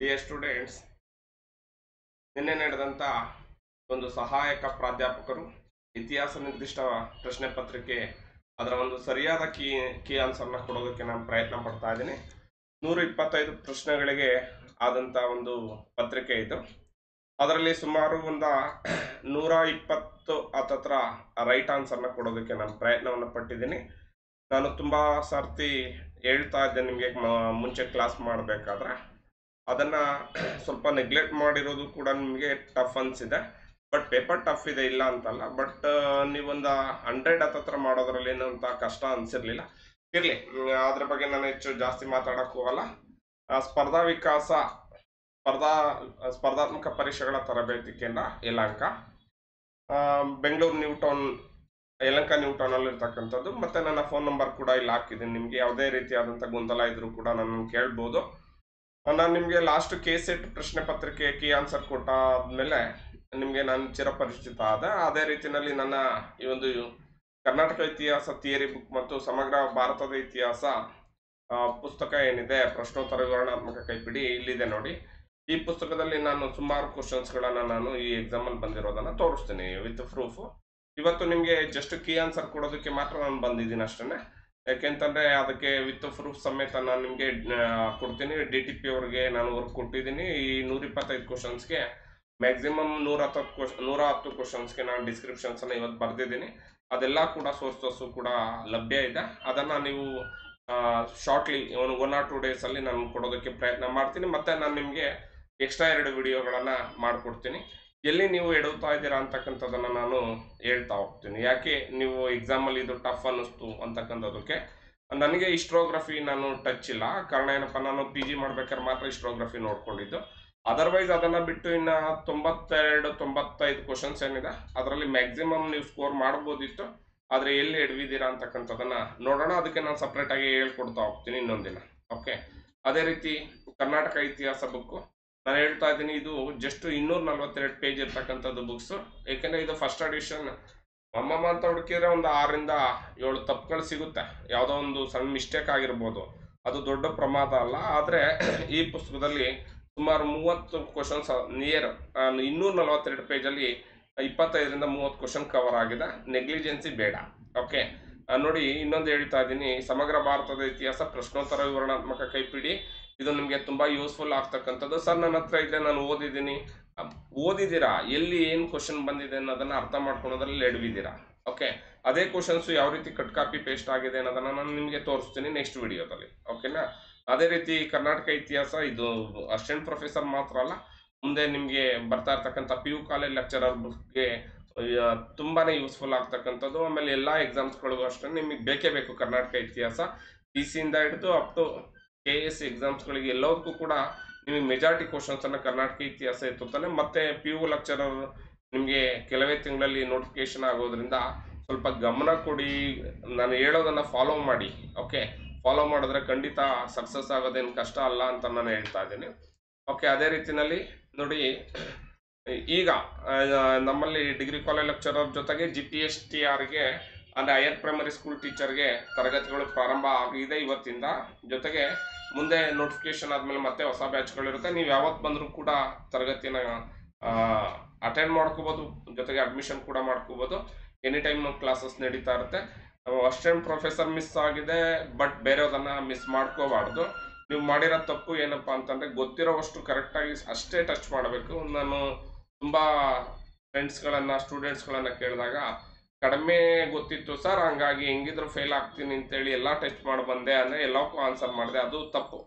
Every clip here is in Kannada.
ಡಿಯರ್ ಸ್ಟೂಡೆಂಟ್ಸ್ ನಿನ್ನೆ ನಡೆದಂಥ ಒಂದು ಸಹಾಯಕ ಪ್ರಾಧ್ಯಾಪಕರು ಇತಿಹಾಸ ನಿರ್ದಿಷ್ಟ ಪ್ರಶ್ನೆ ಪತ್ರಿಕೆ ಅದರ ಒಂದು ಸರಿಯಾದ ಕೀ ಕೀ ಆನ್ಸರ್ನ ಕೊಡೋದಕ್ಕೆ ನಾನು ಪ್ರಯತ್ನ ಪಡ್ತಾ ಇದ್ದೀನಿ. ನೂರ ಇಪ್ಪತ್ತೈದು ಪ್ರಶ್ನೆಗಳಿಗೆ ಆದಂಥ ಒಂದು ಪತ್ರಿಕೆ ಇದು. ಅದರಲ್ಲಿ ಸುಮಾರು ಒಂದು ನೂರ ಇಪ್ಪತ್ತು ಹತ್ತತ್ರ ರೈಟ್ ಆನ್ಸರ್ನ ಕೊಡೋದಕ್ಕೆ ನಾನು ಪ್ರಯತ್ನವನ್ನು ಪಟ್ಟಿದ್ದೀನಿ. ನಾನು ತುಂಬ ಸರ್ತಿ ಹೇಳ್ತಾ ಇದ್ದೆ ನಿಮಗೆ ಮುಂಚೆ ಕ್ಲಾಸ್ ಮಾಡಬೇಕಾದ್ರೆ. ಅದನ್ನು ಸ್ವಲ್ಪ ನೆಗ್ಲೆಕ್ಟ್ ಮಾಡಿರೋದು ಕೂಡ ನಿಮಗೆ ಟಫ್ ಅನಿಸಿದೆ. ಬಟ್ ಪೇಪರ್ ಟಫ್ ಇದೆ ಇಲ್ಲ ಅಂತಲ್ಲ. ಬಟ್ ನೀವೊಂದು ಹಂಡ್ರೆಡ್ ಹತ್ತತ್ರ ಮಾಡೋದ್ರಲ್ಲಿ ಏನಂತ ಕಷ್ಟ ಅನಿಸಿರ್ಲಿಲ್ಲ. ಇರಲಿ ಅದ್ರ ಬಗ್ಗೆ ನಾನು ಹೆಚ್ಚು ಜಾಸ್ತಿ ಮಾತಾಡೋಕ್ಕೆ ಹೋಗಲ್ಲ. ಸ್ಪರ್ಧಾ ವಿಕಾಸ, ಸ್ಪರ್ಧಾ, ಸ್ಪರ್ಧಾತ್ಮಕ ಪರೀಕ್ಷೆಗಳ ತರಬೇತಿ ಕೇಂದ್ರ, Yelahanka. Bengaluru new town Yelahanka new ಮತ್ತೆ ನನ್ನ ಫೋನ್ ನಂಬರ್ ಕೂಡ ಇಲ್ಲಿ ಹಾಕಿದ್ದೀನಿ. ನಿಮಗೆ ಯಾವುದೇ ರೀತಿಯಾದಂಥ ಗೊಂದಲ ಇದ್ದರೂ ಕೂಡ ನಾನು ಕೇಳ್ಬೋದು. ನಾನು ನಿಮಗೆ ಲಾಸ್ಟ್ ಕೆ ಸೆಟ್ ಪ್ರಶ್ನೆ ಪತ್ರಿಕೆ ಕೀ ಆನ್ಸರ್ ಕೊಟ್ಟಾದ್ಮೇಲೆ ನಿಮಗೆ ನಾನು ಚಿರಪರಿಚಿತ ಆದ. ಅದೇ ರೀತಿಯಲ್ಲಿ ನನ್ನ ಈ ಒಂದು ಕರ್ನಾಟಕ ಇತಿಹಾಸ ಥಿಯರಿ ಬುಕ್ ಮತ್ತು ಸಮಗ್ರ ಭಾರತದ ಇತಿಹಾಸ ಪುಸ್ತಕ ಏನಿದೆ ಪ್ರಶ್ನೋತ್ತರ ವಿವರಣಾತ್ಮಕ ಕೈಪಿಡಿ, ಇಲ್ಲಿದೆ ನೋಡಿ. ಈ ಪುಸ್ತಕದಲ್ಲಿ ನಾನು ಸುಮಾರು ಕ್ವಶನ್ಸ್ಗಳನ್ನು ನಾನು ಈ ಎಕ್ಸಾಮಲ್ಲಿ ಬಂದಿರೋದನ್ನು ತೋರಿಸ್ತೀನಿ ವಿತ್ ಪ್ರೂಫ್ ಇವತ್ತು ನಿಮಗೆ ಜಸ್ಟ್ ಕೀ ಆನ್ಸರ್ ಕೊಡೋದಕ್ಕೆ ಮಾತ್ರ ನಾನು ಬಂದಿದ್ದೀನಿ ಅಷ್ಟೇ ಯಾಕೆಂತಂದ್ರೆ ಅದಕ್ಕೆ ವಿತ್ ಪ್ರೂಫ್ ಸಮೇತ ನಾನು ನಿಮಗೆ ಕೊಡ್ತೀನಿ. ಡಿ ಟಿ ಪಿ ಅವ್ರಿಗೆ ನಾನು ವರ್ಕ್ ಕೊಟ್ಟಿದ್ದೀನಿ. ಈ ನೂರ ಇಪ್ಪತ್ತೈದು ಕ್ವಶನ್ಸ್ಗೆ ಮ್ಯಾಕ್ಸಿಮಮ್ ನೂರ ಹತ್ತತ್ತು ಕ್ವಶ್ ನೂರ ಹತ್ತು ಕ್ವಶನ್ಸ್ಗೆ ನಾನು ಡಿಸ್ಕ್ರಿಪ್ಷನ್ಸನ್ನು ಇವತ್ತು ಬರೆದಿದ್ದೀನಿ. ಅದೆಲ್ಲ ಕೂಡ ಸೋರ್ಸಸ್ಸು ಕೂಡ ಲಭ್ಯ ಇದೆ. ಅದನ್ನು ನೀವು ಶಾರ್ಟ್ಲಿ ಒಂದು ಒನ್ ಆರ್ ಟೂ ಡೇಸಲ್ಲಿ ನಾನು ಕೊಡೋದಕ್ಕೆ ಪ್ರಯತ್ನ ಮಾಡ್ತೀನಿ. ಮತ್ತು ನಾನು ನಿಮಗೆ ಎಕ್ಸ್ಟ್ರಾ ಎರಡು ವಿಡಿಯೋಗಳನ್ನು ಮಾಡಿಕೊಡ್ತೀನಿ. ಎಲ್ಲಿ ನೀವು ಎಡುತ್ತಾ ಇದ್ದೀರಾ ಅಂತಕ್ಕಂಥದ್ದನ್ನು ನಾನು ಹೇಳ್ತಾ ಹೋಗ್ತೀನಿ. ಯಾಕೆ ನೀವು ಎಕ್ಸಾಮಲ್ಲಿ ಇದು ಟಫ್ ಅನ್ನಿಸ್ತು ಅಂತಕ್ಕಂಥದ್ದಕ್ಕೆ? ನನಗೆ ಇಸ್ಟ್ರೋಗ್ರಫಿ ನಾನು ಟಚ್ ಇಲ್ಲ. ಕಾರಣ ಏನಪ್ಪ, ನಾನು ಪಿ ಜಿ ಮಾಡ್ಬೇಕಾದ್ರೆ ಮಾತ್ರ ಇಸ್ಟ್ರೋಗ್ರಫಿ ನೋಡ್ಕೊಂಡಿದ್ದು. ಅದರ್ವೈಸ್ ಅದನ್ನು ಬಿಟ್ಟು ಇನ್ನು ತೊಂಬತ್ತೆರಡು, ತೊಂಬತ್ತೈದು ಕ್ವಶನ್ಸ್ ಏನಿದೆ, ಅದರಲ್ಲಿ ಮ್ಯಾಕ್ಸಿಮಮ್ ನೀವು ಸ್ಕೋರ್ ಮಾಡ್ಬೋದಿತ್ತು. ಆದರೆ ಎಲ್ಲಿ ಎಡವಿದ್ದೀರಾ ಅಂತಕ್ಕಂಥದ್ದನ್ನು ನೋಡೋಣ. ಅದಕ್ಕೆ ನಾನು ಸಪ್ರೇಟಾಗಿ ಹೇಳ್ಕೊಡ್ತಾ ಹೋಗ್ತೀನಿ ಇನ್ನೊಂದಿನ. ಓಕೆ ಅದೇ ರೀತಿ ಕರ್ನಾಟಕ ಇತಿಹಾಸ ಬುಕ್ಕು ನಾನು ಹೇಳ್ತಾ ಇದ್ದೀನಿ, ಇದು ಜಸ್ಟ್ ಇನ್ನೂರ ನಲ್ವತ್ತೆರಡು ಪೇಜ್ ಇರ್ತಕ್ಕಂಥದ್ದು ಬುಕ್ಸ್ ಏಕೆಂದರೆ ಇದು ಫಸ್ಟ್ ಅಡಿಷನ್ ಅಮ್ಮಮ್ಮ ಅಂತ ಹುಡುಕಿದ್ರೆ ಒಂದು ಆರರಿಂದ ಏಳು ತಪ್ಪುಗಳು ಸಿಗುತ್ತೆ. ಯಾವುದೋ ಒಂದು ಸಣ್ಣ ಮಿಸ್ಟೇಕ್ ಆಗಿರ್ಬೋದು. ಅದು ದೊಡ್ಡ ಪ್ರಮಾದ ಅಲ್ಲ. ಆದರೆ ಈ ಪುಸ್ತಕದಲ್ಲಿ ಸುಮಾರು ಮೂವತ್ತು ಕ್ವಶನ್ಸ್ ನಿಯರ್ ಇನ್ನೂರ ನಲವತ್ತೆರಡು ಪೇಜಲ್ಲಿ ಇಪ್ಪತ್ತೈದರಿಂದ ಮೂವತ್ತು ಕ್ವಶನ್ ಕವರ್ ಆಗಿದೆ. ನೆಗ್ಲಿಜೆನ್ಸಿ ಬೇಡ. ಓಕೆ ನೋಡಿ ಇನ್ನೊಂದು ಹೇಳ್ತಾ ಇದ್ದೀನಿ. ಸಮಗ್ರ ಭಾರತದ ಇತಿಹಾಸ, ಪ್ರಶ್ನೋತ್ತರ ವಿವರಣಾತ್ಮಕ ಕೈಪಿಡಿ. ಇದು ನಿಮಗೆ ತುಂಬ ಯೂಸ್ಫುಲ್ ಆಗ್ತಕ್ಕಂಥದ್ದು. ಸರ್ ನನ್ನ ಹತ್ರ ಇದೆ ನಾನು ಓದಿದ್ದೀನಿ. ಓದಿದ್ದೀರಾ? ಎಲ್ಲಿ ಏನು ಕ್ವಶನ್ ಬಂದಿದೆ ಅನ್ನೋದನ್ನು ಅರ್ಥ ಮಾಡ್ಕೊಳೋದ್ರಲ್ಲಿ ಎಡವಿದ್ದೀರಾ? ಓಕೆ ಅದೇ ಕ್ವಶನ್ಸ್ ಯಾವ ರೀತಿ ಕಟ್ ಕಾಪಿ ಪೇಸ್ಟ್ ಆಗಿದೆ ಅನ್ನೋದನ್ನು ನಾನು ನಿಮಗೆ ತೋರಿಸ್ತೀನಿ ನೆಕ್ಸ್ಟ್ ವಿಡಿಯೋದಲ್ಲಿ ಓಕೆನಾ ಅದೇ ರೀತಿ ಕರ್ನಾಟಕ ಇತಿಹಾಸ, ಇದು ಅಸಿಸ್ಟೆಂಟ್ ಪ್ರೊಫೆಸರ್ ಮಾತ್ರ ಅಲ್ಲ, ಮುಂದೆ ನಿಮಗೆ ಬರ್ತಾ ಇರ್ತಕ್ಕಂಥ ಪಿ ಯು ಕಾಲೇಜ್ ಲೆಕ್ಚರರ್ ಬುಕ್ಗೆ ತುಂಬಾ ಯೂಸ್ಫುಲ್ ಆಗ್ತಕ್ಕಂಥದ್ದು. ಆಮೇಲೆ ಎಲ್ಲ ಎಕ್ಸಾಮ್ಸ್ಗಳಿಗೂ ಅಷ್ಟೇ ನಿಮಗೆ ಬೇಕೇ ಬೇಕು ಕರ್ನಾಟಕ ಇತಿಹಾಸ. ಪಿ ಸಿಯಿಂದ ಹಿಡಿದು ಅಪ್ ಟು ಕೆ ಎಸ್ ಎಕ್ಸಾಮ್ಸ್ಗಳಿಗೆ ಎಲ್ಲದಕ್ಕೂ ಕೂಡ ನಿಮಗೆ ಮೆಜಾರಿಟಿ ಕ್ವಶನ್ಸನ್ನು ಕರ್ನಾಟಕ ಇತಿಹಾಸ ಎತ್ತುತ್ತಾನೆ ಮತ್ತೆ ಪಿ ಯು ಲೆಕ್ಚರರ್ ನಿಮಗೆ ಕೆಲವೇ ತಿಂಗಳಲ್ಲಿ ನೋಟಿಫಿಕೇಶನ್ ಆಗೋದ್ರಿಂದ ಸ್ವಲ್ಪ ಗಮನ ಕೊಡಿ. ನಾನು ಹೇಳೋದನ್ನು ಫಾಲೋ ಮಾಡಿ ಓಕೆ ಫಾಲೋ ಮಾಡಿದ್ರೆ ಖಂಡಿತ ಸಕ್ಸಸ್ ಆಗೋದೇನು ಕಷ್ಟ ಅಲ್ಲ ಅಂತ ನಾನು ಹೇಳ್ತಾ ಇದ್ದೀನಿ. ಓಕೆ ಅದೇ ರೀತಿಯಲ್ಲಿ ನೋಡಿ, ಈಗ ನಮ್ಮಲ್ಲಿ ಡಿಗ್ರಿ ಕಾಲೇಜ್ ಲೆಕ್ಚರರ್ ಜೊತೆಗೆ ಜಿ ಪಿ ಎಸ್ ಟಿ ಆರ್ಗೆ ಅಂದರೆ ಹೈಯರ್ ಪ್ರೈಮರಿ ಸ್ಕೂಲ್ ಟೀಚರ್ಗೆ ತರಗತಿಗಳು ಪ್ರಾರಂಭ ಆಗಿದೆ ಇವತ್ತಿಂದ. ಜೊತೆಗೆ ಮುಂದೆ ನೋಟಿಫಿಕೇಶನ್ ಆದಮೇಲೆ ಮತ್ತೆ ಹೊಸ ಬ್ಯಾಚ್ಗಳಿರುತ್ತೆ ನೀವು ಯಾವತ್ತು ಬಂದರೂ ಕೂಡ ತರಗತಿನ ಅಟೆಂಡ್ ಮಾಡ್ಕೋಬೋದು. ಜೊತೆಗೆ ಅಡ್ಮಿಷನ್ ಕೂಡ ಮಾಡ್ಕೋಬೋದು. ಎನಿ ಟೈಮ್ ಕ್ಲಾಸಸ್ ನಡೀತಾ ಇರುತ್ತೆ. ಅಸಿಸ್ಟೆಂಟ್ ಪ್ರೊಫೆಸರ್ ಮಿಸ್ ಆಗಿದೆ ಬಟ್ ಬೇರೆಯವ್ರನ್ನ ಮಿಸ್ ಮಾಡ್ಕೋಬಾರ್ದು. ನೀವು ಮಾಡಿರೋ ತಪ್ಪು ಏನಪ್ಪ ಅಂತಂದರೆ ಗೊತ್ತಿರೋವಷ್ಟು ಕರೆಕ್ಟಾಗಿ ಅಷ್ಟೇ ಟಚ್ ಮಾಡಬೇಕು. ನಾನು ತುಂಬ ಫ್ರೆಂಡ್ಸ್ಗಳನ್ನು ಸ್ಟೂಡೆಂಟ್ಸ್ಗಳನ್ನು ಕೇಳಿದಾಗ ಕಡಿಮೆ ಗೊತ್ತಿತ್ತು, ಸರ್, ಹಂಗಾಗಿ ಹೆಂಗಿದ್ರು ಫೇಲ್ ಆಗ್ತೀನಿ ಅಂತೇಳಿ ಎಲ್ಲ ಟಚ್ ಮಾಡಿ ಬಂದೆ ಅಂದರೆ ಎಲ್ಲಕ್ಕೂ ಆನ್ಸರ್ ಮಾಡಿದೆ. ಅದು ತಪ್ಪು.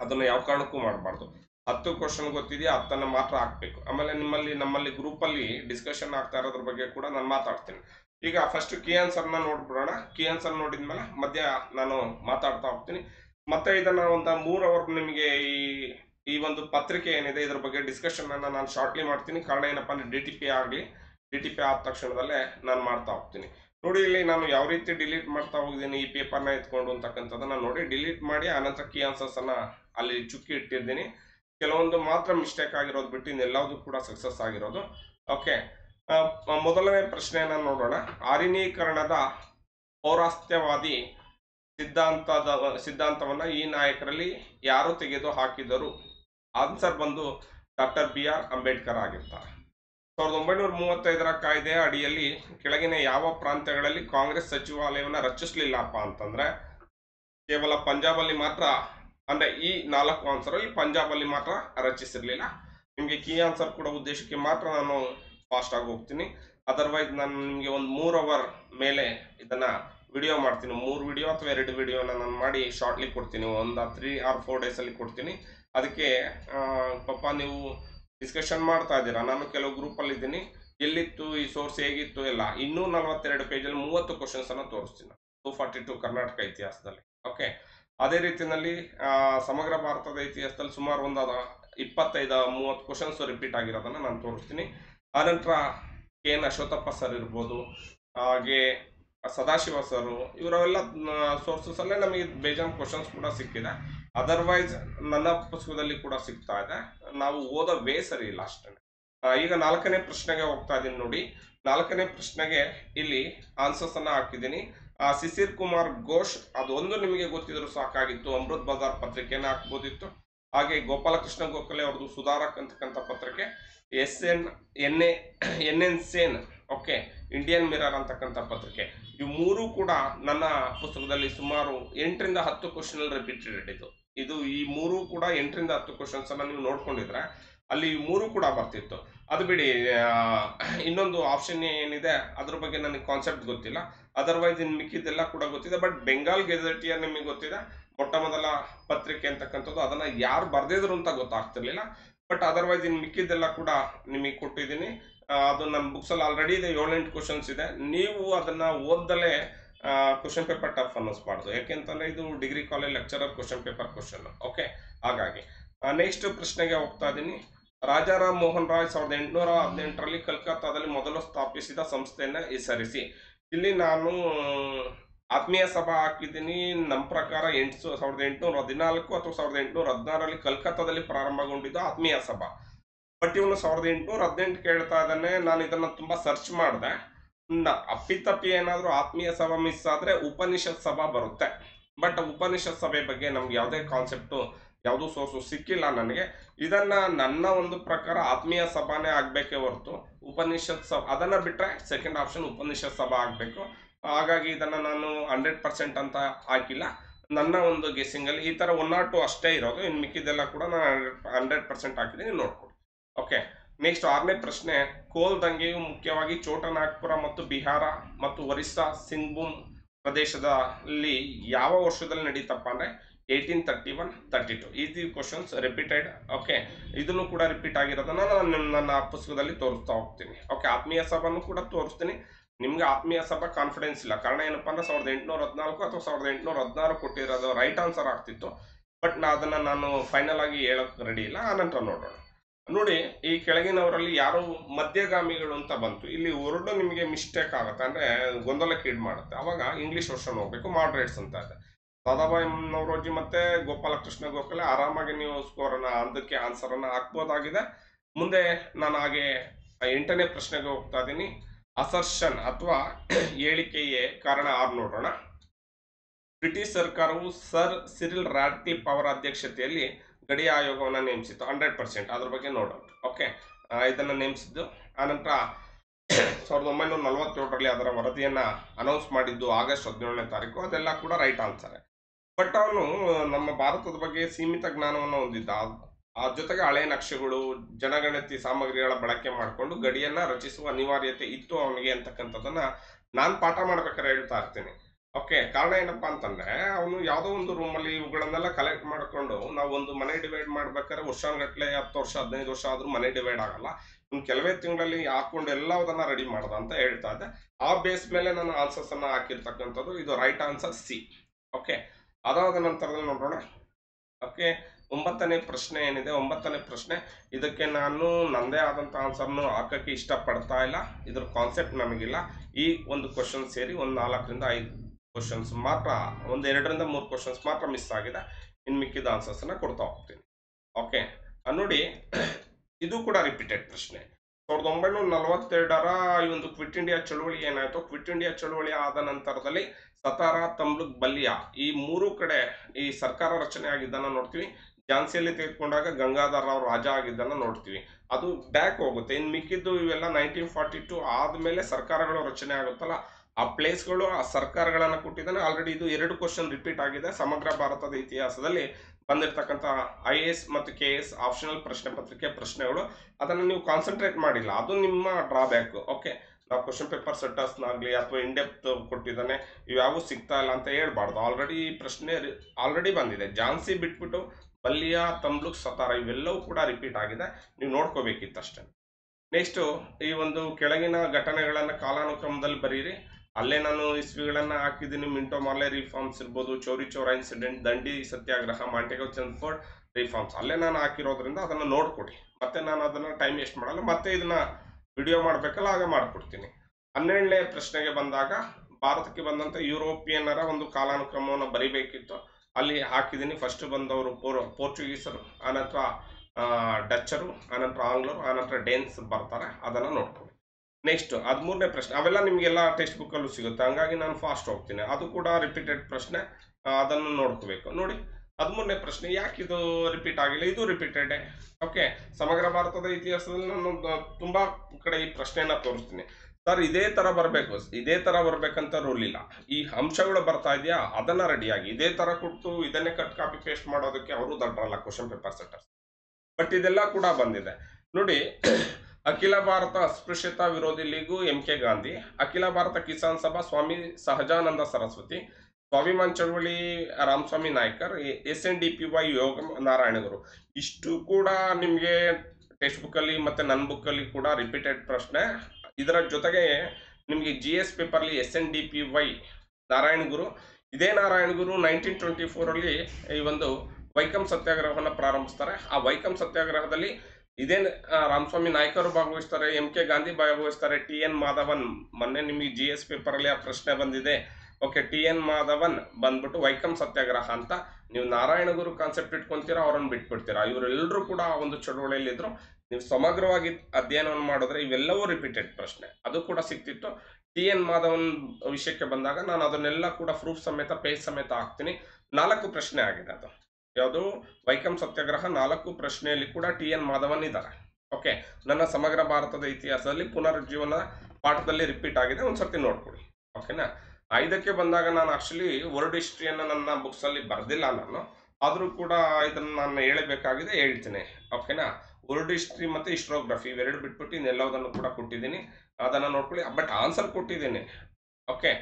ಅದನ್ನು ಯಾವ ಕಾರಣಕ್ಕೂ ಮಾಡಬಾರ್ದು. ಹತ್ತು ಕ್ವಶನ್ ಗೊತ್ತಿದೆಯಾ, ಹತ್ತನ್ನು ಮಾತ್ರ ಹಾಕ್ಬೇಕು. ಆಮೇಲೆ ನಿಮ್ಮಲ್ಲಿ, ನಮ್ಮಲ್ಲಿ ಗ್ರೂಪಲ್ಲಿ ಡಿಸ್ಕಷನ್ ಆಗ್ತಾ ಇರೋದ್ರ ಬಗ್ಗೆ ಕೂಡ ನಾನು ಮಾತಾಡ್ತೀನಿ. ಈಗ ಫಸ್ಟ್ ಕೀ ಆನ್ಸರ್ನ ನೋಡ್ಬಿಡೋಣ. ಕೀ ಆನ್ಸರ್ ನೋಡಿದ್ಮೇಲೆ ಮಧ್ಯ ನಾನು ಮಾತಾಡ್ತಾ ಹೋಗ್ತೀನಿ. ಮತ್ತೆ ಇದನ್ನು ಒಂದು ಮೂರು ಅವರ್ ನಿಮಗೆ ಈ ಈ ಒಂದು ಪತ್ರಿಕೆ ಏನಿದೆ, ಇದ್ರ ಬಗ್ಗೆ ಡಿಸ್ಕಷನ್ ಅನ್ನ ನಾನು ಶಾರ್ಟ್ಲಿ ಮಾಡ್ತೀನಿ. ಕಾರಣ ಏನಪ್ಪ ಅಂದ್ರೆ ಡಿ ಟಿ ಪಿ ಆಗಲಿ ಡಿ ಟಿ ಪಿ ಆದ ತಕ್ಷಣದಲ್ಲೇ ನಾನು ಮಾಡ್ತಾ ಹೋಗ್ತೀನಿ. ನೋಡಿ, ಇಲ್ಲಿ ನಾನು ಯಾವ ರೀತಿ ಡಿಲೀಟ್ ಮಾಡ್ತಾ ಹೋಗಿದ್ದೀನಿ ಈ ಪೇಪರ್ನ ಎತ್ಕೊಂಡು ಅಂತಕ್ಕಂಥದ್ದನ್ನು ನೋಡಿ ಡಿಲೀಟ್ ಮಾಡಿ ಅನಂತರ ಕೀ ಆನ್ಸರ್ಸನ್ನು ಅಲ್ಲಿ ಚುಕ್ಕಿ ಇಟ್ಟಿದ್ದೀನಿ. ಕೆಲವೊಂದು ಮಾತ್ರ ಮಿಸ್ಟೇಕ್ ಆಗಿರೋದು ಬಿಟ್ಟು ಇನ್ನೆಲ್ಲದೂ ಕೂಡ ಸಕ್ಸಸ್ ಆಗಿರೋದು. ಓಕೆ ಮೊದಲನೇ ಪ್ರಶ್ನೆಯನ್ನು ನೋಡೋಣ. ಆರಿನೀಕರಣದ ಪೌರಾಸ್ತ್ಯವಾದಿ ಸಿದ್ಧಾಂತದ, ಸಿದ್ಧಾಂತವನ್ನು ಈ ನಾಯಕರಲ್ಲಿ ಯಾರು ತೆಗೆದು ಹಾಕಿದರು ಆನ್ಸರ್ ಬಂದು ಡಾಕ್ಟರ್ ಬಿ ಆರ್ ಅಂಬೇಡ್ಕರ್ ಆಗಿರ್ತಾರೆ. ಸಾವಿರದ ಒಂಬೈನೂರ ಮೂವತ್ತೈದರ ಕಾಯ್ದೆ ಅಡಿಯಲ್ಲಿ ಕೆಳಗಿನ ಯಾವ ಪ್ರಾಂತ್ಯಗಳಲ್ಲಿ ಕಾಂಗ್ರೆಸ್ ಸಚಿವಾಲಯವನ್ನು ರಚಿಸಲಿಲ್ಲಪ್ಪ ಅಂತಂದ್ರೆ, ಕೇವಲ ಪಂಜಾಬಲ್ಲಿ ಮಾತ್ರ, ಅಂದ್ರೆ ಈ ನಾಲ್ಕು ಆನ್ಸರ್ ಅಲ್ಲಿ ಪಂಜಾಬಲ್ಲಿ ಮಾತ್ರ ರಚಿಸಿರ್ಲಿಲ್ಲ. ನಿಮಗೆ ಕೀ ಆನ್ಸರ್ ಕೂಡ ಉದ್ದೇಶಕ್ಕೆ ಮಾತ್ರ ನಾನು ಫಾಸ್ಟ್ ಆಗಿ ಹೋಗ್ತೀನಿ. ಅದರ್ವೈಸ್ ನಾನು ನಿಮಗೆ ಒಂದು ಮೂರ್ ಅವರ್ ಮೇಲೆ ಇದನ್ನ ವಿಡಿಯೋ ಮಾಡ್ತೀನಿ. ಮೂರು ವಿಡಿಯೋ ಅಥವಾ ಎರಡು ವಿಡಿಯೋನ ನಾನು ಮಾಡಿ ಶಾರ್ಟ್ಲಿ ಕೊಡ್ತೀನಿ. ಒಂದು ತ್ರೀ ಆರ್ ಫೋರ್ ಡೇಸಲ್ಲಿ ಕೊಡ್ತೀನಿ. ಅದಕ್ಕೆ ಪಪ್ಪ ಪಾಪ ನೀವು ಡಿಸ್ಕಷನ್ ಮಾಡ್ತಾ ಇದ್ದೀರಾ? ನಾನು ಕೆಲವು ಗ್ರೂಪಲ್ಲಿ ಇದ್ದೀನಿ. ಎಲ್ಲಿತ್ತು, ಈ ಸೋರ್ಸ್ ಹೇಗಿತ್ತು ಎಲ್ಲ. ಇನ್ನೂ ನಲವತ್ತೆರಡು ಪೇಜಲ್ಲಿ ಮೂವತ್ತು ಕ್ವಶನ್ಸ್ ಅನ್ನು ತೋರಿಸ್ತೀನಿ ಟೂ ಫಾರ್ಟಿ ಟು ಕರ್ನಾಟಕ ಇತಿಹಾಸದಲ್ಲಿ. ಓಕೆ ಅದೇ ರೀತಿಯಲ್ಲಿ ಸಮಗ್ರ ಭಾರತದ ಇತಿಹಾಸದಲ್ಲಿ ಸುಮಾರು ಒಂದು ಇಪ್ಪತ್ತೈದು, ಮೂವತ್ತು ಕ್ವಶನ್ಸ್ ರಿಪೀಟ್ ಆಗಿರೋದನ್ನ ನಾನು ತೋರಿಸ್ತೀನಿ. ಆನಂತರ ಕೆ ಎನ್ ಅಶ್ವಥಪ್ಪ ಸರ್ ಇರ್ಬೋದು. ಹಾಗೆ ಸದಾಶಿವ ಸರ್ ಇವರೆಲ್ಲ ಸೋರ್ಸಸ್ ಅಲ್ಲೇ ನಮಗೆ ಬೇಜಾನ್ ಕ್ವಶನ್ಸ್ ಕೂಡ ಸಿಕ್ಕಿದೆ. ಅದರ್ವೈಸ್ ನನ್ನ ಪುಸ್ತಕದಲ್ಲಿ ಕೂಡ ಸಿಗ್ತಾ ಇದೆ. ನಾವು ಓದೋ ವೇ ಸರಿ ಇಲ್ಲ ಅಷ್ಟೇ. ಈಗ ನಾಲ್ಕನೇ ಪ್ರಶ್ನೆಗೆ ಹೋಗ್ತಾ ಇದ್ದೀನಿ ನೋಡಿ. ನಾಲ್ಕನೇ ಪ್ರಶ್ನೆಗೆ ಇಲ್ಲಿ ಆನ್ಸರ್ಸ್ ಅನ್ನ ಹಾಕಿದ್ದೀನಿ. ಆ, ಶಿಶಿರ್ ಕುಮಾರ್ ಘೋಷ್ ಅದೊಂದು ನಿಮಗೆ ಗೊತ್ತಿದ್ರು ಸಾಕಾಗಿತ್ತು. ಅಮೃತ್ ಬಜಾರ್ ಪತ್ರಿಕೆನ ಹಾಕ್ಬೋದಿತ್ತು. ಹಾಗೆ ಗೋಪಾಲಕೃಷ್ಣ ಗೋಖಲೆ ಅವ್ರದ್ದು ಸುಧಾರಕ್ ಅಂತಕ್ಕಂಥ ಪತ್ರಿಕೆ. S N N N N Sen okay Indian Mirror ಅಂತಕ್ಕಂಥ ಪತ್ರಿಕೆ. ಇವು ಮೂರು ಕೂಡ ನನ್ನ ಪುಸ್ತಕದಲ್ಲಿ ಸುಮಾರು ಎಂಟರಿಂದ ಹತ್ತು ಕ್ವಶನ್ ರಿಪೀಟೆಡ್ ಇದು ಇದು ಈ ಮೂರು ಕೂಡ ಎಂಟರಿಂದ ಹತ್ತು ಕ್ವಶನ್ಸ್ ಅನ್ನ ನೀವು ನೋಡ್ಕೊಂಡಿದ್ರೆ ಅಲ್ಲಿ ಮೂರು ಕೂಡ ಬರ್ತಿತ್ತು. ಅದು ಬಿಡಿ ಇನ್ನೊಂದು ಆಪ್ಷನ್ ಏನಿದೆ, ಅದ್ರ ಬಗ್ಗೆ ನನಗೆ ಕಾನ್ಸೆಪ್ಟ್ ಗೊತ್ತಿಲ್ಲ. ಅದರ್ವೈಸ್ ಇನ್ ಮಿಕ್ಕಿದ್ದೆಲ್ಲ ಕೂಡ ಗೊತ್ತಿದೆ ಬಟ್ ಬೆಂಗಾಲ್ ಗೆಜೆಟಿಯರ್ ನಿಮಗೆ ಗೊತ್ತಿದೆ ಮೊಟ್ಟ ಮೊದಲ ಪತ್ರಿಕೆ ಅಂತಕ್ಕಂಥದ್ದು, ಅದನ್ನ ಯಾರು ಬರೆದಿದ್ರು ಅಂತ ಗೊತ್ತಾಗ್ತಿರ್ಲಿಲ್ಲ. ಬಟ್ ಅದರ್ವೈಸ್ ಇನ್ ಮಿಕ್ಕಿದ್ದೆಲ್ಲ ಕೂಡ ನಿಮಗೆ ಕೊಟ್ಟಿದ್ದೀನಿ. ಅದು ನನ್ನ ಬುಕ್ಸಲ್ಲಿ ಆಲ್ರೆಡಿ ಇದೆ ಏಳೆಂಟು ಕ್ವಶನ್ಸ್ ಇದೆ. ನೀವು ಅದನ್ನ ಓದ್ದಲೇ ಕ್ವಶನ್ ಪೇಪರ್ ಟಫ್ ಅನ್ನಿಸ್ಬಾರ್ದು ಯಾಕೆಂತಂದ್ರೆ ಇದು degree college lecturer question paper question okay ಹಾಗಾಗಿ ನೆಕ್ಸ್ಟ್ ಪ್ರಶ್ನೆಗೆ ಹೋಗ್ತಾ ಇದ್ದೀನಿ ರಾಜಾರಾಮ್ ಮೋಹನ್ ರಾಯ್ ಸಾವಿರದ ಎಂಟುನೂರ ಹದಿನೆಂಟರಲ್ಲಿ ಕಲ್ಕತ್ತಾದಲ್ಲಿ ಮೊದಲು ಸ್ಥಾಪಿಸಿದ ಸಂಸ್ಥೆಯನ್ನು ಹೆಸರಿಸಿ. ಇಲ್ಲಿ ನಾನು, ಆತ್ಮೀಯ ಸಭಾ ಹಾಕಿದ್ದೀನಿ. ನಮ್ಮ ಪ್ರಕಾರ ಎಂಟು ಸಾವಿರದ ಎಂಟುನೂರ ಹದಿನಾಲ್ಕು ಅಥವಾ ಸಾವಿರದ ಎಂಟುನೂರ ಹದಿನಾರರಲ್ಲಿ ಕಲ್ಕತ್ತಾದಲ್ಲಿ ಪ್ರಾರಂಭಗೊಂಡಿದ್ದು ಆತ್ಮೀಯ ಸಭಾ. ಬಟ್ ಇವನು ಸಾವಿರದ ಎಂಟುನೂರ ಹದಿನೆಂಟು ಕೇಳ್ತಾ ಇದ್ದಾನೆ. ನಾನು ಇದನ್ನ ತುಂಬಾ ಸರ್ಚ್ ಮಾಡಿದೆ. ಅಪ್ಪಿತಪ್ಪಿ ಏನಾದರೂ ಆತ್ಮೀಯ ಸಭಾ ಮಿಸ್ ಆದ್ರೆ ಉಪನಿಷತ್ ಸಭಾ ಬರುತ್ತೆ. ಬಟ್ ಉಪನಿಷತ್ ಸಭೆ ಬಗ್ಗೆ ನಮ್ಗೆ ಯಾವುದೇ ಕಾನ್ಸೆಪ್ಟು ಯಾವುದೂ ಸೋರ್ಸು ಸಿಕ್ಕಿಲ್ಲ ನನಗೆ. ಇದನ್ನ ನನ್ನ ಒಂದು ಪ್ರಕಾರ ಆತ್ಮೀಯ ಸಭಾನೇ ಆಗಬೇಕೇ ಹೊರತು ಉಪನಿಷತ್ ಸಭ, ಅದನ್ನ ಬಿಟ್ರೆ ಸೆಕೆಂಡ್ ಆಪ್ಷನ್ ಉಪನಿಷತ್ ಸಭಾ ಆಗಬೇಕು. ಹಾಗಾಗಿ ಇದನ್ನ ನಾನು ಹಂಡ್ರೆಡ್ ಪರ್ಸೆಂಟ್ ಅಂತ ಹಾಕಿಲ್ಲ. ನನ್ನ ಒಂದು ಗೆಸ್ಸಿಂಗಲ್ಲಿ ಈ ತರ ಒನ್ ಆರ್ ಟು ಅಷ್ಟೇ ಇರೋದು. ಇನ್ನು ಮಿಕ್ಕಿದೆಲ್ಲ ಕೂಡ ನಾನು ಹಂಡ್ರೆಡ್ ಪರ್ಸೆಂಟ್ ಹಾಕಿದ್ದೀನಿ ನೋಡ್ಕೊಡಿ ಓಕೆ ನೆಕ್ಸ್ಟ್ ಆರನೇ ಪ್ರಶ್ನೆ, ಕೋಲ್ ದಂಗೆಯು ಮುಖ್ಯವಾಗಿ ಚೋಟನಾಗ್ಪುರ ಮತ್ತು ಬಿಹಾರ ಮತ್ತು ಒರಿಸ್ಸಾ ಸಿಂಗ್ಭೂಮ್ ಪ್ರದೇಶದಲ್ಲಿ ಯಾವ ವರ್ಷದಲ್ಲಿ ನಡೀತಪ್ಪ ಅಂದ್ರೆ eighteen thirty one thirty two easy questions repeated okay ಇದನ್ನು ಕೂಡ ರಿಪೀಟ್ ಆಗಿರೋದನ್ನ ನಾನು ನನ್ನ ಪುಸ್ತಕದಲ್ಲಿ ತೋರಿಸ್ತಾ ಹೋಗ್ತೀನಿ. ಓಕೆ ಆತ್ಮೀಯ ಸಭಾನು ಕೂಡ ತೋರಿಸ್ತೀನಿ. ನಿಮ್ಗೆ ಆತ್ಮೀಯ ಸಭಾ ಕಾನ್ಫಿಡೆನ್ಸ್ ಇಲ್ಲ. ಕಾರಣ ಏನಪ್ಪ ಅಂದ್ರೆ ಸಾವಿರದ ಎಂಟುನೂರ ಹದಿನಾಲ್ಕು ಅಥವಾ ಸಾವಿರದ ಎಂಟುನೂರ ಹದಿನಾರು ಕೊಟ್ಟಿರೋದು ರೈಟ್ ಆನ್ಸರ್ ಆಗ್ತಿತ್ತು. ಬಟ್ ನಾ ಅದನ್ನ ನಾನು ಫೈನಲ್ ಆಗಿ ಹೇಳೋಕೆ ರೆಡಿ ಇಲ್ಲ. ಆನಂತರ ನೋಡೋಣ. ನೋಡಿ, ಈ ಕೆಳಗಿನವರಲ್ಲಿ ಯಾರು ಮಧ್ಯಗಾಮಿಗಳು ಅಂತ ಬಂತು. ಇಲ್ಲಿ ವರ್ಡ್ ನಿಮಗೆ ಮಿಸ್ಟೇಕ್ ಆಗುತ್ತೆ. ಅಂದ್ರೆ ಗೊಂದಲಕ್ಕೆ ಈಡ್ ಮಾಡುತ್ತೆ. ಅವಾಗ ಇಂಗ್ಲಿಷ್ ವರ್ಷನ್ ಹೋಗ್ಬೇಕು ಮಾಡ್ರೇಟ್ಸ್ ಅಂತ ಇದೆ. ದಾದಾಬಾಯಿ ನವರೋಜಿ ಮತ್ತೆ ಗೋಪಾಲಕೃಷ್ಣ ಗೋಖಲೆ ಆರಾಮಾಗಿ ನೀವು ಸ್ಕೋರ್ ಅನ್ನ ಅದಕ್ಕೆ ಆನ್ಸರ್ ಅನ್ನ ಹಾಕ್ಬೋದಾಗಿದೆ. ಮುಂದೆ ನಾನು ಹಾಗೆ ಎಂಟನೇ ಪ್ರಶ್ನೆಗೆ ಹೋಗ್ತಾ ಇದ್ದೀನಿ. ಅಸರ್ಷನ್ ಅಥವಾ ಹೇಳಿಕೆಯೇ ಕಾರಣ ಆರ್ ನೋಡೋಣ. ಬ್ರಿಟಿಷ್ ಸರ್ಕಾರವು ಸರ್ ಸಿರಿಲ್ ರಾಡ್ಕ್ಲಿಫ್ ಅವರ ಅಧ್ಯಕ್ಷತೆಯಲ್ಲಿ ಗಡಿ ಆಯೋಗವನ್ನು ನೇಮಿಸಿತ್ತು ಹಂಡ್ರೆಡ್ ಪರ್ಸೆಂಟ್ ಅದ್ರ ಬಗ್ಗೆ ನೋಡೋಣ ಓಕೆ ಇದನ್ನು ನೇಮಿಸಿದ್ದು. ಆನಂತರ ಸಾವಿರದ ಒಂಬೈನೂರ ನಲವತ್ತೇಳರಲ್ಲಿ ಅದರ ವರದಿಯನ್ನು ಅನೌನ್ಸ್ ಮಾಡಿದ್ದು ಆಗಸ್ಟ್ ಹದಿನೇಳನೇ ತಾರೀಕು. ಅದೆಲ್ಲ ಕೂಡ ರೈಟ್ ಆನ್ಸರ್ ಬಟ್ ಅವನು, ನಮ್ಮ ಭಾರತದ ಬಗ್ಗೆ ಸೀಮಿತ ಜ್ಞಾನವನ್ನು ಹೊಂದಿದ್ದ. ಆ ಜೊತೆಗೆ ಹಳೆ ನಕ್ಷೆಗಳು, ಜನಗಣತಿ ಸಾಮಗ್ರಿಗಳ ಬಳಕೆ ಮಾಡಿಕೊಂಡು ಗಡಿಯನ್ನು ರಚಿಸುವ ಅನಿವಾರ್ಯತೆ ಇತ್ತು ಅವನಿಗೆ ಅಂತಕ್ಕಂಥದ್ದನ್ನು ನಾನು ಪಾಠ ಮಾಡ್ಬೇಕಾದ್ರೆ ಹೇಳ್ತಾ ಇರ್ತೀನಿ. ಓಕೆ ಕಾರಣ ಏನಪ್ಪಾ ಅಂತಂದ್ರೆ, ಅವನು ಯಾವುದೋ ಒಂದು ರೂಮಲ್ಲಿ ಇವುಗಳನ್ನೆಲ್ಲ ಕಲೆಕ್ಟ್ ಮಾಡ್ಕೊಂಡು ನಾವು ಒಂದು ಮನೆ ಡಿವೈಡ್ ಮಾಡ್ಬೇಕಾದ್ರೆ ವರ್ಷಾನ್ಗಟ್ಲೆ ಹತ್ತು ವರ್ಷ, ಹದಿನೈದು ವರ್ಷ ಆದ್ರೂ ಮನೆ ಡಿವೈಡ್ ಆಗಲ್ಲ. ಇನ್ನು ಕೆಲವೇ ತಿಂಗಳಲ್ಲಿ ಹಾಕೊಂಡು ಎಲ್ಲದನ್ನ ರೆಡಿ ಮಾಡ್ದ ಅಂತ ಹೇಳ್ತಾ ಇದ್ದೆ. ಆ ಬೇಸ್ ಮೇಲೆ ನಾನು ಆನ್ಸರ್ಸ್ ಅನ್ನ ಹಾಕಿರ್ತಕ್ಕಂಥದ್ದು ಇದು ರೈಟ್ ಆನ್ಸರ್ ಸಿ ಓಕೆ ಅದಾದ ನಂತರದಲ್ಲಿ ನೋಡೋಣ ಓಕೆ ಒಂಬತ್ತನೇ ಪ್ರಶ್ನೆ ಏನಿದೆ? ಒಂಬತ್ತನೇ ಪ್ರಶ್ನೆ, ಇದಕ್ಕೆ ನಾನು ನನ್ನದೇ ಆದಂಥ ಆನ್ಸರ್ನು ಹಾಕಕ್ಕೆ ಇಷ್ಟಪಡ್ತಾ ಇಲ್ಲ. ಇದ್ರ ಕಾನ್ಸೆಪ್ಟ್ ನಮಗಿಲ್ಲ. ಈ ಒಂದು ಕ್ವಶನ್ ಸೇರಿ ಒಂದು ನಾಲ್ಕರಿಂದ ಐದು ಕ್ವಶನ್ಸ್ ಮಾತ್ರ, ಒಂದು ಎರಡರಿಂದ ಮೂರು ಕ್ವಶನ್ಸ್ ಮಾತ್ರ ಮಿಸ್ ಆಗಿದೆ. ಇನ್ನು ಮಿಕ್ಕಿದ ಆನ್ಸರ್ಸನ್ನು ಕೊಡ್ತಾ ಹೋಗ್ತೀನಿ. ಓಕೆ ನೋಡಿ, ಇದು ಕೂಡ ರಿಪೀಟೆಡ್ ಪ್ರಶ್ನೆ. ಸಾವಿರದ ಒಂಬೈನೂರ ನಲವತ್ತೆರಡರ ಈ ಒಂದು ಕ್ವಿಟ್ ಇಂಡಿಯಾ ಚಳುವಳಿ ಏನಾಯ್ತು? ಕ್ವಿಟ್ ಇಂಡಿಯಾ ಚಳುವಳಿ ಆದ ನಂತರದಲ್ಲಿ ಸತಾರ ತಮ್ಲುಕ್ ಬಲ್ಯ ಈ ಮೂರು ಕಡೆ ಈ ಸರ್ಕಾರ ರಚನೆ ಆಗಿದ್ದನ್ನ ನೋಡ್ತೀವಿ. ಝಾನ್ಸಿಯಲ್ಲಿ ತೆಗೆದುಕೊಂಡಾಗ ಗಂಗಾಧರ್ ರಾವ್ ರಾಜ ಆಗಿದ್ದನ್ನ ನೋಡ್ತೀವಿ. ಅದು ಬ್ಯಾಕ್ ಹೋಗುತ್ತೆ. ಇನ್ನು ಮಿಕ್ಕಿದ್ದು ಇವೆಲ್ಲ ನೈನ್ಟೀನ್ ಫಾರ್ಟಿ ಟು ಆದ್ಮೇಲೆ ಸರ್ಕಾರಗಳು ರಚನೆ ಆಗುತ್ತಲ್ಲ ಆ ಪ್ಲೇಸ್ಗಳು, ಆ ಸರ್ಕಾರಗಳನ್ನು ಕೊಟ್ಟಿದ್ದಾನೆ. ಆಲ್ರೆಡಿ ಇದು ಎರಡು ಕ್ವಶನ್ ರಿಪೀಟ್ ಆಗಿದೆ. ಸಮಗ್ರ ಭಾರತದ ಇತಿಹಾಸದಲ್ಲಿ ಬಂದಿರತಕ್ಕಂಥ ಐ ಎ ಎಸ್ ಮತ್ತು ಕೆ ಎಸ್ ಆಪ್ಷನಲ್ ಪ್ರಶ್ನೆ ಪತ್ರಿಕೆ ಪ್ರಶ್ನೆಗಳು. ಅದನ್ನು ನೀವು ಕಾನ್ಸಂಟ್ರೇಟ್ ಮಾಡಿಲ್ಲ. ಅದು ನಿಮ್ಮ ಡ್ರಾಬ್ಯಾಕ್. ಓಕೆ? ನಾವು ಕ್ವಶನ್ ಪೇಪರ್ ಸೆಟ್ಟರ್ಸ್ನಾಗಲಿ ಅಥವಾ ಇಂಡೆಪ್ತ್ ಕೊಟ್ಟಿದ್ದಾನೆ. ಇವ್ಯಾವು ಸಿಗ್ತಾ ಇಲ್ಲ ಅಂತ ಹೇಳ್ಬಾರ್ದು. ಆಲ್ರೆಡಿ ಈ ಪ್ರಶ್ನೆ ಆಲ್ರೆಡಿ ಬಂದಿದೆ. ಜಾನ್ಸಿ ಬಿಟ್ಬಿಟ್ಟು ಬಲ್ಲಿಯ ತಮ್ಲುಕ್ ಸತಾರ ಇವೆಲ್ಲವೂ ಕೂಡ ರಿಪೀಟ್ ಆಗಿದೆ. ನೀವು ನೋಡ್ಕೋಬೇಕಿತ್ತಷ್ಟೇ. ನೆಕ್ಸ್ಟು ಈ ಒಂದು ಕೆಳಗಿನ ಘಟನೆಗಳನ್ನು ಕಾಲಾನುಕ್ರಮದಲ್ಲಿ ಬರೀರಿ. ಅಲ್ಲೇ ನಾನು ಇಸ್ವಿಗಳನ್ನ ಹಾಕಿದ್ದೀನಿ. ಮಿಂಟೋ ಮಾರ್ಲೆ ರಿಫಾರ್ಮ್ಸ್ ಇರ್ಬೋದು, ಚೌರಿ ಚೌರ ಇನ್ಸಿಡೆಂಟ್ ದಂಡಿ ಸತ್ಯಾಗ್ರಹ, ಮಾಂಟೆಗೌ ಚಂದ್ಫೋರ್ಡ್ ರಿಫಾರ್ಮ್ಸ್ ಅಲ್ಲೇ ನಾನು ಹಾಕಿರೋದ್ರಿಂದ ಅದನ್ನು ನೋಡ್ಕೊಡಿ. ಮತ್ತೆ ನಾನು ಅದನ್ನು ಟೈಮ್ ವೇಸ್ಟ್ ಮಾಡಲ್ಲ. ಮತ್ತೆ ಇದನ್ನ ವಿಡಿಯೋ ಮಾಡಬೇಕಲ್ಲ, ಆಗ ಮಾಡಿಕೊಡ್ತೀನಿ. ಹನ್ನೆರಡನೇ ಪ್ರಶ್ನೆಗೆ ಬಂದಾಗ, ಭಾರತಕ್ಕೆ ಬಂದಂಥ ಯುರೋಪಿಯನ್ನರ ಒಂದು ಕಾಲಾನುಕ್ರಮವನ್ನು ಬರಿಬೇಕಿತ್ತು. ಅಲ್ಲಿ ಹಾಕಿದ್ದೀನಿ. ಫಸ್ಟ್ ಬಂದವರು ಪೋರ್, ಪೋರ್ಚುಗೀಸರು, ಆನಂತರ ಡಚ್ಚರು, ಆನಂತರ ಆಂಗ್ಲರು, ಆನಂತರ ಡೇನ್ಸ್ ಬರ್ತಾರೆ. ಅದನ್ನು ನೋಡ್ಕೊಳ್ಳಿ ನೆಕ್ಸ್ಟ್ ಹದಿಮೂರನೇ ಪ್ರಶ್ನೆ. ಅವೆಲ್ಲ ನಿಮಗೆಲ್ಲ ಟೆಕ್ಸ್ಟ್ ಬುಕ್ಕಲ್ಲೂ ಸಿಗುತ್ತೆ. ಹಂಗಾಗಿ ನಾನು ಫಾಸ್ಟ್ ಹೋಗ್ತೀನಿ. ಅದು ಕೂಡ ರಿಪೀಟೆಡ್ ಪ್ರಶ್ನೆ. ಅದನ್ನು ನೋಡ್ಕೋಬೇಕು. ನೋಡಿ, ಹದಿಮೂರನೇ ಪ್ರಶ್ನೆ. ಯಾಕೆ ಇದು ರಿಪೀಟ್ ಆಗಿಲ್ಲ? ಇದು ರಿಪೀಟೆಡ್ ಓಕೆ ಸಮಗ್ರ ಭಾರತದ ಇತಿಹಾಸದಲ್ಲಿ ನಾನು ತುಂಬ ತುಂಬಾ ಕಡೆ ಈ ಪ್ರಶ್ನೆಯನ್ನ ತೋರಿಸ್ತೀನಿ. ಸರ್, ಇದೇ ತರ ಬರಬೇಕು. ಇದೇ ತರ ಬರ್ಬೇಕಂತ ರೂಲ್ ಇಲ್ಲ. ಈ ಅಂಶಗಳು ಬರ್ತಾ ಇದೆಯಾ? ಅದನ್ನ ರೆಡಿಯಾಗಿ ಇದೇ ತರ ಕೊಟ್ಟು ಇದನ್ನೇ ಕಟ್ ಕಾಪಿ ಪೇಸ್ಟ್ ಮಾಡೋದಕ್ಕೆ ಅವರು ದಡ್ರಲ್ಲ ಕ್ವಶನ್ ಪೇಪರ್ ಸೆಂಟರ್ಸ್ ಬಟ್ ಇದೆಲ್ಲ ಕೂಡ ಬಂದಿದೆ. ನೋಡಿ ಅಖಿಲ ಭಾರತ ಅಸ್ಪೃಶ್ಯತಾ ವಿರೋಧಿ ಲೀಗು ಎಂ ಕೆ ಗಾಂಧಿ, ಅಖಿಲ ಭಾರತ ಕಿಸಾನ್ ಸಭಾ ಸ್ವಾಮಿ ಸಹಜಾನಂದ ಸರಸ್ವತಿ, ಸ್ವಾಭಿಮಾನ್ ಚಳವಳಿ Ramaswamy Naicker S N D P Y Yoga Narayanaguru. ಇಷ್ಟು ಕೂಡ ನಿಮಗೆ ಟೆಕ್ಸ್ಟ್ ಬುಕ್ಕಲ್ಲಿ ಮತ್ತು ನನ್ನ ಬುಕ್ಕಲ್ಲಿ ಕೂಡ ರಿಪೀಟೆಡ್ ಪ್ರಶ್ನೆ. ಇದರ ಜೊತೆಗೆ ನಿಮಗೆ G S ಪೇಪರ್ಲಿ S N D P Y Narayana Guru ಇದೇ ನಾರಾಯಣಗುರು ನೈನ್ಟೀನ್ ಟ್ವೆಂಟಿ ಫೋರಲ್ಲಿ ಈ ಒಂದು ವೈಕಂ ಸತ್ಯಾಗ್ರಹವನ್ನು ಪ್ರಾರಂಭಿಸ್ತಾರೆ. ಆ ವೈಕಂ ಸತ್ಯಾಗ್ರಹದಲ್ಲಿ ಇದೇ ರಾಮಸ್ವಾಮಿ ನಾಯ್ಕರು ಭಾಗವಹಿಸ್ತಾರೆ ಎಂ ಕೆ ಗಾಂಧಿ ಭಾಗವಹಿಸ್ತಾರೆ ಟಿ ಎನ್ ಮಾಧವನ್. ಮೊನ್ನೆ ನಿಮಗೆ ಜಿ ಎಸ್ ಪೇಪರಲ್ಲಿ ಆ ಪ್ರಶ್ನೆ ಬಂದಿದೆ. ಓಕೆ ಟಿ ಎನ್ ಮಾಧವನ್ ಬಂದ್ಬಿಟ್ಟು ವೈಕಂ ಸತ್ಯಾಗ್ರಹ ಅಂತ. ನೀವು ನಾರಾಯಣ ಗುರು ಕಾನ್ಸೆಪ್ಟ್ ಇಟ್ಕೊಂತೀರಾ, ಅವ್ರನ್ನ ಬಿಟ್ಬಿಡ್ತೀರಾ? ಇವರೆಲ್ಲರೂ ಕೂಡ ಆ ಒಂದು ಚಳುವಳಿಯಲ್ಲಿ ಇದ್ರು. ನೀವು ಸಮಗ್ರವಾಗಿ ಅಧ್ಯಯನವನ್ನು ಮಾಡಿದ್ರೆ ಇವೆಲ್ಲವೂ ರಿಪೀಟೆಡ್ ಪ್ರಶ್ನೆ. ಅದು ಕೂಡ ಸಿಕ್ತಿತ್ತು. ಟಿ ಎನ್ ಮಾಧವನ್ ವಿಷಯಕ್ಕೆ ಬಂದಾಗ ನಾನು ಅದನ್ನೆಲ್ಲ ಕೂಡ ಪ್ರೂಫ್ ಸಮೇತ ಪೇಜ್ ಸಮೇತ ಹಾಕ್ತೀನಿ. ನಾಲ್ಕು ಪ್ರಶ್ನೆ ಆಗಿದೆ ಅದು. ಯಾವುದು? ವೈಕಂ ಸತ್ಯಾಗ್ರಹ ನಾಲ್ಕು ಪ್ರಶ್ನೆಯಲ್ಲಿ ಕೂಡ ಟಿ ಎನ್ ಮಾಧವನ್ ಇದ್ದಾರೆ. ಓಕೆ, ನನ್ನ ಸಮಗ್ರ ಭಾರತದ ಇತಿಹಾಸದಲ್ಲಿ ಪುನರುಜ್ಜೀವನ ಪಾಠದಲ್ಲಿ ರಿಪೀಟ್ ಆಗಿದೆ. ಒಂದ್ಸರ್ತಿ ನೋಡ್ಕೊಳ್ಳಿ. ಓಕೆನಾ? ಐದಕ್ಕೆ ಬಂದಾಗ ನಾನು ಆಕ್ಚುಲಿ ವರ್ಡ್ ಹಿಸ್ಟ್ರಿಯನ್ನು ನನ್ನ ಬುಕ್ಸಲ್ಲಿ ಬರ್ದಿಲ್ಲ ನಾನು. ಆದರೂ ಕೂಡ ಇದನ್ನು ನಾನು ಹೇಳಬೇಕಾಗಿದೆ, ಹೇಳ್ತೀನಿ. ಓಕೆನಾ? ವರ್ಡ್ ಹಿಸ್ಟ್ರಿ ಮತ್ತು ಹಿಸ್ಟ್ರೋಗ್ರಫಿ ಇವೆರಡು ಬಿಟ್ಬಿಟ್ಟು ಇನ್ನೆಲ್ಲವುದನ್ನು ಕೂಡ ಕೊಟ್ಟಿದ್ದೀನಿ. ಅದನ್ನು ನೋಡ್ಕೊಳ್ಳಿ. ಬಟ್ ಆನ್ಸರ್ ಕೊಟ್ಟಿದ್ದೀನಿ. ಓಕೆ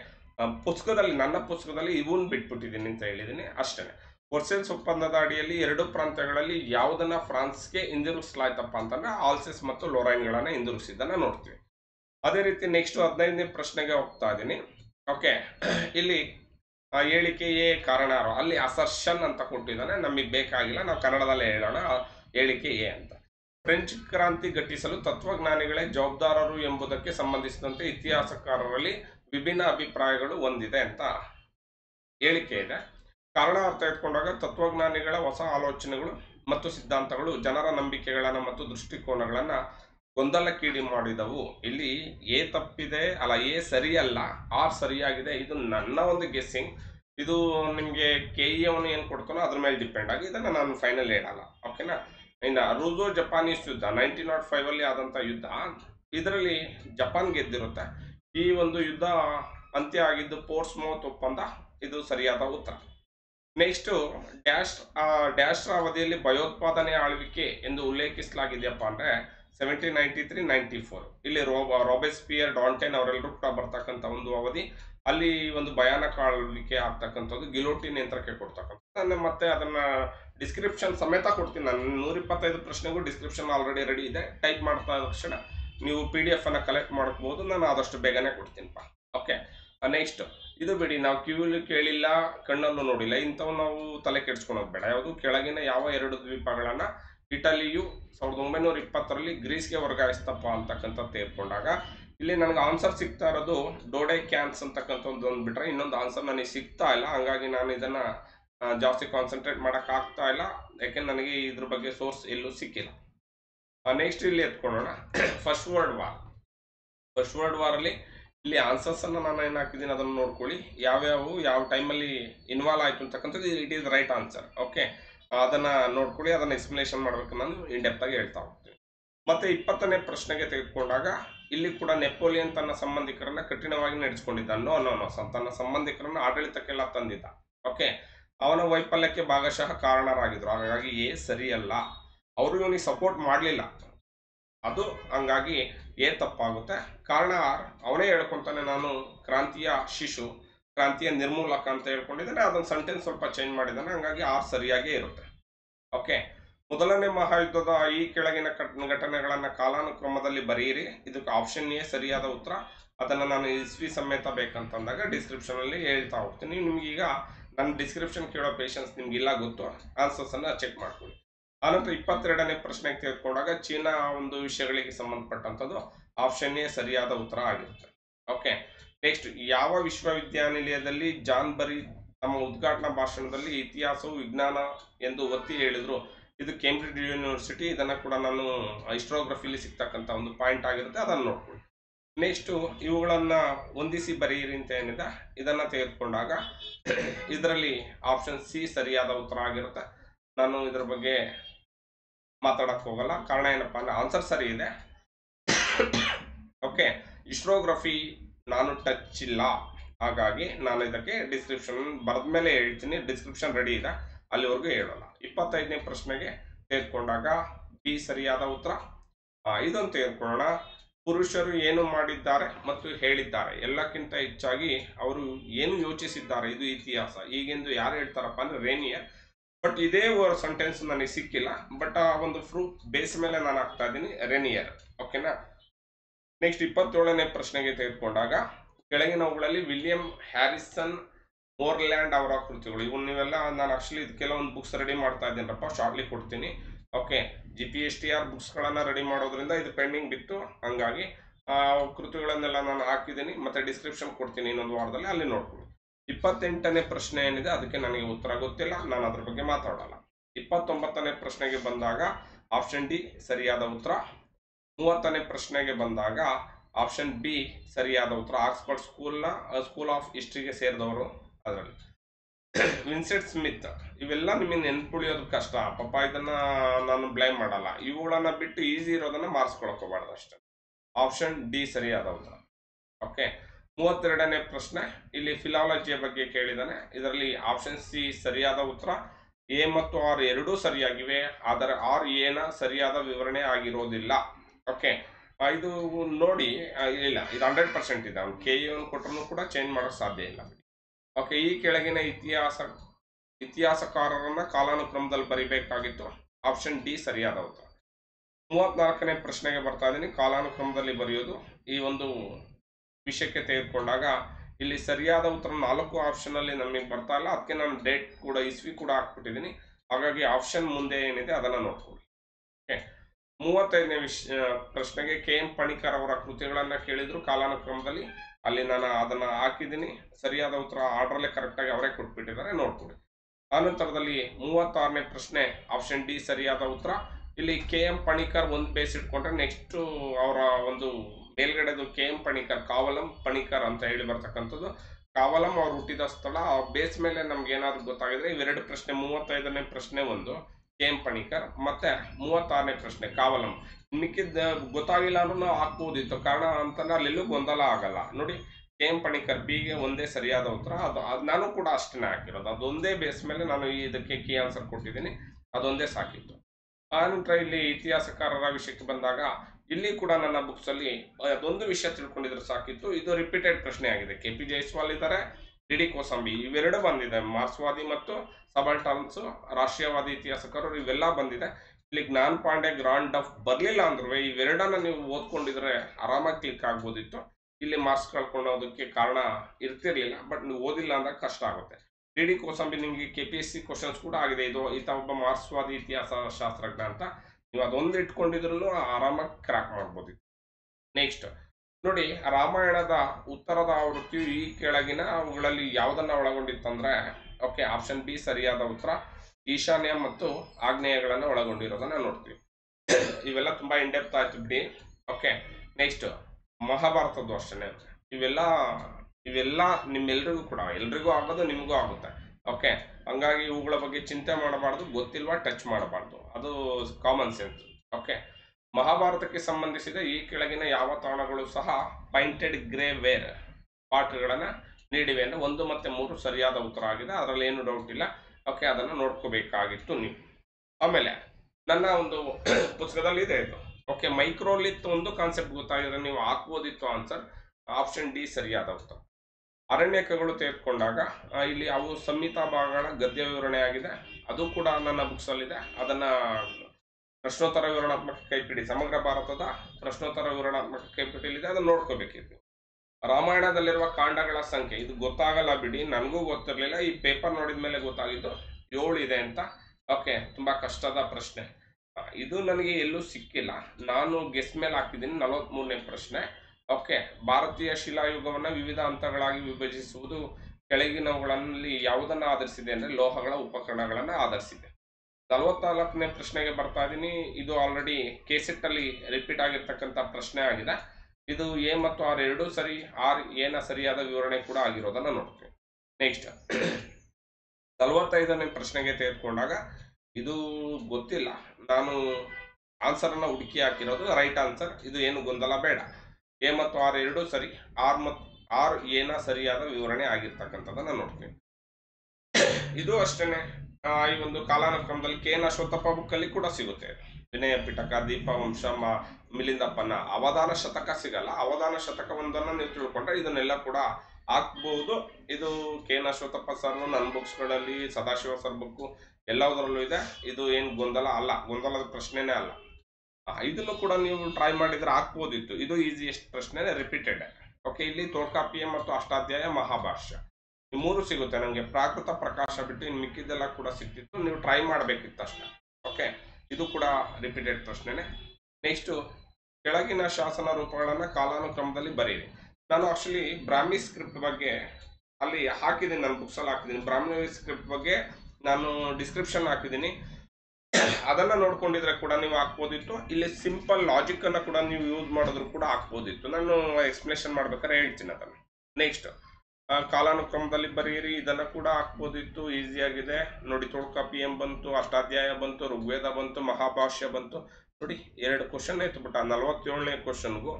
ಪುಸ್ತಕದಲ್ಲಿ, ನನ್ನ ಪುಸ್ತಕದಲ್ಲಿ ಇವನ್ ಬಿಟ್ಬಿಟ್ಟಿದ್ದೀನಿ ಅಂತ ಹೇಳಿದ್ದೀನಿ. ಅಷ್ಟೇ ವರ್ಸೆಲ್ಸ್ ಒಪ್ಪಂದದ ಅಡಿಯಲ್ಲಿ ಎರಡು ಪ್ರಾಂತ್ಯಗಳಲ್ಲಿ ಯಾವುದನ್ನ ಫ್ರಾನ್ಸ್ಗೆ ಹಿಂದಿರುಗಿಸಲಾಯ್ತಪ್ಪ ಅಂತಂದ್ರೆ ಆಲ್ಸೆಸ್ ಮತ್ತು ಲೊರೈನ್ಗಳನ್ನ ಹಿಂದಿರುಗಿಸಿದ್ದನ್ನ ನೋಡ್ತೀವಿ. ಅದೇ ರೀತಿ ನೆಕ್ಸ್ಟ್ ಹದಿನೈದನೇ ಪ್ರಶ್ನೆಗೆ ಹೋಗ್ತಾ ಇದ್ದೀನಿ. ಓಕೆ, ಇಲ್ಲಿ ಹೇಳಿಕೆಯೇ ಕಾರಣ ಅಲ್ಲಿ ಅಸರ್ಷನ್ ಅಂತ ಕೊಟ್ಟಿದ್ದಾನೆ, ನಮಗೆ ಬೇಕಾಗಿಲ್ಲ, ನಾವು ಕನ್ನಡದಲ್ಲೇ ಹೇಳೋಣ ಹೇಳಿಕೆ ಎ ಅಂತ. ಫ್ರೆಂಚ್ ಕ್ರಾಂತಿ ಘಟಿಸಲು ತತ್ವಜ್ಞಾನಿಗಳೇ ಜವಾಬ್ದಾರರು ಎಂಬುದಕ್ಕೆ ಸಂಬಂಧಿಸಿದಂತೆ ಇತಿಹಾಸಕಾರರಲ್ಲಿ ವಿಭಿನ್ನ ಅಭಿಪ್ರಾಯಗಳು ಹೊಂದಿದೆ ಅಂತ ಹೇಳಿಕೆ ಇದೆ. ಕಾರಣ ಅರ್ಥ ಇಟ್ಕೊಂಡಾಗ ತತ್ವಜ್ಞಾನಿಗಳ ಹೊಸ ಆಲೋಚನೆಗಳು ಮತ್ತು ಸಿದ್ಧಾಂತಗಳು ಜನರ ನಂಬಿಕೆಗಳನ್ನ ಮತ್ತು ದೃಷ್ಟಿಕೋನಗಳನ್ನ ಗೊಂದಲಕ್ಕೀಡಿ ಮಾಡಿದವು. ಇಲ್ಲಿ ಎ ತಪ್ಪಿದೆ, ಅಲ್ಲ ಎ ಸರಿಯಲ್ಲ, ಆರ್ ಸರಿಯಾಗಿದೆ, ಇದು ನನ್ನ ಒಂದು ಗೆಸ್ಸಿಂಗ್, ಇದು ನಿಮಗೆ ಕೆ ಇ ಅವನು ಏನು ಕೊಡ್ತಾನೋ ಅದ್ರ ಮೇಲೆ ಡಿಪೆಂಡ್ ಆಗಿ ಇದನ್ನು ನಾನು ಫೈನಲ್ ಹೇಳಲ್ಲ, ಓಕೆನಾ? ಇನ್ನು ರೂಸೋ ಜಪಾನೀಸ್ ಯುದ್ಧ ನೈನ್ಟೀನ್ ನಾಟ್ ಫೈವಲ್ಲಿ ಆದಂಥ ಯುದ್ಧ, ಇದರಲ್ಲಿ ಜಪಾನ್ ಗೆದ್ದಿರುತ್ತೆ. ಈ ಒಂದು ಯುದ್ಧ ಅಂತ್ಯ ಆಗಿದ್ದು ಪೋರ್ಟ್ಸ್ ಮೌತ್ ಒಪ್ಪಂದ, ಇದು ಸರಿಯಾದ ಉತ್ತರ. ನೆಕ್ಸ್ಟು ಡ್ಯಾಶ್ ಡ್ಯಾಶ್ರ ಡ್ಯಾಶ್ ಅವಧಿಯಲ್ಲಿ ಭಯೋತ್ಪಾದನೆ ಆಳ್ವಿಕೆ ಎಂದು ಉಲ್ಲೇಖಿಸಲಾಗಿದೆಯಪ್ಪ ಅಂದರೆ seventeen ninety three ninety four ಇಲ್ಲಿ ರೋಬ ರಾಬೆಸ್ಪಿಯರ್ ಡಾಂಟೆನ್ ಅವರೆಲ್ಲರೂ ಕೂಡ ಬರ್ತಕ್ಕಂಥ ಒಂದು ಅವಧಿ. ಅಲ್ಲಿ ಒಂದು ಭಯಾನಕ ಆಳ್ವಿಕೆ ಆಗ್ತಕ್ಕಂಥದ್ದು ಗಿಲೋಟಿನ್ ನಿಯಂತ್ರಕ್ಕೆ ಕೊಡ್ತಕ್ಕಂಥ ನಾನು ಮತ್ತೆ ಅದನ್ನ ಡಿಸ್ಕ್ರಿಪ್ಷನ್ ಸಮೇತ ಕೊಡ್ತೀನಿ. ನಾನು ನೂರ ಇಪ್ಪತ್ತೈದು ಪ್ರಶ್ನೆಗೂ ಡಿಸ್ಕ್ರಿಪ್ಷನ್ ಆಲ್ರೆಡಿ ರೆಡಿ ಇದೆ. ಟೈಪ್ ಮಾಡ್ತಾ ತಕ್ಷಣ ನೀವು ಪಿ ಡಿ ಎಫ್ ಅನ್ನ ಕಲೆಕ್ಟ್ ಮಾಡ್ಬೋದು. ನಾನು ಆದಷ್ಟು ಬೇಗನೆ ಕೊಡ್ತೀನಿಪ್ಪ. ಓಕೆ ನೆಕ್ಸ್ಟ್ ಇದು ಬಿಡಿ, ನಾವು ಕಿವಿಲಿ ಕೇಳಿಲ್ಲ, ಕಣ್ಣನ್ನು ನೋಡಿಲ್ಲ ಇಂಥವು ನಾವು ತಲೆ ಕೆಡ್ಸ್ಕೊಂಡು ಬೇಡ ಯಾವುದು ಕೆಳಗಿನ ಯಾವ ಎರಡು ದ್ವೀಪಗಳನ್ನ ಇಟಲಿಯು ಸಾವಿರದ ಒಂಬೈನೂರ ಇಪ್ಪತ್ತರಲ್ಲಿ ಗ್ರೀಸ್ಗೆ ವರ್ಗಾಯಿಸ್ತಪ್ಪ ಅಂತಕ್ಕಂಥ ತೇರ್ಕೊಂಡಾಗ, ಇಲ್ಲಿ ನನಗೆ ಆನ್ಸರ್ ಸಿಗ್ತಾ ಇರೋದು ಡೋಡೆ ಕ್ಯಾನ್ಸ್ ಅಂತಕ್ಕಂಥದ್ದು ಒಂದು ಬಿಟ್ರೆ ಇನ್ನೊಂದು ಆನ್ಸರ್ ನನಗೆ ಸಿಗ್ತಾ ಇಲ್ಲ. ಹಂಗಾಗಿ ನಾನು ಇದನ್ನ ಜಾಸ್ತಿ ಕಾನ್ಸಂಟ್ರೇಟ್ ಮಾಡೋಕ್ಕಾಗ್ತಾ ಇಲ್ಲ. ಯಾಕೆಂದ್ರೆ ನನಗೆ ಇದ್ರ ಬಗ್ಗೆ ಸೋರ್ಸ್ ಎಲ್ಲೂ ಸಿಕ್ಕಿಲ್ಲ. ನೆಕ್ಸ್ಟ್ ಇಲ್ಲಿ ಎತ್ಕೊಳ್ಳೋಣ first world war first world ವಾರಲ್ಲಿ ಇಲ್ಲಿ ಆನ್ಸರ್ಸ್ ಅನ್ನ ನಾನು ಏನು ಹಾಕಿದ್ದೀನಿ ಅದನ್ನು ನೋಡ್ಕೊಳ್ಳಿ. ಯಾವ್ಯಾವು, ಯಾವ ಟೈಮಲ್ಲಿ ಇನ್ವಾಲ್ವ್ ಆಯ್ತು ಅಂತಕ್ಕಂಥದ್ದು it is right answer okay ಅದನ್ನ ನೋಡ್ಕೊಳ್ಳಿ, ಅದನ್ನ ಎಕ್ಸ್ಪ್ಲನೇಷನ್ ಮಾಡ್ಬೇಕು ನಾನು ಇನ್ ಡೆಪ್ತ್ ಆಗಿ ಹೇಳ್ತಾ ಹೋಗ್ತೀನಿ. ಮತ್ತೆ ಇಪ್ಪತ್ತನೇ ಪ್ರಶ್ನೆಗೆ ತೆಗೆದುಕೊಂಡಾಗ, ಇಲ್ಲಿ ಕೂಡ ನೆಪೋಲಿಯನ್ ತನ್ನ ಸಂಬಂಧಿಕರನ್ನ ಕಠಿಣವಾಗಿ ನಡೆಸಿಕೊಂಡಿದ್ದ. ನೋ ನೋ ನೋ ತನ್ನ ಸಂಬಂಧಿಕರನ್ನ ಆಡಳಿತಕ್ಕೆಲ್ಲ ತಂದಿದ್ದ. ಓಕೆ ಅವನ ವೈಫಲ್ಯಕ್ಕೆ ಭಾಗಶಃ ಕಾರಣರಾಗಿದ್ರು. ಹಾಗಾಗಿ ಏ ಸರಿಯಲ್ಲ. ಅವರು ಇವನಿಗೆ ಸಪೋರ್ಟ್ ಮಾಡಲಿಲ್ಲ. ಅದು ಹಂಗಾಗಿ ಎ ತಪ್ಪಾಗುತ್ತೆ? ಕಾರಣ ಅವನೇ ಹೇಳ್ಕೊತಾನೆ ನಾನು ಕ್ರಾಂತಿಯ ಶಿಶು, ಕ್ರಾಂತಿಯ ನಿರ್ಮೂಲಕ ಅಂತ ಹೇಳ್ಕೊಂಡಿದ್ದಾನೆ, ಅದೊಂದು ಸೆಂಟೆನ್ಸ್ ಸ್ವಲ್ಪ ಚೇಂಜ್ ಮಾಡಿದ್ದಾನೆ, ಹಂಗಾಗಿ ಆರ್ ಸರಿಯಾಗೇ ಇರುತ್ತೆ. ಓಕೆ, ಮೊದಲನೇ ಮಹಾಯುದ್ಧದ ಈ ಕೆಳಗಿನ ಘಟನೆಗಳನ್ನು ಕಾಲಾನುಕ್ರಮದಲ್ಲಿ ಬರೆಯಿರಿ, ಇದಕ್ಕೆ ಆಪ್ಷನ್ ಎ ಸರಿಯಾದ ಉತ್ತರ. ಅದನ್ನು ನಾನು ಇಸ್ವಿ ಸಮೇತ ಬೇಕಂತಂದಾಗ ಡಿಸ್ಕ್ರಿಪ್ಷನಲ್ಲಿ ಹೇಳ್ತಾ ಹೋಗ್ತೀನಿ. ನಿಮಗೀಗ ನನ್ನ ಡಿಸ್ಕ್ರಿಪ್ಷನ್ ಕೇಳೋ ಪೇಷನ್ಸ್ ನಿಮ್ಗೆ ಇಲ್ಲ ಗೊತ್ತು ಆನ್ಸರ್ಸನ್ನು ಚೆಕ್ ಮಾಡ್ಕೊಳ್ಳಿ. ಆನಂತರ ಇಪ್ಪತ್ತೆರಡನೇ ಪ್ರಶ್ನೆಗೆ ತೆಗೆದುಕೊಂಡಾಗ ಚೀನಾ ಒಂದು ವಿಷಯಗಳಿಗೆ ಸಂಬಂಧಪಟ್ಟಂಥದ್ದು ಆಪ್ಷನ್ ಎ ಸರಿಯಾದ ಉತ್ತರ ಆಗಿರುತ್ತೆ. ಓಕೆ ನೆಕ್ಸ್ಟ್ ಯಾವ ವಿಶ್ವವಿದ್ಯಾನಿಲಯದಲ್ಲಿ ಜಾನ್ ಬರಿ ತಮ್ಮ ಉದ್ಘಾಟನಾ ಭಾಷಣದಲ್ಲಿ ಇತಿಹಾಸವು ವಿಜ್ಞಾನ ಎಂದು ಒತ್ತಿ ಹೇಳಿದರು, ಇದು ಕೇಂಬ್ರಿಡ್ಜ್ ಯೂನಿವರ್ಸಿಟಿ, ಇದನ್ನು ಕೂಡ ನಾನು ಹಿಸ್ಟ್ರೋಗ್ರಫಿಲಿ ಸಿಗ್ತಕ್ಕಂಥ ಒಂದು ಪಾಯಿಂಟ್ ಆಗಿರುತ್ತೆ, ಅದನ್ನು ನೋಡ್ಕೊಳ್ಳಿ. ನೆಕ್ಸ್ಟ್ ಇವುಗಳನ್ನು ಹೊಂದಿಸಿ ಬರೆಯಿರಿ ಅಂತ ಏನಿದೆ, ಇದನ್ನು ತೆಗೆದುಕೊಂಡಾಗ ಇದರಲ್ಲಿ ಆಪ್ಷನ್ ಸಿ ಸರಿಯಾದ ಉತ್ತರ ಆಗಿರುತ್ತೆ. ನಾನು ಇದರ ಬಗ್ಗೆ ಮಾತಾಡಕ್ ಹೋಗಲ್ಲ. ಕಾರಣ ಏನಪ್ಪಾ ಅಂದ್ರೆ ಆನ್ಸರ್ ಸರಿ ಇದೆ. ಓಕೆ ಇಸ್ಟ್ರೋಗ್ರಫಿ ನಾನು ಟಚ್ ಇಲ್ಲ. ಹಾಗಾಗಿ ನಾನು ಇದಕ್ಕೆ ಡಿಸ್ಕ್ರಿಪ್ಷನ್ ಬರೆದ್ಮೇಲೆ ಹೇಳ್ತೀನಿ. ಡಿಸ್ಕ್ರಿಪ್ಷನ್ ರೆಡಿ ಇದೆ. ಅಲ್ಲಿವರೆಗೂ ಹೇಳೋಲ್ಲ. ಇಪ್ಪತ್ತೈದನೇ ಪ್ರಶ್ನೆಗೆ ತೆಗೆದುಕೊಂಡಾಗ ಬಿ ಸರಿಯಾದ ಉತ್ತರ? ಇದನ್ನು ತೆಗೆದುಕೊಳ್ಳೋಣ. ಪುರುಷರು ಏನು ಮಾಡಿದ್ದಾರೆ ಮತ್ತು ಹೇಳಿದ್ದಾರೆ? ಎಲ್ಲಕ್ಕಿಂತ ಹೆಚ್ಚಾಗಿ ಅವರು ಏನು ಯೋಚಿಸಿದ್ದಾರೆ? ಇದು ಇತಿಹಾಸ. ಈಗೆಂದು ಯಾರು ಹೇಳ್ತಾರಪ್ಪ ಅಂದ್ರೆ ರೇನಿಯರ್ ಬಟ್ ಇದೇ ಸೆಂಟೆನ್ಸ್ ನನಗೆ ಸಿಕ್ಕಿಲ್ಲ. ಬಟ್ ಆ ಒಂದು ಫ್ರೂಟ್ ಬೇಸ್ ಮೇಲೆ ನಾನು ಹಾಕ್ತಾ ಇದ್ದೀನಿ ರೆನಿಯರ್ ಓಕೆನಾ ನೆಕ್ಸ್ಟ್ ಇಪ್ಪತ್ತೇಳನೇ ಪ್ರಶ್ನೆಗೆ ತೆಗೆದುಕೊಂಡಾಗ ಕೆಳಗಿನವುಗಳಲ್ಲಿ ವಿಲಿಯಂ ಹ್ಯಾರಿಸನ್ ಮೋರ್ಲ್ಯಾಂಡ್ ಅವರ ಕೃತಿಗಳು. ಇವು ನೀವೆಲ್ಲ ನಾನು ಆಕ್ಚುಲಿ ಕೆಲವೊಂದು ಬುಕ್ಸ್ ರೆಡಿ ಮಾಡ್ತಾ ಇದ್ದೀನಪ್ಪ ಶಾರ್ಟ್ಲಿ ಕೊಡ್ತೀನಿ. Okay G P S T R ಬುಕ್ಸ್ಗಳನ್ನು ready ಮಾಡೋದ್ರಿಂದ ಇದು ಪೆಂಡಿಂಗ್ ಬಿತ್ತು, ಹಂಗಾಗಿ ಆ ಕೃತಿಗಳನ್ನೆಲ್ಲ ನಾನು ಹಾಕಿದ್ದೀನಿ. ಮತ್ತೆ ಡಿಸ್ಕ್ರಿಪ್ಷನ್ ಕೊಡ್ತೀನಿ ಇನ್ನೊಂದು ವಾರದಲ್ಲಿ, ಅಲ್ಲಿ ನೋಡ್ಕೊಳ್ಳಿ. ಇಪ್ಪತ್ತೆಂಟನೇ ಪ್ರಶ್ನೆ ಏನಿದೆ, ಅದಕ್ಕೆ ನನಗೆ ಉತ್ತರ ಗೊತ್ತಿಲ್ಲ, ನಾನು ಅದ್ರ ಬಗ್ಗೆ ಮಾತಾಡೋಲ್ಲ. ಇಪ್ಪತ್ತೊಂಬತ್ತನೇ ಪ್ರಶ್ನೆಗೆ ಬಂದಾಗ ಆಪ್ಷನ್ ಡಿ ಸರಿಯಾದ ಉತ್ತರ. ಮೂವತ್ತನೇ ಪ್ರಶ್ನೆಗೆ ಬಂದಾಗ ಆಪ್ಷನ್ ಬಿ ಸರಿಯಾದ ಉತ್ತರ. ಆಕ್ಸ್ಫರ್ಡ್ ಸ್ಕೂಲ್ನ ಸ್ಕೂಲ್ ಆಫ್ ಹಿಸ್ಟ್ರಿಗೆ ಸೇರಿದವರು ಅದರಲ್ಲಿ. ವಿನ್ಸೆಂಟ್ ಸ್ಮಿತ್, ಇವೆಲ್ಲ ನಿಮಗೆ ನೆನ್ಪುಳಿಯೋದು ಕಷ್ಟ. ಪಾಪ ಇದನ್ನ ನಾನು ಬ್ಲೇಮ್ ಮಾಡಲ್ಲ. ಇವುಗಳನ್ನ ಬಿಟ್ಟು ಈಸಿ ಇರೋದನ್ನ ಮಾರ್ಸ್ಕೊಳಕ್ ಹೋಗ್ಬಾರ್ದು ಅಷ್ಟೇ. ಆಪ್ಷನ್ ಡಿ ಸರಿಯಾದ ಉತ್ತರ. ಓಕೆ ಮೂವತ್ತೆರಡನೇ ಪ್ರಶ್ನೆ. ಇಲ್ಲಿ ಫಿಲಾಲಜಿಯ ಬಗ್ಗೆ ಕೇಳಿದಾನೆ. ಇದರಲ್ಲಿ ಆಪ್ಷನ್ ಸಿ ಸರಿಯಾದ ಉತ್ತರ ಎ ಮತ್ತು ಆರ್ ಎರಡೂ ಸರಿಯಾಗಿವೆ, ಆದರೆ ಆರ್ ಎನ ಸರಿಯಾದ ವಿವರಣೆ ಆಗಿರೋದಿಲ್ಲ. ಓಕೆ ಇದು ನೋಡಿ ಇಲ್ಲ, ಇದು ಹಂಡ್ರೆಡ್ ಪರ್ಸೆಂಟ್ ಇದೆ. ಅವ್ನು ಕೆ ಎನ್ ಕೊಟ್ಟರು ಕೂಡ ಚೇಂಜ್ ಮಾಡೋಕೆ ಸಾಧ್ಯ ಇಲ್ಲ ಓಕೆ ಈ ಕೆಳಗಿನ ಇತಿಹಾಸ, ಇತಿಹಾಸಕಾರರನ್ನ ಕಾಲಾನುಕ್ರಮದಲ್ಲಿ ಬರಿಬೇಕಾಗಿತ್ತು. ಆಪ್ಷನ್ ಡಿ ಸರಿಯಾದ ಉತ್ತರ. ಮೂವತ್ನಾಲ್ಕನೇ ಪ್ರಶ್ನೆಗೆ ಬರ್ತಾ ಇದ್ದೀನಿ ಕಾಲಾನುಕ್ರಮದಲ್ಲಿ ಬರೆಯೋದು ಈ ಒಂದು ವಿಷಯಕ್ಕೆ ತೆಗೆದುಕೊಂಡಾಗ ಇಲ್ಲಿ ಸರಿಯಾದ ಉತ್ತರ ನಾಲ್ಕು ಆಪ್ಷನ್ ಅಲ್ಲಿ ನಮಗೆ ಬರ್ತಾ ಇಲ್ಲ. ಅದಕ್ಕೆ ನಾನು ಡೇಟ್ ಕೂಡ ಇಸ್ವಿ ಕೂಡ ಹಾಕ್ಬಿಟ್ಟಿದ್ದೀನಿ. ಹಾಗಾಗಿ ಆಪ್ಷನ್ ಮುಂದೆ ಏನಿದೆ ಅದನ್ನ ನೋಡ್ಕೊಳ್ಳಿ. ಓಕೆ ಮೂವತ್ತೈದನೇ ವಿಷ, ಪ್ರಶ್ನೆಗೆ ಕೆ ಎಂ ಪಣಿಕರ್ ಅವರ ಕೃತಿಗಳನ್ನ ಕೇಳಿದ್ರು. ಕಾಲಾನುಕ್ರಮದಲ್ಲಿ ಅಲ್ಲಿ ನಾನು ಅದನ್ನ ಹಾಕಿದ್ದೀನಿ. ಸರಿಯಾದ ಉತ್ತರ ಆರ್ಡ್ರಲ್ಲೇ ಕರೆಕ್ಟಾಗಿ ಅವರೇ ಕೊಟ್ಬಿಟ್ಟಿದ್ದಾರೆ. ನೋಡ್ಕೊಳ್ಳಿ. ಆನಂತರದಲ್ಲಿ ಮೂವತ್ತಾರನೇ ಪ್ರಶ್ನೆ ಆಪ್ಷನ್ ಡಿ ಸರಿಯಾದ ಉತ್ತರ. ಇಲ್ಲಿ ಕೆ ಎಂ ಪಣಿಕರ್ ಒಂದು ಬೇಸ್ ಇಟ್ಕೊಂಡ್ರೆ ನೆಕ್ಸ್ಟ್ ಅವರ ಒಂದು ಮೇಲ್ಗಡೆದು ಕೆ ಎಂ ಪಣಿಕರ್, ಕಾವಲಂ ಪಣಿಕರ್ ಅಂತ ಹೇಳಿ ಬರ್ತಕ್ಕಂಥದ್ದು. ಕಾವಲಂ ಅವ್ರು ಹುಟ್ಟಿದ ಸ್ಥಳ, ಆ ಬೇಸ್ ಮೇಲೆ ನಮ್ಗೆ ಏನಾದ್ರು ಗೊತ್ತಾಗಿದ್ರೆ ಇವೆರಡು ಪ್ರಶ್ನೆ, ಮೂವತ್ತೈದನೇ ಪ್ರಶ್ನೆ ಒಂದು ಕೆ ಎಂ ಪಣಿಕರ್, ಮತ್ತೆ ಮೂವತ್ತಾರನೇ ಪ್ರಶ್ನೆ ಕಾವಲಂ. ಮಿಕ್ಕಿದ ಗೊತ್ತಾಗಿಲ್ಲ ಅಂದ್ರೂ ಹಾಕ್ಬೋದಿತ್ತು ಕಾರಣ ಅಂತಂದ್ರೆ ಅಲ್ಲೆಲ್ಲೂ ಗೊಂದಲ ಆಗಲ್ಲ. ನೋಡಿ, ಕೆ ಎಂ ಪಣಿಕರ್ ಬಿಗೆ ಒಂದೇ ಸರಿಯಾದ ಉತ್ತರ. ಅದು ಅದು ನಾನು ಕೂಡ ಅಷ್ಟನ್ನೇ ಹಾಕಿರೋದು. ಅದೊಂದೇ ಬೇಸ್ ಮೇಲೆ ನಾನು ಇದಕ್ಕೆ ಕೀ ಆನ್ಸರ್ ಕೊಟ್ಟಿದ್ದೀನಿ. ಅದೊಂದೇ ಸಾಕಿತ್ತು. ಆನಂತರ ಇಲ್ಲಿ ಇತಿಹಾಸಕಾರರ ವಿಷಯಕ್ಕೆ ಬಂದಾಗ ಇಲ್ಲಿ ಕೂಡ ನನ್ನ ಬುಕ್ಸ್ ಅಲ್ಲಿ ಅದೊಂದು ವಿಷಯ ತಿಳ್ಕೊಂಡಿದ್ರೆ ಸಾಕಿತ್ತು. ಇದು ರಿಪೀಟೆಡ್ ಪ್ರಶ್ನೆ ಆಗಿದೆ ಕೆ ಪಿ ಜೈಸ್ವಾಲ್ ಇದ್ದಾರೆ ಡಿ ಡಿ ಕೋಸಂಬಿ ಇವೆರಡು ಬಂದಿದೆ. ಮಾರ್ಕ್ಸ್ವಾದಿ ಮತ್ತು ಸಬಲ್ಟಾನ್ಸ್ ರಾಷ್ಟ್ರೀಯವಾದಿ ಇತಿಹಾಸಕಾರರು ಇವೆಲ್ಲ ಬಂದಿದೆ. ಇಲ್ಲಿ ಜ್ಞಾನ್ ಪಾಂಡೆ ಗ್ರಾಂಡ್ ಡಫ್ ಬರಲಿಲ್ಲ ಅಂದ್ರೂ ಇವೆರಡನ್ನ ನೀವು ಓದ್ಕೊಂಡಿದ್ರೆ ಆರಾಮಾಗಿ ಕ್ಲಿಕ್ ಆಗ್ಬೋದಿತ್ತು. ಇಲ್ಲಿ ಮಾರ್ಕ್ಸ್ ಕಳ್ಕೊಳ್ಳೋದಕ್ಕೆ ಕಾರಣ ಇರ್ತಿರ್ಲಿಲ್ಲ, ಬಟ್ ನೀವು ಓದಿಲ್ಲ ಅಂದಾಗ ಕಷ್ಟ ಆಗುತ್ತೆ. ಡಿ ಕೋಸಂಬಿ ನಿಮಗೆ K P S C questions ಕೂಡ ಆಗಿದೆ. ಇದು ಈತ ಒಬ್ಬ ಮಾರ್ಕ್ಸ್ವಾದಿ ಇತಿಹಾಸ ಶಾಸ್ತ್ರಜ್ಞ ಅಂತ. ನೀವು ಅದೊಂದು ಇಟ್ಕೊಂಡಿದ್ರು ಆರಾಮಾಗಿ ಕ್ರಾಕ್ ಮಾಡ್ಬೋದು ನೆಕ್ಸ್ಟ್ ನೋಡಿ, ರಾಮಾಯಣದ ಉತ್ತರದ ಆವೃತ್ತಿಯು ಈ ಕೆಳಗಿನ ಅವುಗಳಲ್ಲಿ ಯಾವುದನ್ನ ಒಳಗೊಂಡಿತ್ತಂದ್ರೆ ಓಕೆ ಆಪ್ಷನ್ ಬಿ ಸರಿಯಾದ ಉತ್ತರ, ಈಶಾನ್ಯ ಮತ್ತು ಆಗ್ನೇಯಗಳನ್ನು ಒಳಗೊಂಡಿರೋದನ್ನ ನೋಡ್ತೀವಿ. ಇವೆಲ್ಲ ತುಂಬಾ ಇಂಡೆಪ್ತ್ ಆಯ್ತು ಬಿಡಿ. ಓಕೆ ನೆಕ್ಸ್ಟ್ ಮಹಾಭಾರತದ್ದು ಅಷ್ಟೇ ಇವೆಲ್ಲ ಇವೆಲ್ಲ ನಿಮ್ಮೆಲ್ರಿಗೂ ಕೂಡ, ಎಲ್ರಿಗೂ ಆಗೋದು ನಿಮಗೂ ಆಗುತ್ತೆ. ಓಕೆ ಹಂಗಾಗಿ ಇವುಗಳ ಬಗ್ಗೆ ಚಿಂತೆ ಮಾಡಬಾರ್ದು, ಗೊತ್ತಿಲ್ವಾ ಟಚ್ ಮಾಡಬಾರ್ದು. ಅದು ಕಾಮನ್ ಸೆನ್ಸ್ ಓಕೆ ಮಹಾಭಾರತಕ್ಕೆ ಸಂಬಂಧಿಸಿದ ಈ ಕೆಳಗಿನ ಯಾವ ತಾಣಗಳು ಸಹ ಪೈಂಟೆಡ್ ಗ್ರೇ ವೇರ್ ಪಾಠಗಳನ್ನು ನೀಡಿವೆ ಅಂದರೆ ಒಂದು ಮತ್ತು ಮೂರು ಸರಿಯಾದ ಉತ್ತರ ಆಗಿದೆ. ಅದರಲ್ಲಿ ಏನು ಡೌಟ್ ಇಲ್ಲ. ಓಕೆ ಅದನ್ನು ನೋಡ್ಕೋಬೇಕಾಗಿತ್ತು ನೀವು. ಆಮೇಲೆ ನನ್ನ ಒಂದು ಪುಸ್ತಕದಲ್ಲಿ ಇದೆ ಇದು. ಓಕೆ ಮೈಕ್ರೋಲಿತ್ ಒಂದು ಕಾನ್ಸೆಪ್ಟ್ ಗೊತ್ತಾಗಿದ್ರೆ ನೀವು ಹಾಕ್ಬೋದಿತ್ತು ಆನ್ಸರ್ ಆಪ್ಷನ್ ಡಿ ಸರಿಯಾದ ಉತ್ತರ. ಅರಣ್ಯಕಗಳು ತೆಗೆದುಕೊಂಡಾಗ ಇಲ್ಲಿ ಅವು ಸಂಹಿತಾ ಭಾಗಗಳ ಗದ್ಯ ವಿವರಣೆ ಆಗಿದೆ. ಅದು ಕೂಡ ನನ್ನ ಬುಕ್ಸಲ್ಲಿದೆ ಅದನ್ನು ಪ್ರಶ್ನೋತ್ತರ ವಿವರಣಾತ್ಮಕ ಕೈಪಿಡಿ, ಸಮಗ್ರ ಭಾರತದ ಪ್ರಶ್ನೋತ್ತರ ವಿವರಣಾತ್ಮಕ ಕೈಪಿಡಿಯಲ್ಲಿದೆ. ಅದನ್ನು ನೋಡ್ಕೋಬೇಕಿತ್ತು. ರಾಮಾಯಣದಲ್ಲಿರುವ ಕಾಂಡಗಳ ಸಂಖ್ಯೆ, ಇದು ಗೊತ್ತಾಗಲ್ಲ ಬಿಡಿ, ನನಗೂ ಗೊತ್ತಿರಲಿಲ್ಲ. ಈ ಪೇಪರ್ ನೋಡಿದ ಮೇಲೆ ಗೊತ್ತಾಗಿದ್ದು ಏಳು ಇದೆ ಅಂತ. ಓಕೆ ತುಂಬಾ ಕಷ್ಟದ ಪ್ರಶ್ನೆ. ಇದು ನನಗೆ ಎಲ್ಲೂ ಸಿಕ್ಕಿಲ್ಲ. ನಾನು ಗೆಸ್ ಮೇಲೆ ಹಾಕಿದ್ದೀನಿ ನಲವತ್ತ್ಮೂರನೇ ಪ್ರಶ್ನೆ. ಓಕೆ ಭಾರತೀಯ ಶಿಲಾಯುಗವನ್ನು ವಿವಿಧ ಹಂತಗಳಾಗಿ ವಿಭಜಿಸುವುದು ಕೆಳಗಿನವುಗಳಲ್ಲಿ ಯಾವುದನ್ನು ಆಧರಿಸಿದೆ ಅಂದರೆ ಲೋಹಗಳ ಉಪಕರಣಗಳನ್ನು ಆಧರಿಸಿದೆ. ನಲವತ್ನಾಲ್ಕನೇ ಪ್ರಶ್ನೆಗೆ ಬರ್ತಾ ಇದ್ದೀನಿ ಇದು ಆಲ್ರೆಡಿ ಕೇಸೆಟ್ಟಲ್ಲಿ ರಿಪೀಟ್ ಆಗಿರ್ತಕ್ಕಂಥ ಪ್ರಶ್ನೆ ಆಗಿದೆ. ಇದು ಎ ಮತ್ತು ಆರ್ ಎರಡೂ ಸರಿ ಆರ್ ಏನ ಸರಿಯಾದ ವಿವರಣೆ ಕೂಡ ಆಗಿರೋದನ್ನ ನೋಡ್ತೀವಿ. ನೆಕ್ಸ್ಟ್ ನಲವತ್ತೈದನೇ ಪ್ರಶ್ನೆಗೆ ತೆಗೆದುಕೊಂಡಾಗ, ಇದು ಗೊತ್ತಿಲ್ಲ. ನಾನು ಆನ್ಸರ್ ಅನ್ನ ಹುಡುಕಿ ಹಾಕಿರೋದು ರೈಟ್ ಆನ್ಸರ್ ಇದು ಏನು ಗೊಂದಲ ಬೇಡ. ಎ ಮತ್ತು ಆರ್ ಎರಡೂ ಸರಿ, ಆರ್ ಮತ್ತು ಆರ್ ಏನ ಸರಿಯಾದ ವಿವರಣೆ ಆಗಿರ್ತಕ್ಕಂಥದ್ದನ್ನ ನೋಡ್ತೀನಿ. ಇದು ಅಷ್ಟೇನೆ. ಈ ಒಂದು ಕಾಲಾನುಕ್ರಮದಲ್ಲಿ ಕೆ ಎನ್ ಅಶ್ವತ್ಥಪ್ಪ ಬುಕ್ಕಲ್ಲಿ ಕೂಡ ಸಿಗುತ್ತೆ. ವಿನಯ ಪಿಟಕ, ದೀಪ ವಂಶಮ್ಮ ಮಿಲಿಂದಪ್ಪನ ಅವಧಾನ ಶತಕ ಸಿಗಲ್ಲ. ಅವಧಾನ ಶತಕ ಒಂದನ್ನ ನೀವು ತಿಳ್ಕೊಂಡ್ರೆ ಇದನ್ನೆಲ್ಲ ಕೂಡ ಹಾಕ್ಬಹುದು ಇದು ಕೆ ಎನ್ ಅಶ್ವತ್ಥಪ್ಪ ಸರ್ ನನ್ನ ಬುಕ್ಸ್ಗಳಲ್ಲಿ ಸದಾಶಿವ ಸರ್ ಬುಕ್ಕು ಎಲ್ಲದರಲ್ಲೂ ಇದೆ. ಇದು ಏನು ಗೊಂದಲ ಅಲ್ಲ. ಗೊಂದಲದ ಪ್ರಶ್ನೆನೇ ಅಲ್ಲ. ಇದನ್ನು ಕೂಡ ನೀವು ಟ್ರೈ ಮಾಡಿದ್ರೆ ಆಗ್ಬೋದಿತ್ತು. ಇದು ಈಸಿಯೆಸ್ಟ್ ಪ್ರಶ್ನೆ ರಿಪೀಟೆಡ್ ಓಕೆ ಇಲ್ಲಿ ತೋಡ್ಕಾಪಿಯ ಮತ್ತು ಅಷ್ಟಾಧ್ಯಾಯ ಮಹಾಭಾಷ್ಯ. ಈ ಮೂರು ಸಿಗುತ್ತೆ ನನಗೆ ಪ್ರಾಕೃತ ಪ್ರಕಾಶ ಬಿಟ್ಟು ಇನ್ನು ಮಿಕ್ಕಿದೆಲ್ಲ ಕೂಡ ಸಿಕ್ತಿತ್ತು ನೀವು ಟ್ರೈ ಮಾಡಬೇಕಿತ್ತು ಅಷ್ಟೇ. ಓಕೆ ಇದು ಕೂಡ ರಿಪೀಟೆಡ್ ಪ್ರಶ್ನೆನೆ. ನೆಕ್ಸ್ಟು ಕೆಳಗಿನ ಶಾಸನ ರೂಪಗಳನ್ನು ಕಾಲಾನುಕ್ರಮದಲ್ಲಿ ಬರೀರಿ. ನಾನು ಆಕ್ಚುಲಿ ಬ್ರಾಹ್ಮಿ ಸ್ಕ್ರಿಪ್ಟ್ ಬಗ್ಗೆ ಅಲ್ಲಿ ಹಾಕಿದ್ದೀನಿ ನನ್ನ ಬುಕ್ಸಲ್ಲಿ ಹಾಕಿದ್ದೀನಿ ಬ್ರಾಹ್ಮಿ ಸ್ಕ್ರಿಪ್ಟ್ ಬಗ್ಗೆ ನಾನು ಡಿಸ್ಕ್ರಿಪ್ಷನ್ ಹಾಕಿದ್ದೀನಿ ಅದನ್ನ ನೋಡ್ಕೊಂಡಿದ್ರೆ ಕೂಡ ನೀವು ಹಾಕ್ಬೋದಿತ್ತು. ಇಲ್ಲಿ ಸಿಂಪಲ್ ಲಾಜಿಕ್ ಅನ್ನ ಕೂಡ ನೀವು ಯೂಸ್ ಮಾಡಿದ್ರು ಕೂಡ ಹಾಕ್ಬೋದಿತ್ತು. ನಾನು ಎಕ್ಸ್ಪ್ಲೇಷನ್ ಮಾಡ್ಬೇಕಾದ್ರೆ ಹೇಳ್ತೀನಿ ಅದನ್ನ. ನೆಕ್ಸ್ಟ್ ಕಾಲಾನುಕ್ರಮದಲ್ಲಿ ಬರೀರಿ ಇದನ್ನ ಕೂಡ ಹಾಕ್ಬೋದಿತ್ತು. ಆಗಿದೆ. ನೋಡಿ ತೊಳ್ಕಾಪಿ ಎಂ ಬಂತು, ಅಷ್ಟಾಧ್ಯಾಯ ಬಂತು, ಋಗ್ವೇದ ಬಂತು, ಮಹಾಭಾಷ್ಯ ಬಂತು. ನೋಡಿ, ಎರಡು ಕ್ವಶನ್ ಆಯ್ತು ಬಟ್ ಆ ನಲವತ್ತೇಳನೇ ಕ್ವಶನ್ಗೂ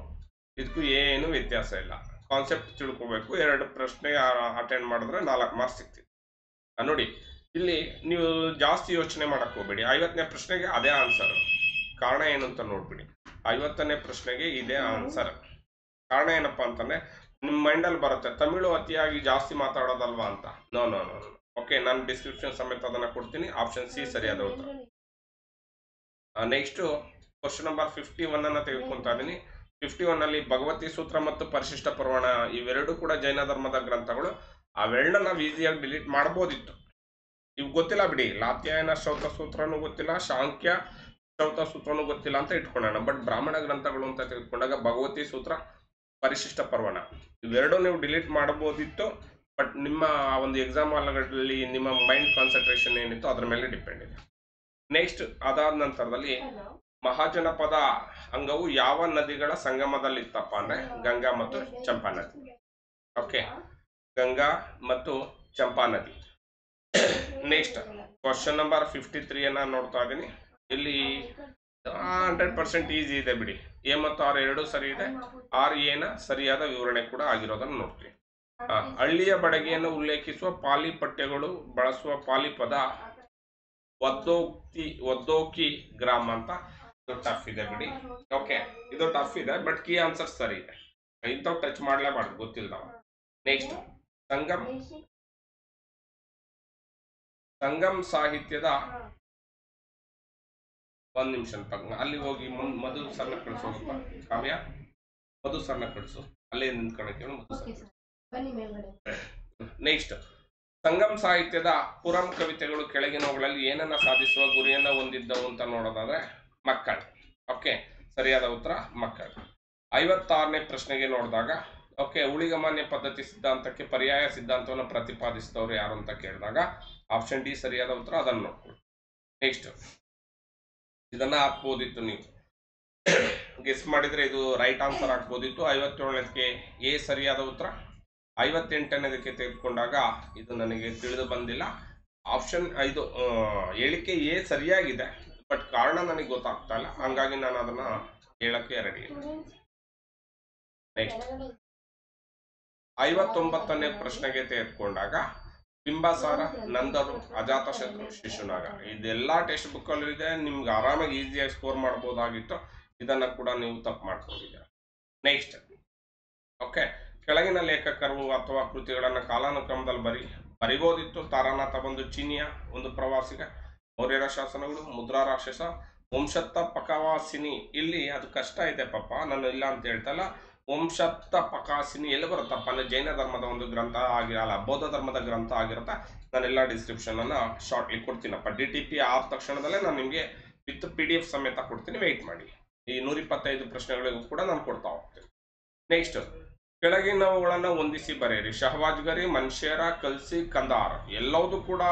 ಇದಕ್ಕೂ ಏನು ವ್ಯತ್ಯಾಸ ಇಲ್ಲ. ಕಾನ್ಸೆಪ್ಟ್ ತಿಳ್ಕೊಬೇಕು. ಎರಡು ಪ್ರಶ್ನೆ ಅಟೆಂಡ್ ಮಾಡಿದ್ರೆ ನಾಲ್ಕು ಮಾರ್ಕ್ಸ್ ಸಿಗ್ತಿತ್ತು. ನೋಡಿ ಇಲ್ಲಿ ನೀವು ಜಾಸ್ತಿ ಯೋಚನೆ ಮಾಡಕ್ ಹೋಗ್ಬೇಡಿ. ಐವತ್ತನೇ ಪ್ರಶ್ನೆಗೆ ಅದೇ ಆನ್ಸರ್ ಕಾರಣ ಏನು ಅಂತ ನೋಡ್ಬಿಡಿ. ಐವತ್ತನೇ ಪ್ರಶ್ನೆಗೆ ಇದೇ ಆನ್ಸರ್ ಕಾರಣ ಏನಪ್ಪಾ ಅಂತಂದ್ರೆ ನಿಮ್ಮ ಮೈಂಡಲ್ಲಿ ಬರುತ್ತೆ ತಮಿಳು ಅತಿಯಾಗಿ ಜಾಸ್ತಿ ಮಾತಾಡೋದಲ್ವಾ ಅಂತ. ನೋ ನೋ ನೋ ಓಕೆ ನಾನು ಡಿಸ್ಕ್ರಿಪ್ಷನ್ ಸಮೇತ ಅದನ್ನ ಕೊಡ್ತೀನಿ. ಆಪ್ಷನ್ ಸಿ ಸರಿಯಾದ ಉತ್ತರ. Next question number fifty one ಅನ್ನ ತೆಗೆದುಕೊಂತ ಇದೀನಿ ಫಿಫ್ಟಿ ಒನ್ ಅಲ್ಲಿ ಭಗವತಿ ಸೂತ್ರ ಮತ್ತು ಪರಿಶಿಷ್ಟ ಪರ್ವಣ ಇವೆರಡು ಕೂಡ ಜೈನ ಧರ್ಮದ ಗ್ರಂಥಗಳು. ಅವೆರಡನ್ನ ನಾವು ಈಸಿಯಾಗಿ ಡಿಲೀಟ್ ಮಾಡ್ಬೋದಿತ್ತು. ಇವು ಗೊತ್ತಿಲ್ಲ ಬಿಡಿ. ಲಾತ್ಯಾಯನ ಶ್ರೌತ ಸೂತ್ರನೂ ಗೊತ್ತಿಲ್ಲ ಶಾಂಖ್ಯ ಶ್ರೌತ ಸೂತ್ರನೂ ಗೊತ್ತಿಲ್ಲ ಅಂತ ಇಟ್ಕೊಳ್ಳೋಣ ಬಟ್ ಬ್ರಾಹ್ಮಣ ಗ್ರಂಥಗಳು ಅಂತ ತೆಗೆದುಕೊಂಡಾಗ ಭಗವತಿ ಸೂತ್ರ ಪರಿಶಿಷ್ಟ ಪರ್ವಣ. ಇವೆರಡೂ ನೀವು ಡಿಲೀಟ್ ಮಾಡಬಹುದಿತ್ತು ಬಟ್ ನಿಮ್ಮ ಒಂದು ಎಕ್ಸಾಮ್ ಹಾಲ್ಗಳಲ್ಲಿ ನಿಮ್ಮ ಮೈಂಡ್ ಕಾನ್ಸಂಟ್ರೇಷನ್ ಏನಿತ್ತು ಅದ್ರ ಮೇಲೆ ಡಿಪೆಂಡ್ ಇದೆ. ನೆಕ್ಸ್ಟ್ ಅದಾದ ನಂತರದಲ್ಲಿ ಮಹಾಜನಪದ ಅಂಗವು ಯಾವ ನದಿಗಳ ಸಂಗಮದಲ್ಲಿ ಇತ್ತಪ್ಪ ಅಂದ್ರೆ ಗಂಗಾ ಮತ್ತು ಚಂಪಾ ನದಿ ಓಕೆ ಗಂಗಾ ಮತ್ತು ಚಂಪಾ ನದಿ ನೆಕ್ಸ್ಟ್ ಕ್ವಶನ್ ನಂಬರ್ ಫಿಫ್ಟಿ ತ್ರೀಯನ್ನ ನೋಡ್ತಾ ಇದ್ದೀನಿ ಇಲ್ಲಿ ಹಂಡ್ರೆಡ್ ಪರ್ಸೆಂಟ್ ಈಸಿ ಇದೆ ಬಿಡಿ. ಎ ಮತ್ತು ಆರ್ ಎರಡು ಸರಿ ಇದೆ. ಆರ್ ಎನ ಸರಿಯಾದ ವಿವರಣೆ ಕೂಡ ಆಗಿರೋದನ್ನು ನೋಡ್ತೀವಿ. ಹಳ್ಳಿಯ ಬಡಗಿಯನ್ನು ಉಲ್ಲೇಖಿಸುವ ಪಾಲಿ ಪಠ್ಯಗಳು ಬಳಸುವ ಪಾಲಿ ಪದ ಒದ್ದೋಕ್ತಿ ಒದ್ದೋಕಿ ಗ್ರಾಮ ಅಂತ. ಇದು ಟಫ್ ಇದೆ ಬಿಡಿ. ಓಕೆ ಇದು ಟಫ್ ಇದೆ ಬಟ್ ಕೀ ಆನ್ಸರ್ ಸರಿ ಇದೆ. ಇಂಥವು ಟಚ್ ಮಾಡಲೇಬಾರ್ದು ಗೊತ್ತಿಲ್ಲ ನೆಕ್ಸ್ಟ್ ಸಂಗಮ್. ಸಂಗಮ್ ಸಾಹಿತ್ಯದ ಒಂದ್ ನಿಮಿಷ ಅಲ್ಲಿ ಹೋಗಿ ಮಧು ಸಣ್ಣ ಕಳಿಸೋ ಕಾವ್ಯ ಮಧು ಸಣ್ಣ ಕಳಿಸು. ಅಲ್ಲೇ ನಿಂತ್ಕೊಳಕ್ಕೆ ಮಧು ನೆಕ್ಸ್ಟ್ ಸಂಗಮ್ ಸಾಹಿತ್ಯದ ಪುರಂ ಕವಿತೆಗಳು ಕೆಳಗಿನವುಗಳಲ್ಲಿ ಏನನ್ನ ಸಾಧಿಸುವ ಗುರಿಯನ್ನ ಹೊಂದಿದ್ದವು ಅಂತ ನೋಡೋದಾದ್ರೆ ಮಕ್ಕಳು. ಓಕೆ ಸರಿಯಾದ ಉತ್ತರ ಮಕ್ಕಳು. ಐವತ್ತಾರನೇ ಪ್ರಶ್ನೆಗೆ ನೋಡಿದಾಗ ಓಕೆ ಉಳಿಗಮಾನ್ಯ ಪದ್ಧತಿ ಸಿದ್ಧಾಂತಕ್ಕೆ ಪರ್ಯಾಯ ಸಿದ್ಧಾಂತವನ್ನು ಪ್ರತಿಪಾದಿಸಿದವರು ಯಾರು ಅಂತ ಕೇಳಿದಾಗ ಆಪ್ಷನ್ ಡಿ ಸರಿಯಾದ ಉತ್ತರ ಅದನ್ನು ನೋಡ್ಕೊಳ್ಳಿ. ನೆಕ್ಸ್ಟ್ ಇದನ್ನ ಹಾಕ್ಬೋದಿತ್ತು ನೀವು. ಗೆಸ್ ಮಾಡಿದ್ರೆ ಇದು ರೈಟ್ ಆನ್ಸರ್ ಹಾಕ್ಬೋದಿತ್ತು. ಐವತ್ತೇಳನೇದಕ್ಕೆ ಎ ಸರಿಯಾದ ಉತ್ತರ. ಐವತ್ತೆಂಟನೇದಕ್ಕೆ ತೆಗೆದುಕೊಂಡಾಗ ಇದು ನನಗೆ ತಿಳಿದು ಬಂದಿಲ್ಲ. ಆಪ್ಷನ್ ಇದು ಹೇಳಿಕೆ ಎ ಸರಿಯಾಗಿದೆ ಬಟ್ ಕಾರಣ ನನಗೆ ಗೊತ್ತಾಗ್ತಾ ಇಲ್ಲ. ಹಂಗಾಗಿ ನಾನು ಅದನ್ನ ಹೇಳಕ್ಕೆ ರೆಡಿ ನೆಕ್ಸ್ಟ್ ಐವತ್ತೊಂಬತ್ತನೇ ಪ್ರಶ್ನೆಗೆ ತೆಗೆದುಕೊಂಡಾಗ ಬಿಂಬಸಾರ ನಂದರು ಅಜಾತಶತ್ರು ಶಿಶುನಾಗ. ಇದೆಲ್ಲ ಟೆಕ್ಸ್ಟ್ ಬುಕ್ ಅಲ್ಲೂ ಇದೆ. ನಿಮ್ಗೆ ಆರಾಮಾಗಿ ಈಸಿಯಾಗಿ ಸ್ಕೋರ್ ಮಾಡ್ಬೋದಾಗಿತ್ತು. ಇದನ್ನ ಕೂಡ ನೀವು ತಪ್ಪು ಮಾಡ್ಕೊಂಡಿದ್ದೀರ. ನೆಕ್ಸ್ಟ್ ಓಕೆ ಕೆಳಗಿನ ಲೇಖಕರು ಅಥವಾ ಕೃತಿಗಳನ್ನು ಕಾಲಾನುಕ್ರಮದಲ್ಲಿ ಬರಿ, ಬರಿಬೋದಿತ್ತು. ತಾರಾನಾಥ ಬಂದು ಚೀನಿಯ ಒಂದು ಪ್ರವಾಸಿಗ, ಮೌರ್ಯರ ಶಾಸನಗಳು, ಮುದ್ರಾ ರಾಕ್ಷಸ ವಂಶತ್ತ ಪಕವಾಸಿನಿ. ಇಲ್ಲಿ ಅದು ಕಷ್ಟ ಇದೆ ಪಾಪ. ನಾನು ಇಲ್ಲ ಅಂತ ಹೇಳ್ತಲ್ಲ. ವಂಶತ್ತ ಪಕಾಸಿನಿ ಎಲ್ಲಿ ಬರುತ್ತಪ್ಪ ಅಂದ್ರೆ ಜೈನ ಧರ್ಮದ ಒಂದು ಗ್ರಂಥ ಆಗಿರಲ್ಲ, ಬೌದ್ಧ ಧರ್ಮದ ಗ್ರಂಥ ಆಗಿರುತ್ತೆ. ನಾನೆಲ್ಲ ಡಿಸ್ಕ್ರಿಪ್ಷನ್ ಅನ್ನ ಶಾರ್ಟ್ಲಿ ಕೊಡ್ತೀನಪ್ಪ. ಡಿ ಟಿ ಪಿ ಆದ ತಕ್ಷಣದಲ್ಲೇ ನಾನು ನಿಮಗೆ ವಿತ್ ಪಿ ಡಿ ಎಫ್ ಸಮೇತ ಕೊಡ್ತೀನಿ. ವೆಯ್ಟ್ ಮಾಡಿ. ಈ ನೂರ ಇಪ್ಪತ್ತೈದು ಪ್ರಶ್ನೆಗಳಿಗೂ ಕೂಡ ನಾನು ಕೊಡ್ತಾ ಹೋಗ್ತೀನಿ. ನೆಕ್ಸ್ಟ್ ಕೆಳಗಿನವುಗಳನ್ನ ಹೊಂದಿಸಿ ಬರೆಯಿರಿ. ಶಹವಾಜ್ಗರಿ ಮನ್ಷೇರ, ಕಲ್ಸಿ, ಕಂದಾರ್ ಎಲ್ಲವೂ ಕೂಡ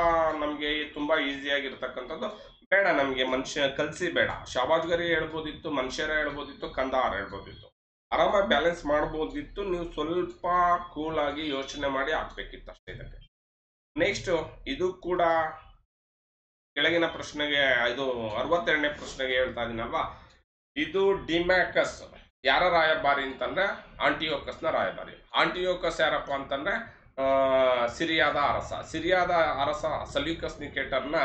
ನಮಗೆ ತುಂಬಾ ಈಸಿಯಾಗಿರ್ತಕ್ಕಂಥದ್ದು ಬೇಡ ನಮಗೆ ಮನುಷ್ಯ ಕಲ್ಸಿ ಬೇಡ. ಶಹವಾಜ್ಗರಿ ಹೇಳ್ಬೋದಿತ್ತು, ಮನ್ಷೇರ ಹೇಳ್ಬೋದಿತ್ತು, ಕಂದಾರ್ ಹೇಳ್ಬೋದಿತ್ತು. ಆರಾಮಾಗಿ ಬ್ಯಾಲೆನ್ಸ್ ಮಾಡ್ಬೋದಿತ್ತು. ನೀವು ಸ್ವಲ್ಪ ಕೂಲ್ ಆಗಿ ಯೋಚನೆ ಮಾಡಿ ಹಾಕ್ಬೇಕಿತ್ತು ಅಷ್ಟೇ ಇದಕ್ಕೆ. ನೆಕ್ಸ್ಟ್ ಇದು ಕೂಡ ಕೆಳಗಿನ ಪ್ರಶ್ನೆಗೆ, ಇದು ಅರವತ್ತೆರಡನೇ ಪ್ರಶ್ನೆಗೆ ಹೇಳ್ತಾ ಇದೀನಲ್ವಾ? ಇದು ಡಿಮ್ಯಾಕಸ್ ಯಾರ ರಾಯಭಾರಿ ಅಂತಂದ್ರೆ ಆಂಟಿಯೋಕಸ್ನ ರಾಯಭಾರಿ. ಆಂಟಿಯೋಕಸ್ ಯಾರಪ್ಪ ಅಂತಂದ್ರೆ ಸಿರಿಯಾದ ಅರಸ. ಸಿರಿಯಾದ ಅರಸ ಸಲ್ಯೂಕಸ್ ನಿಕೇಟರ್ನ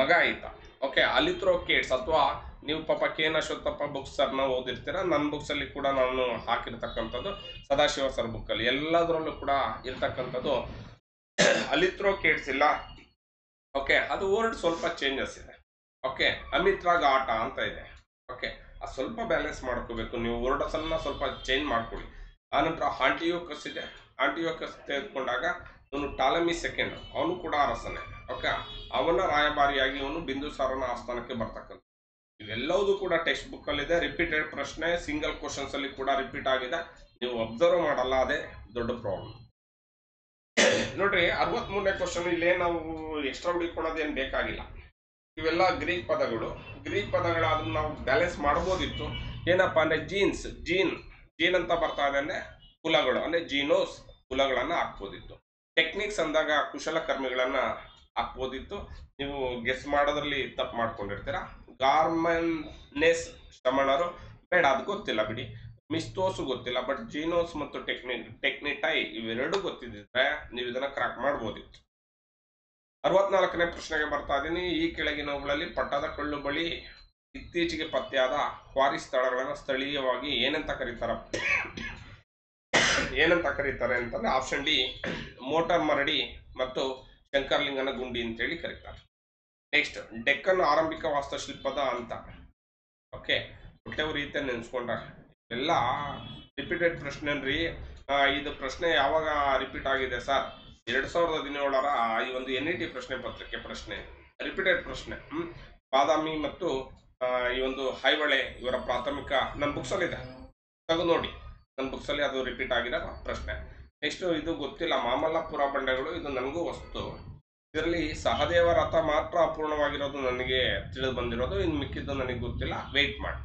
ಮಗ ಈತ ಓಕೆ ಅಲಿತ್ರೋಕೇಟ್ಸ್ ಅಥವಾ ನೀವು ಪಾಪ ಕೆ ಎನ್ ಅಶ್ವತ್ಥಪ್ಪ ಬುಕ್ಸ್ ಸರ್ನ ಓದಿರ್ತೀರ? ನನ್ನ ಬುಕ್ಸ್ ಅಲ್ಲಿ ಕೂಡ ನಾನು ಹಾಕಿರ್ತಕ್ಕಂಥದ್ದು ಸದಾಶಿವ ಸರ್ ಬುಕ್ ಅಲ್ಲಿ. ಎಲ್ಲದರಲ್ಲೂ ಕೂಡ ಇರ್ತಕ್ಕಂಥದ್ದು ಅಲಿತ್ರೋ ಇಲ್ಲ. ಓಕೆ ಅದು ವರ್ಡ್ ಸ್ವಲ್ಪ ಚೇಂಜಸ್ ಇದೆ. ಓಕೆ ಅಮಿತ್ರಾಗ ಆಟ ಅಂತ ಇದೆ. ಓಕೆ ಅದು ಸ್ವಲ್ಪ ಬ್ಯಾಲೆನ್ಸ್ ಮಾಡ್ಕೋಬೇಕು. ನೀವು ವರ್ಡಸ್ ಅನ್ನ ಸ್ವಲ್ಪ ಚೇಂಜ್ ಮಾಡ್ಕೊಳ್ಳಿ ಆನಂತರ ಆಂಟಿಯೋಕಸ್ ಇದೆ ಆಂಟಿಯೋಕಸ್ ತೆಗೆದುಕೊಂಡಾಗ ಇವನು ಟಾಲಮಿ ಸೆಕೆಂಡ್ ಅವನು ಕೂಡ ಅರಸನೇ. ಓಕೆ ಅವನ ರಾಯಭಾರಿಯಾಗಿ ಇವನು ಬಿಂದುಸಾರನ ಆಸ್ಥಾನಕ್ಕೆ ಬರ್ತಕ್ಕಂಥ ಇವೆಲ್ಲವೂ ಕೂಡ ಟೆಕ್ಸ್ಟ್ ಬುಕ್ ಅಲ್ಲಿ ಇದೆ ರಿಪೀಟೆಡ್ ಪ್ರಶ್ನೆ ಸಿಂಗಲ್ ಕ್ವಶನ್ಸ್ ಅಲ್ಲಿ ಕೂಡ ರಿಪೀಟ್ ಆಗಿದೆ. ನೀವು ಅಬ್ಸರ್ವ್ ಮಾಡಲ್ಲ, ಅದೇ ದೊಡ್ಡ ಪ್ರಾಬ್ಲಮ್ ನೋಡ್ರಿ ಅರವತ್ ಮೂರನೇ ಕ್ವಶನ್ ಇಲ್ಲೇ ನಾವು ಎಕ್ಸ್ಟ್ರಾ ಹುಡುಕೊಳ್ಳೋದೇನು ಬೇಕಾಗಿಲ್ಲ. ಇವೆಲ್ಲ ಗ್ರೀಕ್ ಪದಗಳು. ಗ್ರೀಕ್ ಪದಗಳಾದ್ರೂ ನಾವು ಬ್ಯಾಲೆನ್ಸ್ ಮಾಡ್ಬೋದಿತ್ತು. ಏನಪ್ಪಾ ಅಂದ್ರೆ ಜೀನ್ಸ್ ಜೀನ್ ಜೀನ್ ಅಂತ ಬರ್ತಾ ಇದೆ ಅಂದ್ರೆ ಕುಲಗಳು. ಅಂದ್ರೆ ಜೀನೋಸ್ ಕುಲಗಳನ್ನ ಹಾಕ್ಬೋದಿತ್ತು. ಟೆಕ್ನಿಕ್ಸ್ ಅಂದಾಗ ಕುಶಲಕರ್ಮಿಗಳನ್ನ ಹಾಕ್ಬೋದಿತ್ತು. ನೀವು ಗೆಸ್ ಮಾಡೋದ್ರಲ್ಲಿ ತಪ್ಪು ಮಾಡ್ಕೊಂಡಿರ್ತೀರಾ? ಗಾರ್ಮನ್ನೆಸ್ ಶ್ರಮಣರು ಬೇಡ, ಅದು ಗೊತ್ತಿಲ್ಲ ಬಿಡಿ. ಮಿಸ್ತೋಸು ಗೊತ್ತಿಲ್ಲ ಬಟ್ ಜೀನೋಸ್ ಮತ್ತು ಟೆಕ್ನಿ, ಟೆಕ್ನಿಟೈ ಇವೆರಡು ಗೊತ್ತಿದ್ದರೆ ನೀವು ಇದನ್ನ ಕ್ರಾಕ್ ಮಾಡ್ಬೋದಿತ್ತು. ಅರವತ್ನಾಲ್ಕನೇ ಪ್ರಶ್ನೆಗೆ ಬರ್ತಾ ಇದ್ದೀನಿ ಈ ಕೆಳಗಿನವುಗಳಲ್ಲಿ ಪಟ್ಟದ ಕಳ್ಳು ಬಳಿ ಇತ್ತೀಚೆಗೆ ಪತ್ತೆಯಾದ ಕ್ವಾರಿ ಸ್ಥಳಗಳನ್ನು ಸ್ಥಳೀಯವಾಗಿ ಏನಂತ ಕರೀತಾರ? ಏನಂತ ಕರೀತಾರೆ ಅಂತಂದ್ರೆ ಆಪ್ಷನ್ ಡಿ ಮೋಟಾರ್ ಮರಡಿ ಮತ್ತು ಶಂಕರ್ಲಿಂಗನ ಗುಂಡಿ ಅಂತೇಳಿ ಕರೀತಾರೆ. ನೆಕ್ಸ್ಟ್ ಡೆಕ್ಕನ್ ಆರಂಭಿಕ ವಾಸ್ತುಶಿಲ್ಪದ ಅಂತ ಓಕೆ ಹೊಟ್ಟೆ ರೀತಿಯ ನೆನೆಸ್ಕೊಂಡ ಎಲ್ಲ ರಿಪೀಟೆಡ್ ಪ್ರಶ್ನೆ ರೀ ಇದು ಪ್ರಶ್ನೆ ಯಾವಾಗ ರಿಪೀಟ್ ಆಗಿದೆ ಸರ್ ಎರಡ್ ಸಾವಿರದ ಹದಿನೇಳರ ಈ ಒಂದು ಎನ್ ಇ ಟಿ ಪ್ರಶ್ನೆ ಪತ್ರಿಕೆ ಪ್ರಶ್ನೆ ರಿಪೀಟೆಡ್ ಪ್ರಶ್ನೆ ಬಾದಾಮಿ ಮತ್ತು ಈ ಒಂದು ಹೈವಳೆ ಇವರ ಪ್ರಾಥಮಿಕ ನನ್ನ ಬುಕ್ಸ್ ಅಲ್ಲಿ ಇದೆ ತೆಗೆದು ನೋಡಿ ನನ್ನ ಬುಕ್ಸಲ್ಲಿ ಅದು ರಿಪೀಟ್ ಆಗಿರೋ ಪ್ರಶ್ನೆ ನೆಕ್ಸ್ಟ್ ಇದು ಗೊತ್ತಿಲ್ಲ, ಮಾಮಲ್ಲಪುರ ಬಂಡೆಗಳು, ಇದು ನನಗೂ ವಸ್ತು. ಇದರಲ್ಲಿ ಸಹದೇವ ರಥ ಮಾತ್ರ ಅಪೂರ್ಣವಾಗಿರೋದು ನನಗೆ ತಿಳಿದು ಬಂದಿರೋದು, ಇನ್ನು ಮಿಕ್ಕಿದ್ದು ನನಗೆ ಗೊತ್ತಿಲ್ಲ. ವೆಯ್ಟ್ ಮಾಡಿ.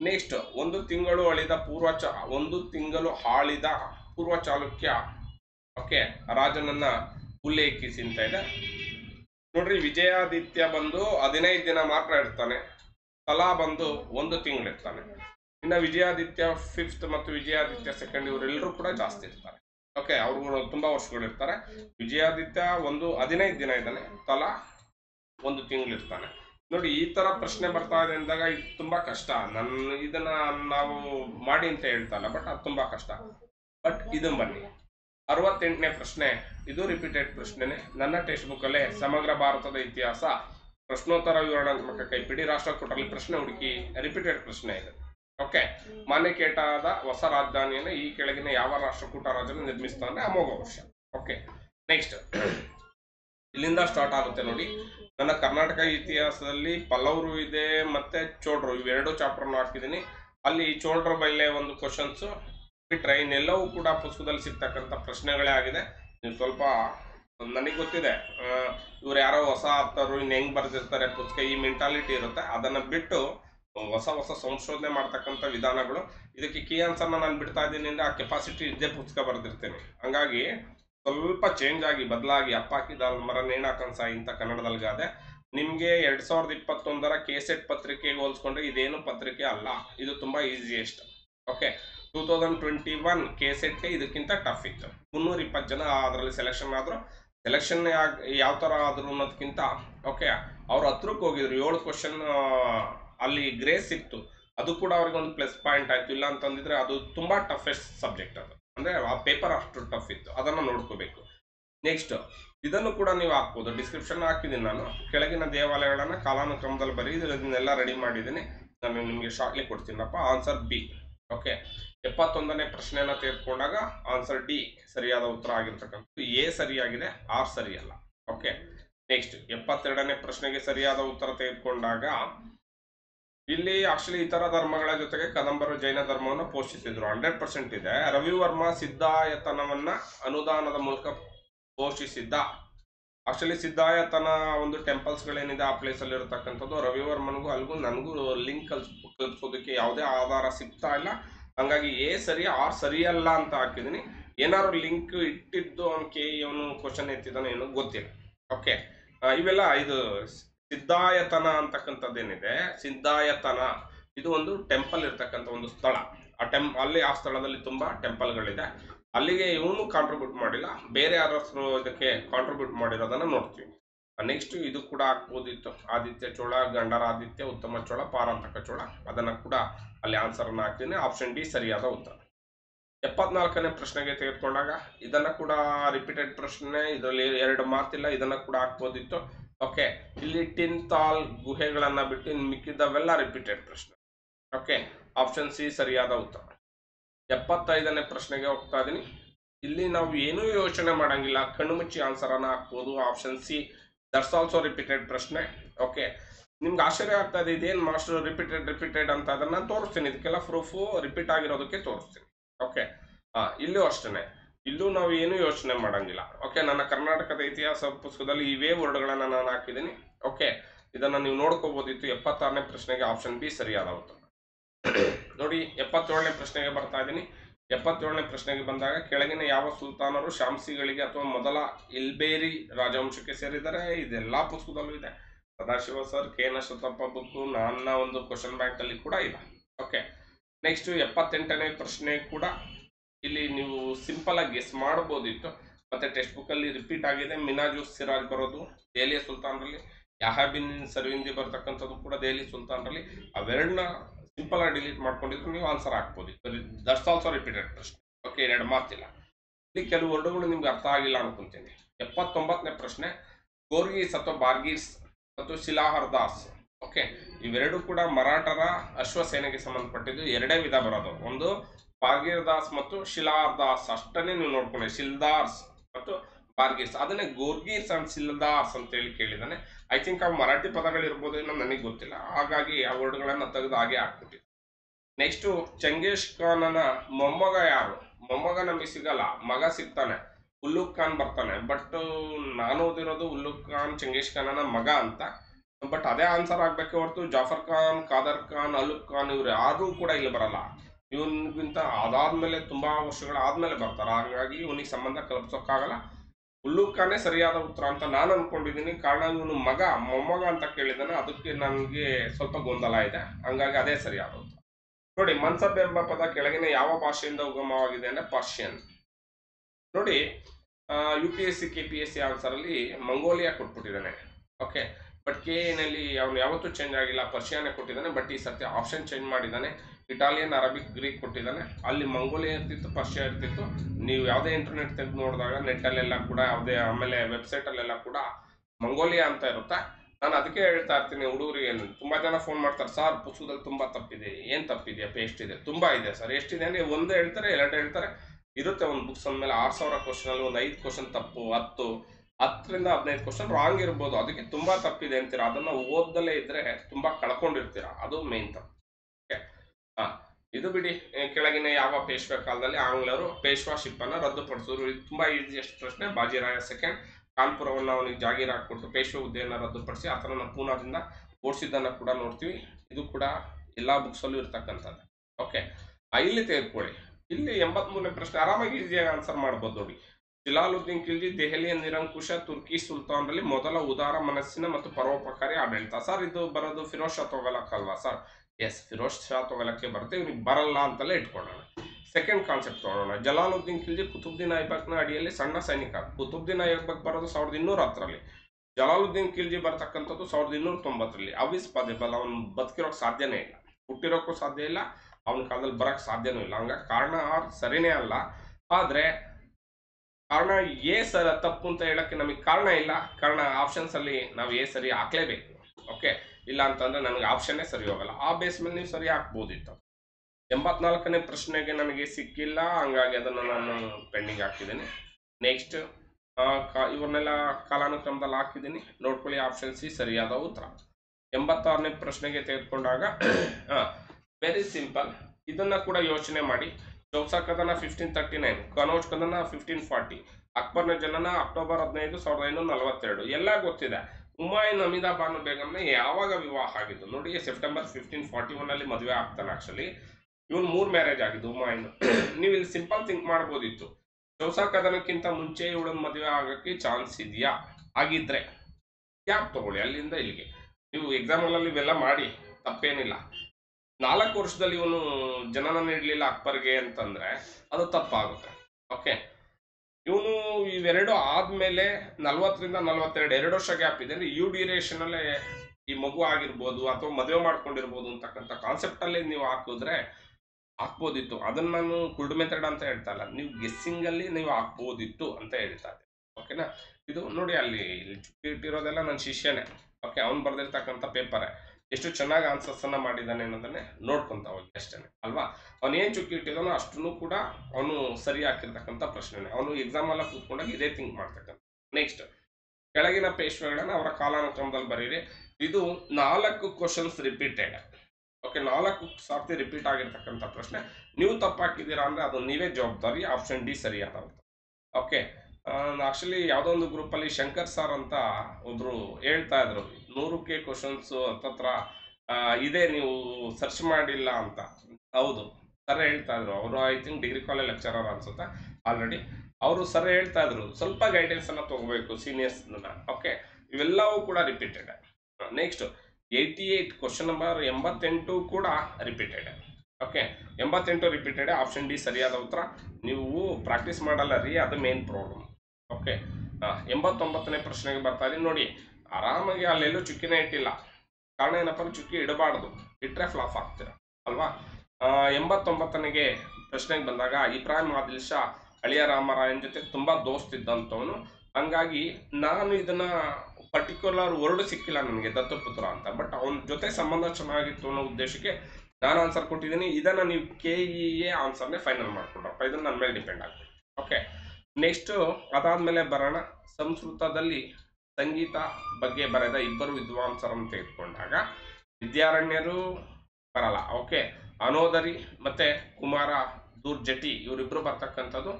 ನೆಕ್ಸ್ಟ್ ಒಂದು ತಿಂಗಳು ಅಳಿದ ಪೂರ್ವ ಚ ಒಂದು ತಿಂಗಳು ಆಳಿದ ಪೂರ್ವ ಚಾಲುಕ್ಯ ಓಕೆ ರಾಜನನ್ನ ಉಲ್ಲೇಖಿಸಿ ಅಂತ ಇದೆ. ನೋಡ್ರಿ, ವಿಜಯಾದಿತ್ಯ ಬಂದು ಹದಿನೈದು ದಿನ ಮಾತ್ರ ಇರ್ತಾನೆ. ತಲಾ ಬಂದು ಒಂದು ತಿಂಗಳು ಇರ್ತಾನೆ ಇನ್ನು ವಿಜಯಾದಿತ್ಯ ಫಿಫ್ತ್ ಮತ್ತು ವಿಜಯಾದಿತ್ಯ ಸೆಕೆಂಡ್ ಇವರೆಲ್ಲರೂ ಕೂಡ ಜಾಸ್ತಿ ಇರ್ತಾರೆ. ಓಕೆ ಅವ್ರಿಗು ತುಂಬಾ ವರ್ಷಗಳಿರ್ತಾರೆ ವಿಜಯಾದಿತ್ಯ ಒಂದು ಹದಿನೈದು ದಿನ ಇದ್ದಾನೆ ತಲಾ ಒಂದು ತಿಂಗಳಿರ್ತಾನೆ ನೋಡಿ ಈ ತರ ಪ್ರಶ್ನೆ ಬರ್ತಾ ಇದೆ ಅಂದಾಗ ಇದು ತುಂಬಾ ಕಷ್ಟ. ನನ್ನ ಇದನ್ನ ನಾವು ಮಾಡಿ ಅಂತ ಹೇಳ್ತಾ ಇಲ್ಲ ಬಟ್ ಅದು ತುಂಬಾ ಕಷ್ಟ. ಬಟ್ ಇದನ್ ಬನ್ನಿ. ಅರವತ್ತೆಂಟನೇ ಪ್ರಶ್ನೆ ಇದು ರಿಪೀಟೆಡ್ ಪ್ರಶ್ನೆನೆ. ನನ್ನ ಟೆಕ್ಸ್ಟ್ ಬುಕ್ ಅಲ್ಲೇ ಸಮಗ್ರ ಭಾರತದ ಇತಿಹಾಸ ಪ್ರಶ್ನೋತ್ತರ ವಿವರಣಾತ್ಮಕ ಕೈಪಿಡಿ ರಾಷ್ಟ್ರಕೂಟರಲ್ಲಿ ಪ್ರಶ್ನೆ ಹುಡುಕಿ ರಿಪೀಟೆಡ್ ಪ್ರಶ್ನೆ ಇದೆ. ಓಕೆ. ಮಾನ್ಯಕೇಟಾದ ಹೊಸ ರಾಜಧಾನಿಯನ್ನು ಈ ಕೆಳಗಿನ ಯಾವ ರಾಷ್ಟ್ರಕೂಟ ರಾಜನು ನಿರ್ಮಿಸ್ತಾನೆ? ಅಮೋಘ ವರ್ಷ. ಓಕೆ. ನೆಕ್ಸ್ಟ್ ಇಲ್ಲಿಂದ ಸ್ಟಾರ್ಟ್ ಆಗುತ್ತೆ ನೋಡಿ. ನನ್ನ ಕರ್ನಾಟಕ ಇತಿಹಾಸದಲ್ಲಿ ಪಲ್ಲವರು ಇದೆ, ಮತ್ತೆ ಚೋಳರು. ಇವೆರಡು ಚಾಪ್ಟರ್ನ ಹಾಕಿದ್ದೀನಿ ಅಲ್ಲಿ ಚೋಳರ ಮೇಲೆ ಒಂದು ಕ್ವಶನ್ಸ್ ಬಿಟ್ರೆ ಇನ್ನೆಲ್ಲವೂ ಕೂಡ ಪುಸ್ತಕದಲ್ಲಿ ಸಿಗ್ತಕ್ಕಂಥ ಪ್ರಶ್ನೆಗಳೇ ಆಗಿದೆ. ನೀವು ಸ್ವಲ್ಪ ನನಗೆ ಗೊತ್ತಿದೆ. ಇವ್ರು ಯಾರೋ ಹೊಸ ಆಪ್ತರು ಇನ್ನು ಹೆಂಗೆ ಬರ್ತಿರ್ತಾರೆ ಪುಸ್ತಕ ಈ ಮೆಂಟಾಲಿಟಿ ಇರುತ್ತೆ. ಅದನ್ನ ಬಿಟ್ಟು ಹೊಸ ಹೊಸ ಸಂಶೋಧನೆ ಮಾಡ್ತಕ್ಕಂಥ ವಿಧಾನಗಳು. ಇದಕ್ಕೆ ಕೀ ಆನ್ಸರ್ನ ನಾನು ಬಿಡ್ತಾ ಇದ್ದೀನಿ ಅಂದ್ರೆ ಆ ಕೆಪಾಸಿಟಿ ಇದ್ದೇ ಪುಸ್ತಕ ಬರೆದಿರ್ತೇನೆ. ಹಂಗಾಗಿ ಸ್ವಲ್ಪ ಚೇಂಜ್ ಆಗಿ, ಬದಲಾಗಿ ಅಪ್ಪಾಕಿದ ಮರ ನೇಣಾಕನ್ಸ ಇಂಥ ಕನ್ನಡದಲ್ಲಿ ಗಾದೆ. ನಿಮಗೆ ಎರಡು ಸಾವಿರದ ಇಪ್ಪತ್ತೊಂದರ ಕೆಸೆಟ್ ಪತ್ರಿಕೆಗೆ ಹೋಲಿಸ್ಕೊಂಡ್ರೆ ಇದೇನು ಪತ್ರಿಕೆ ಅಲ್ಲ. ಇದು ತುಂಬಾ easiest okay two thousand twenty one KSET ಇದಕ್ಕಿಂತ ಟಫ್ ಇತ್ತು. ಮುನ್ನೂರ ಇಪ್ಪತ್ತು ಜನ ಅದರಲ್ಲಿ ಸೆಲೆಕ್ಷನ್ ಆದ್ರು. ಸೆಲೆಕ್ಷನ್ ಯಾವ ಥರ ಆದ್ರು ಅನ್ನೋದಕ್ಕಿಂತ ಓಕೆ ಅವ್ರ ಹತ್ರಕ್ಕೆ ಹೋಗಿದ್ರು. ಏಳು ಕ್ವಶನ್ ಅಲ್ಲಿ ಗ್ರೇಸ್ ಸಿಕ್ತು ಅದು ಕೂಡ ಅವ್ರಿಗೆ ಒಂದು ಪ್ಲಸ್ ಪಾಯಿಂಟ್ ಆಯ್ತು. ಇಲ್ಲ ಅಂತಂದಿದ್ರೆ ಅದು ತುಂಬಾ ಟಫೆಸ್ಟ್ ಸಬ್ಜೆಕ್ಟ್ ಅದು. ಅಂದ್ರೆ ಆ ಪೇಪರ್ ಅಷ್ಟು ಟಫ್ ಇತ್ತು. ಅದನ್ನ ನೋಡ್ಕೋಬೇಕು. ನೆಕ್ಸ್ಟ್ ಇದನ್ನು ಕೂಡ ನೀವು ಹಾಕ್ಬೋದು. ಡಿಸ್ಕ್ರಿಪ್ಷನ್ ಹಾಕಿದ್ದೀನಿ ನಾನು. ಕೆಳಗಿನ ದೇವಾಲಯಗಳನ್ನ ಕಾಲಾನುಕ್ರಮದಲ್ಲಿ ಬರೀ ಇದನ್ನೆಲ್ಲ ರೆಡಿ ಮಾಡಿದ್ದೀನಿ ನಾನು ನಿಮಗೆ ಶಾರ್ಟ್ಲಿ ಕೊಡ್ತೀನಪ್ಪ. ಆನ್ಸರ್ ಬಿ ಓಕೆ ಎಪ್ಪತ್ತೊಂದನೇ ಪ್ರಶ್ನೆಯನ್ನ ತೆಗೆದುಕೊಂಡಾಗ ಆನ್ಸರ್ ಡಿ ಸರಿಯಾದ ಉತ್ತರ ಆಗಿರ್ತಕ್ಕಂಥದ್ದು ಎ ಸರಿಯಾಗಿದೆ ಆರ್ ಸರಿಯಲ್ಲ. ಓಕೆ ನೆಕ್ಸ್ಟ್ ಎಪ್ಪತ್ತೆರಡನೇ ಪ್ರಶ್ನೆಗೆ ಸರಿಯಾದ ಉತ್ತರ ತೆಗೆದುಕೊಂಡಾಗ ಇಲ್ಲಿ ಆಕ್ಚುಲಿ ಇತರ ಧರ್ಮಗಳ ಜೊತೆಗೆ ಕದಂಬರು, ಜೈನ ಧರ್ಮವನ್ನು ಪೋಷಿಸಿದ್ರು. ಹಂಡ್ರೆಡ್ ಪರ್ಸೆಂಟ್ ಇದೆ. ರವಿವರ್ಮ ಸಿದ್ಧಾಯತನವನ್ನ ಅನುದಾನದ ಮೂಲಕ ಪೋಷಿಸಿದ್ದ. ಆಕ್ಚುಲಿ ಸಿದ್ಧಾಯತನ ಒಂದು ಟೆಂಪಲ್ಸ್ ಗಳೇನಿದೆ ಆ ಪ್ಲೇಸ್ ಅಲ್ಲಿ ಇರತಕ್ಕಂಥದ್ದು. ರವಿವರ್ಮನಿಗೂ ಅಲ್ಗೂ ನನಗೂ ಲಿಂಕ್ ಕಲ್ಸ್ ಕಲ್ಪಿಸೋದಕ್ಕೆ ಯಾವುದೇ ಆಧಾರ ಸಿಗ್ತಾ ಇಲ್ಲ. ಹಂಗಾಗಿ ಎ ಸರಿ, ಆರ್ ಸರಿಯಲ್ಲ ಅಂತ ಹಾಕಿದೀನಿ. ಏನಾದ್ರು ಲಿಂಕ್ ಇಟ್ಟಿದ್ದು ಅವ್ನು ಕೆ ಅವನು ಕ್ವಶನ್ ಎತ್ತಿದಾನೆ ಏನೋ ಗೊತ್ತಿಲ್ಲ. ಓಕೆ ಇವೆಲ್ಲ ಇದು ಸಿದ್ಧಾಯತನ ಅಂತಕ್ಕಂಥದ್ದೇನಿದೆ ಸಿದ್ಧಾಯತನ ಇದು ಒಂದು ಟೆಂಪಲ್ ಇರ್ತಕ್ಕಂಥ ಒಂದು ಸ್ಥಳ. ಆ ಟೆಂ, ಅಲ್ಲಿ ಆ ಸ್ಥಳದಲ್ಲಿ ತುಂಬಾ ಟೆಂಪಲ್ಗಳಿದೆ. ಅಲ್ಲಿಗೆ ಇವನು ಕಾಂಟ್ರಿಬ್ಯೂಟ್ ಮಾಡಿಲ್ಲ. ಬೇರೆ ಯಾರು ಇದಕ್ಕೆ ಕಾಂಟ್ರಿಬ್ಯೂಟ್ ಮಾಡಿರೋದನ್ನ ನೋಡ್ತೀವಿ. ನೆಕ್ಸ್ಟ್ ಇದು ಕೂಡ ಹಾಕ್ಬೋದಿತ್ತು ಆದಿತ್ಯ ಚೋಳ, ಗಂಡರ ಆದಿತ್ಯ, ಉತ್ತಮ ಚೋಳ, ಪಾರಾಂತಕ ಚೋಳ. ಅದನ್ನ ಕೂಡ ಅಲ್ಲಿ ಆನ್ಸರ್ ಅನ್ನ ಹಾಕ್ತೀನಿ. ಆಪ್ಷನ್ ಡಿ ಸರಿಯಾದ ಉತ್ತರ. ಎಪ್ಪತ್ನಾಲ್ಕನೇ ಪ್ರಶ್ನೆಗೆ ತೆಗೆದುಕೊಂಡಾಗ, ಇದನ್ನ ಕೂಡ ರಿಪೀಟೆಡ್ ಪ್ರಶ್ನೆ. ಇದರಲ್ಲಿ ಎರಡು ಮಾತಿಲ್ಲ. ಇದನ್ನ ಕೂಡ ಹಾಕ್ಬೋದಿತ್ತು ಓಕೆ ಇಲ್ಲಿ ಟಿನ್ತಾಲ್ ಗುಹೆಗಳನ್ನ ಬಿಟ್ಟು ಇನ್ನು ಮಿಕ್ಕಿದ್ದವೆಲ್ಲ ರಿಪೀಟೆಡ್ ಪ್ರಶ್ನೆ ಓಕೆ ಆಪ್ಷನ್ ಸಿ ಸರಿಯಾದ ಉತ್ತರ ಎಪ್ಪತ್ತೈದನೇ ಪ್ರಶ್ನೆಗೆ ಹೋಗ್ತಾ ಇದ್ದೀನಿ ಇಲ್ಲಿ ನಾವು ಏನೂ ಯೋಚನೆ ಮಾಡಂಗಿಲ್ಲ. ಕಣ್ಣು ಮುಚ್ಚಿ ಆನ್ಸರ್ ಅನ್ನ ಹಾಕ್ಬೋದು. Option C that's also repeated ಪ್ರಶ್ನೆ. ಓಕೆ ನಿಮ್ಗೆ ಆಶ್ಚರ್ಯ ಆಗ್ತಾ ಇದೆ. ಇದೇನು ಮಾಸ್ಟರ್ ರಿಪೀಟೆಡ್ ರಿಪೀಟೆಡ್ ಅಂತ ಅದನ್ನ ತೋರಿಸ್ತೀನಿ. ಇದಕ್ಕೆಲ್ಲ ಪ್ರೂಫು ರಿಪೀಟ್ ಆಗಿರೋದಕ್ಕೆ ತೋರಿಸ್ತೀನಿ. ಓಕೆ ಹಾ ಇಲ್ಲೂ ಅಷ್ಟೇ ಇಲ್ಲೂ ನಾವು ಏನು ಯೋಚನೆ ಮಾಡಂಗಿಲ್ಲ. ಓಕೆ ನನ್ನ ಕರ್ನಾಟಕದ ಇತಿಹಾಸ ಪುಸ್ತಕದಲ್ಲಿ ಇವೇ ವರ್ಡ್ಗಳನ್ನ ನಾನು ಹಾಕಿದ್ದೀನಿ. ಓಕೆ ಇದನ್ನ ನೀವು ನೋಡ್ಕೋಬಹುದಿತ್ತು ಎಪ್ಪತ್ತಾರನೇ ಪ್ರಶ್ನೆಗೆ ಆಪ್ಷನ್ ಬಿ ಸರಿಯಾದ ಉತ್ತರ ನೋಡಿ, ಎಪ್ಪತ್ತೇಳನೇ ಪ್ರಶ್ನೆಗೆ ಬರ್ತಾ ಇದ್ದೀನಿ. ಎಪ್ಪತ್ತೇಳನೇ ಪ್ರಶ್ನೆಗೆ ಬಂದಾಗ ಕೆಳಗಿನ ಯಾವ ಸುಲ್ತಾನರು ಶಾಂಸಿಗಳಿಗೆ ಅಥವಾ ಮೊದಲ ಇಲ್ಬೇರಿ ರಾಜವಂಶಕ್ಕೆ ಸೇರಿದ್ದಾರೆ? ಇದೆಲ್ಲ ಪುಸ್ತಕದಲ್ಲೂ ಇದೆ. Sadashiva sir, K N Shatappa book, ನನ್ನ ಒಂದು ಕ್ವಶನ್ ಬ್ಯಾಂಕ್ ಅಲ್ಲಿ ಕೂಡ ಇದೆ. ಓಕೆ ನೆಕ್ಸ್ಟ್ ಎಪ್ಪತ್ತೆಂಟನೇ ಪ್ರಶ್ನೆ ಕೂಡ ಇಲ್ಲಿ ನೀವು ಸಿಂಪಲ್ ಆಗಿ ಗೆಸ್ ಮಾಡಬಹುದಿತ್ತು ಮತ್ತೆ ಟೆಕ್ಸ್ಟ್ ಬುಕ್ ಅಲ್ಲಿ ರಿಪೀಟ್ ಆಗಿದೆ. ಮಿನಾಜು ಸಿರಾಜ್ ಬರೋದು, ದೆಹಲಿಯ ಸುಲ್ತಾನ್ರಲ್ಲಿ. ಯಹಾಬಿನ್ ಸರ್ವಿಂದಿ ಬರ್ತಕ್ಕಂಥದ್ದು ಕೂಡ ದೆಹಲಿ ಸುಲ್ತಾನ್ರಲ್ಲಿ. ಅವೆರಡನ್ನ ಸಿಂಪಲ್ ಆಗಿ ಡಿಲೀಟ್ ಮಾಡ್ಕೊಂಡಿದ್ರು ನೀವು ಆನ್ಸರ್ ಹಾಕ್ಬೋದಿತ್ತು. ದಟ್ಸ್ ಆಲ್ಸೋ ರಿಪೀಟೆಡ್ ಪ್ರಶ್ನೆ. ಓಕೆ ಎರಡು ಮಾತಿಲ್ಲ ಇಲ್ಲಿ. ಕೆಲವು ವರ್ಡ್ಗಳು ನಿಮ್ಗೆ ಅರ್ಥ ಆಗಿಲ್ಲ ಅನ್ಕೊಂತೀನಿ. ಎಪ್ಪತ್ತೊಂಬತ್ತನೇ ಪ್ರಶ್ನೆ ಗೋರ್ಗೀಸ್ ಅಥವಾ ಬಾರ್ಗೀಸ್ ಮತ್ತು ಶಿಲಾಹರ್ ದಾಸ್. ಓಕೆ ಇವೆರಡು ಕೂಡ ಮರಾಠರ ಅಶ್ವಸೇನೆಗೆ ಸಂಬಂಧಪಟ್ಟಿದ್ದು ಎರಡೇ ವಿಧ ಬರೋದು. ಒಂದು ಬಾರ್ಗೀರ್ ದಾಸ್ ಮತ್ತು ಶಿಲಾರ್ದಾಸ್ ಅಷ್ಟನ್ನೇ ನೀವು ನೋಡ್ಕೊಂಡೆ ಶಿಲ್ದಾರ್ಸ್ ಮತ್ತು ಬಾರ್ಗೀರ್ಸ್ ಅದನ್ನೇ ಗೋರ್ಗೀರ್ಸ್ ಅಂಡ್ ಸಿಲ್ದಾರ್ಸ್ ಅಂತ ಹೇಳಿ ಕೇಳಿದ್ದಾನೆ. ಐ ಥಿಂಕ್ ಆ ಮರಾಠಿ ಪದಗಳಿರ್ಬೋದು ಏನೋ ನನಗೆ ಗೊತ್ತಿಲ್ಲ. ಹಾಗಾಗಿ ಆ ವರ್ಡ್ಗಳನ್ನ ತೆಗೆದು ಹಾಗೆ ಹಾಕ್ಬಿಟ್ಟಿದ್ದೆ. ನೆಕ್ಸ್ಟ್ ಚಂಗೇಶ್ ಖಾನನ ಮೊಮ್ಮಗ ಯಾರು? ಮೊಮ್ಮಗ ನಮಗೆ ಸಿಗಲ್ಲ. ಮಗ ಸಿಗ್ತಾನೆ. ಉಲ್ಲುಖ್ ಖಾನ್ ಬರ್ತಾನೆ. ಬಟ್ ನಾನು ಓದಿರೋದು ಉಲ್ಲುಖ್ ಖಾನ್, ಚಂಗೇಶ್ ಖಾನನ ಮಗ ಅಂತ. ಬಟ್ ಅದೇ ಆನ್ಸರ್ ಆಗ್ಬೇಕೆ ಹೊರತು ಜಾಫರ್ ಖಾನ್ ಖಾದರ್ ಖಾನ್ ಅಲುಕ್ ಖಾನ್ ಇವ್ರು ಯಾರು ಕೂಡ ಇಲ್ಲಿ ಬರಲ್ಲ. ಇವನ್ಗಿಂತ ಅದಾದ್ಮೇಲೆ ತುಂಬಾ ವರ್ಷಗಳಾದ್ಮೇಲೆ ಬರ್ತಾರ. ಹಾಗಾಗಿ ಇವನಿಗೆ ಸಂಬಂಧ ಕಲ್ಪಿಸೋಕ್ಕಾಗಲ್ಲ. ಉಲ್ಲೂಕ್ ಖಾನೇ ಸರಿಯಾದ ಉತ್ತರ ಅಂತ ನಾನು ಅನ್ಕೊಂಡಿದ್ದೀನಿ ಕಾರಣ ಇವನು ಮಗ, ಮೊಮ್ಮಗ ಅಂತ ಕೇಳಿದಾನೆ ಅದಕ್ಕೆ ನನಗೆ ಸ್ವಲ್ಪ ಗೊಂದಲ ಇದೆ. ಹಂಗಾಗಿ ಅದೇ ಸರಿಯಾದ ಉತ್ತರ. ನೋಡಿ, ಮನ್ಸಬ್ ಎಂಬ ಪದ ಕೆಳಗಿನ ಯಾವ ಭಾಷೆಯಿಂದ ಉಗಮವಾಗಿದೆ ಅಂದ್ರೆ ಪರ್ಷಿಯನ್ ನೋಡಿ U P S C K P S C answer ಅಲ್ಲಿ ಮಂಗೋಲಿಯಾ ಕೊಟ್ಬಿಟ್ಟಿದ್ದಾನೆ. ಓಕೆ ಬಟ್ ಕೆ ನಲ್ಲಿ ಅವನು ಯಾವತ್ತೂ ಚೇಂಜ್ ಆಗಿಲ್ಲ. ಪರ್ಷಿಯಾನೇ ಕೊಟ್ಟಿದ್ದಾನೆ ಬಟ್ ಈ ಸತ್ಯ ಆಪ್ಷನ್ ಚೇಂಜ್ ಮಾಡಿದ್ದಾನೆ. ಇಟಾಲಿಯನ್ ಅರಬಿಕ್ ಗ್ರೀಕ್ ಕೊಟ್ಟಿದ್ದಾನೆ. ಅಲ್ಲಿ ಮಂಗೋಲಿಯಾ ಇರ್ತಿತ್ತು ಪರ್ಷಿಯಾ ಇರ್ತಿತ್ತು. ನೀವು ಯಾವುದೇ ಇಂಟರ್ನೆಟ್ ತೆಗೆದು ನೋಡಿದಾಗ ನೆಟ್ಟಲ್ಲೆಲ್ಲ ಕೂಡ, ಯಾವುದೇ ಆಮೇಲೆ ವೆಬ್ಸೈಟಲ್ಲೆಲ್ಲ ಕೂಡ ಮಂಗೋಲಿಯಾ ಅಂತ ಇರುತ್ತೆ. ನಾನು ಅದಕ್ಕೆ ಹೇಳ್ತಾ ಇರ್ತೀನಿ ಹುಡುಗರಿಗೆ, ತುಂಬ ಜನ ಫೋನ್ ಮಾಡ್ತಾರೆ ಸರ್ ಪುಸ್ತಕದಲ್ಲಿ ತುಂಬ ತಪ್ಪಿದೆ. ಏನ್ ತಪ್ಪಿದೆಯಪ್ಪ ಎಷ್ಟಿದೆ ತುಂಬ ಇದೆ ಸರ್ ಎಷ್ಟಿದೆ ಅಂದರೆ ಒಂದು ಹೇಳ್ತಾರೆ, ಎರಡು ಹೇಳ್ತಾರೆ. ಇರುತ್ತೆ ಒಂದು ಬುಕ್ಸ್ ಅಂದಮೇಲೆ ಆರು ಸಾವಿರ ಕ್ವಶನಲ್ಲಿ ಒಂದು ಐದು ಕ್ವಶನ್ ತಪ್ಪು, ಹತ್ತು. ಹತ್ತರಿಂದ ಹದಿನೈದು ಕ್ವಶನ್ ರಾಂಗ್ ಇರ್ಬೋದು. ಅದಕ್ಕೆ ತುಂಬಾ ತಪ್ಪಿದೆ ಅಂತೀರಾ? ಅದನ್ನ ಓದ್ದಲೇ ಇದ್ರೆ ತುಂಬಾ ಕಳ್ಕೊಂಡಿರ್ತೀರಾ? ಅದು ಮೇನ್ ತಪ್ಪು. ಇದು ಬಿಡಿ. ಕೆಳಗಿನ ಯಾವ ಪೇಶ್ವೆ ಕಾಲದಲ್ಲಿ ಆಂಗ್ಲರು ಪೇಶ್ವಾಶಿಪ್ ಅನ್ನ ರದ್ದುಪಡಿಸಿದ್ರು. ಇದು ತುಂಬಾ ಈಸಿಯಸ್ಟ್ ಪ್ರಶ್ನೆ. ಬಾಜಿರಾಯ ಸೆಕೆಂಡ್ ಕಾನ್ಪುರವನ್ನು ಅವನಿಗೆ ಜಾಗೀರ್ ಹಾಕೊಟ್ಟು ಪೇಶ್ವ ಹುದ್ದೆಯನ್ನು ರದ್ದುಪಡಿಸಿ ಆತನನ್ನ ಪೂನಾದಿಂದ ಓಡಿಸಿದ್ದನ್ನ ಕೂಡ ನೋಡ್ತೀವಿ. ಇದು ಕೂಡ ಎಲ್ಲ ಬುಕ್ಸಲ್ಲೂ ಇರ್ತಕ್ಕಂಥದ್ದು. ಓಕೆ ಇಲ್ಲಿ ತೆಗೆದುಕೊಳ್ಳಿ. ಇಲ್ಲಿ ಎಂಬತ್ಮೂರನೇ ಪ್ರಶ್ನೆ ಆರಾಮಾಗಿ ಈಸಿಯಾಗಿ ಆನ್ಸರ್ ಮಾಡ್ಬೋದು ನೋಡಿ. ಜಿಲಾಲುದ್ದೀನ್ ಖಿಲ್ಜಿ ದೆಹಲಿಯ ನಿರಂಕುಶ, ತುರ್ಕಿ ಸುಲ್ತಾನರಲ್ಲಿ ಮೊದಲ ಉದಾರ ಮನಸ್ಸಿನ ಮತ್ತು ಪರೋಪಕಾರಿ ಆಡಳಿತ. ಸರ್, ಇದು ಬರೋದು ಫಿರೋಜ್ ಶಾ ತೊಗೊಲಕ್ ಅಲ್ವಾ ಸರ್? ಎಸ್ ಫಿರೋಜ್ ಶಾ ತೊಗೊಲಕ್ಕೆ ಬರುತ್ತೆ. ಇವ್ನಿಗೆ ಬರಲ್ಲ ಅಂತಲೇ ಇಟ್ಕೊಳ್ಳೋಣ. ಸೆಕೆಂಡ್ ಕಾನ್ಸೆಪ್ಟ್ ತಗೊಳ್ಳೋಣ ಜಲಾಲುದ್ದೀನ್ ಖಿಲ್ಜಿ ಕುತುಬ್ದಿನ್ ಐಬಕ್ನ ಅಡಿಯಲ್ಲಿ ಸಣ್ಣ ಸೈನಿಕ. ಕುತುಬ್ದೀನ್ ಐಬಕ್ ಬರೋದು ಸಾವಿರದ ಇನ್ನೂರ ಹತ್ತರಲ್ಲಿ. ಜಲಾಲುದ್ದೀನ್ ಖಿಲ್ಜಿ ಬರ್ತಕ್ಕಂಥದ್ದು ಸಾವಿರದ ಇನ್ನೂರ ತೊಂಬತ್ತರಲ್ಲಿ. ಅವಿಸ್ ಪಾಸಿಬಲ್ ಅವನು ಬದುಕಿರೋಕೆ ಸಾಧ್ಯನೇ ಇಲ್ಲ. ಹುಟ್ಟಿರೋಕ್ಕೂ ಸಾಧ್ಯ ಇಲ್ಲ. ಅವನ ಕಾಲದಲ್ಲಿ ಬರಕ್ ಸಾಧ್ಯನೂ ಇಲ್ಲ. ಹಂಗಾಗಿ ಕಾರಣ ಆರ್ ಸರಿನೇ ಅಲ್ಲ. ಆದ್ರೆ ಕಾರಣ ಎ ಸರ್ ತಪ್ಪು ಅಂತ ಹೇಳಕ್ಕೆ ನಮಗೆ ಕಾರಣ ಇಲ್ಲ. ಕಾರಣ ಆಪ್ಷನ್ಸ್ ಅಲ್ಲಿ ನಾವು ಏ ಸರಿ ಹಾಕ್ಲೇಬೇಕು. ಓಕೆ ಇಲ್ಲ ಅಂತಂದ್ರೆ ನನಗೆ ಆಪ್ಷನ್ನೇ ಸರಿ ಹೋಗಲ್ಲ. ಆ ಬೇಸ್ ಮೇಲೆ ನೀವು ಸರಿ ಹಾಕ್ಬೋದಿತ್ತು. ಎಂಬತ್ನಾಲ್ಕನೇ ಪ್ರಶ್ನೆಗೆ ನನಗೆ ಸಿಕ್ಕಿಲ್ಲ. ಹಂಗಾಗಿ ಅದನ್ನು ನಾನು ಪೆಂಡಿಂಗ್ ಹಾಕಿದ್ದೀನಿ. ನೆಕ್ಸ್ಟ್ ಇವನ್ನೆಲ್ಲ ಕಾಲಾನುಕ್ರಮದಲ್ಲಿ ಹಾಕಿದ್ದೀನಿ. ನೋಡ್ಕೊಳ್ಳಿ ಆಪ್ಷನ್ ಸಿ ಸರಿಯಾದ ಉತ್ತರ. ಎಂಬತ್ತಾರನೇ ಪ್ರಶ್ನೆಗೆ ತೆಗೆದುಕೊಂಡಾಗ ವೆರಿ ಸಿಂಪಲ್ ಇದನ್ನ ಕೂಡ ಯೋಚನೆ ಮಾಡಿ. ಚೌಸಾ ಕದನ ಫಿಫ್ಟೀನ್ ತರ್ಟಿ ನೈನ್ ಕನೌಜ್ ಕದನ ಫಿಫ್ಟೀನ್ ಫಾರ್ಟಿ ಅಕ್ಬರ್ನ ಜನನ ಅಕ್ಟೋಬರ್ ಹದಿನೈದು ಸಾವಿರದ ಐನೂರ ನಲವತ್ತೆರಡು. ಎಲ್ಲ ಗೊತ್ತಿದೆ. ಹುಮಾಯೂನ್ ಅಮಿದಾ ಬಾನು ಬೇಗಂನ ಯಾವಾಗ ವಿವಾಹ ಆಗಿದ್ದು? ನೋಡಿ ಸೆಪ್ಟೆಂಬರ್ ಫಿಫ್ಟೀನ್ ಫಾರ್ಟಿ ಒನ್ ಅಲ್ಲಿ ಮದುವೆ ಆಗ್ತಾನೆ ಆಕ್ಚುಲಿ ಇವನ್ ಮೂರ್ ಮ್ಯಾರೇಜ್ ಆಗಿದ್ದು ಹುಮಾಯೂನ್ ನೀವು ಇಲ್ಲಿ ಸಿಂಪಲ್ ಥಿಂಕ್ ಮಾಡ್ಬೋದಿತ್ತು. ಚೌಸಾ ಕದನಕ್ಕಿಂತ ಮುಂಚೆ ಇವಳನ್ನ ಮದುವೆ ಆಗಕ್ಕೆ ಚಾನ್ಸ್ ಇದೆಯಾ? ಆಗಿದ್ರೆ. ಯಾಕೆ ತಗೊಳ್ಳಿ, ಅಲ್ಲಿಂದ ಇಲ್ಲಿಗೆ. ನೀವು ಎಕ್ಸಾಮ್ ಅಲ್ಲಿ ಇವೆಲ್ಲ ಮಾಡಿ, ತಪ್ಪೇನಿಲ್ಲ. ನಾಲ್ಕು ವರ್ಷದಲ್ಲಿ ಇವನು ಜನನ ನೀಡಲಿಲ್ಲ ಅಕ್ಬರ್ಗೆ ಅಂತಂದ್ರೆ ಅದು ತಪ್ಪಾಗುತ್ತೆ. ಓಕೆ ಇವನು ಇವೆರಡು ಆದ್ಮೇಲೆ ನಲ್ವತ್ತರಿಂದ ನಲ್ವತ್ತೆರಡು, ಎರಡು ವರ್ಷ ಗ್ಯಾಪ್ ಇದೆ ಅಂದ್ರೆ ಯು ಡ್ಯೂರೇಷನ್ ಅಲ್ಲೇ ಈ ಮಗು ಆಗಿರ್ಬೋದು ಅಥವಾ ಮದುವೆ ಮಾಡ್ಕೊಂಡಿರ್ಬೋದು ಅಂತಕ್ಕಂಥ ಕಾನ್ಸೆಪ್ಟ್ ಅಲ್ಲಿ ನೀವು ಹಾಕಿದ್ರೆ ಹಾಕ್ಬೋದಿತ್ತು. ಅದನ್ನ ನಾನು ಕುಲ್ಡ್ ಮೆಥಡ್ ಅಂತ ಹೇಳ್ತಾ ಇಲ್ಲ. ನೀವು ಗೆಸ್ಸಿಂಗ್ ಅಲ್ಲಿ ನೀವು ಹಾಕ್ಬೋದಿತ್ತು ಅಂತ ಹೇಳ್ತಾ ಇದ್ದೆ. ಓಕೆನಾ ಇದು ನೋಡಿ ಅಲ್ಲಿ ಇಟ್ಟಿರೋದೆಲ್ಲ ನನ್ನ ಶಿಷ್ಯನೇ. ಓಕೆ ಅವ್ನು ಬರೆದಿರ್ತಕ್ಕಂಥ ಪೇಪರೇ ಎಷ್ಟು ಚೆನ್ನಾಗಿ ಆನ್ಸರ್ಸ್ ಅನ್ನ ಮಾಡಿದ್ದಾನೆ ಅನ್ನೋದನ್ನೇ ನೋಡ್ಕೊಂತ ಹೋಗಿ ಅಷ್ಟೇನೆ, ಅಲ್ವಾ? ಅವನು ಏನ್ ಚುಕ್ಕಿ ಇಟ್ಟಿದಾನೋ ಅಷ್ಟನ್ನು ಕೂಡ ಅವನು ಸರಿ ಹಾಕಿರ್ತಕ್ಕಂಥ ಪ್ರಶ್ನೆನೆ. ಅವನು ಎಕ್ಸಾಮ್ ಎಲ್ಲ ಕೂತ್ಕೊಂಡಾಗ ಇದೇ ಥಿಂಕ್ ಮಾಡ್ತಕ್ಕಂಥ ನೆಕ್ಸ್ಟ್ ಕೆಳಗಿನ ಪೇಶ್ವೆಗಳನ್ನ ಅವರ ಕಾಲಾನುಕ್ರಮದಲ್ಲಿ ಬರೀರಿ. ಇದು ನಾಲ್ಕು ಕ್ವಶನ್ಸ್ ರಿಪೀಟೆಡ್ ಓಕೆ ನಾಲ್ಕು ಸಾರ್ತಿ ರಿಪೀಟ್ ಆಗಿರ್ತಕ್ಕಂಥ ಪ್ರಶ್ನೆ. ನೀವು ತಪ್ಪಾಕಿದ್ದೀರಾ ಅಂದರೆ ಅದು ನೀವೇ ಜವಾಬ್ದಾರಿ ಆಪ್ಷನ್ ಡಿ ಸರಿಯಾದ ಓಕೆ ಆಕ್ಚುಲಿ ಯಾವುದೋ ಒಂದು ಗ್ರೂಪಲ್ಲಿ ಶಂಕರ್ ಸರ್ ಅಂತ ಒಬ್ರು ಹೇಳ್ತಾ ಇದ್ರು. ನೂರಕ್ಕೆ ಕ್ವಶನ್ಸ್ ಹತ್ತತ್ರ ಇದೆ ನೀವು ಸರ್ಚ್ ಮಾಡಿಲ್ಲ ಅಂತ. ಹೌದು ಸರ್ ಹೇಳ್ತಾ ಇದ್ರು. ಅವರು I think degree college lecturer ಅನ್ಸುತ್ತೆ ಆಲ್ರೆಡಿ ಅವರು ಸರ್ ಹೇಳ್ತಾ ಇದ್ರು, ಸ್ವಲ್ಪ ಗೈಡೆನ್ಸ್ ಅನ್ನ ತಗೋಬೇಕು ಸೀನಿಯರ್ಸ್ ಓಕೆ ಇವೆಲ್ಲವೂ ಕೂಡ repeated next eighty eight question number ಎಂಬತ್ತೆಂಟು ಕೂಡ ರಿಪೀಟೆಡ್ ಓಕೆ ಎಂಬತ್ತೆಂಟು ರಿಪೀಟೆಡ್ ಆಪ್ಷನ್ ಡಿ ಸರಿಯಾದ ಉತ್ತರ. ನೀವು ಪ್ರಾಕ್ಟೀಸ್ ಮಾಡಲ್ಲ ರೀ, ಅದು ಮೇನ್ ಪ್ರಾಬ್ಲಮ್ ಓಕೆ ಎಂಬತ್ತೊಂಬತ್ತನೇ ಪ್ರಶ್ನೆಗೆ ಬರ್ತಾ ಇದೀನಿ ನೋಡಿ ಆರಾಮಾಗಿ ಅಲ್ಲೆಲ್ಲೂ ಚುಕ್ಕಿನೇ ಇಟ್ಟಿಲ್ಲ. ಕಾರಣ ಏನಪ್ಪ ಅಂದ್ರೆ ಚುಕ್ಕಿ ಇಡಬಾರ್ದು. ಇಟ್ಟರೆ ಫ್ಲಾಫ್ ಆಗ್ತೀರ? ಅಲ್ವಾ? ಎಂಬತ್ತೊಂಬತ್ತನಿಗೆ ಪ್ರಶ್ನೆಗೆ ಬಂದಾಗ ಇಬ್ರಾಹಿಂ ಆದಿಲ್ ಶಾ ಅಳಿಯ ರಾಮರಾಯನ್ ಜೊತೆ ತುಂಬಾ ದೋಸ್ತಿದ್ದಂಥವನು ಹಂಗಾಗಿ ನಾನು ಇದನ್ನ ಪರ್ಟಿಕ್ಯುಲರ್ ವರ್ಡ್ ಸಿಕ್ಕಿಲ್ಲ ನನಗೆ ದತ್ತಪುತ್ರ ಅಂತ. ಬಟ್ ಅವನ ಜೊತೆ ಸಂಬಂಧ ಚೆನ್ನಾಗಿತ್ತು ಅನ್ನೋ ಉದ್ದೇಶಕ್ಕೆ ನಾನು ಆನ್ಸರ್ ಕೊಟ್ಟಿದ್ದೀನಿ. ಇದನ್ನ ನೀವು ಕೆ ಇ ಎ ಆನ್ಸರ್ನೇ ಫೈನಲ್ ಮಾಡ್ಕೊಂಡ್ರಪ್ಪ. ಇದನ್ನ ನನ್ನ ಮೇಲೆ ಡಿಪೆಂಡ್ ಆಗ್ತದೆ. ಓಕೆ ನೆಕ್ಸ್ಟ್ ಅದಾದಮೇಲೆ ಬರೋಣ. ಸಂಸ್ಕೃತದಲ್ಲಿ ಸಂಗೀತ ಬಗ್ಗೆ ಬರೆದ ಇಬ್ಬರು ವಿದ್ವಾಂಸರನ್ನು ತೆಗೆದುಕೊಂಡಾಗ ವಿದ್ಯಾರಣ್ಯರು ಬರಲ್ಲ. ಓಕೆ, ಅನೋದರಿ ಮತ್ತೆ ಕುಮಾರ ದುರ್ಜಟಿ ಇವರಿಬ್ಬರು ಬರ್ತಕ್ಕಂಥದ್ದು.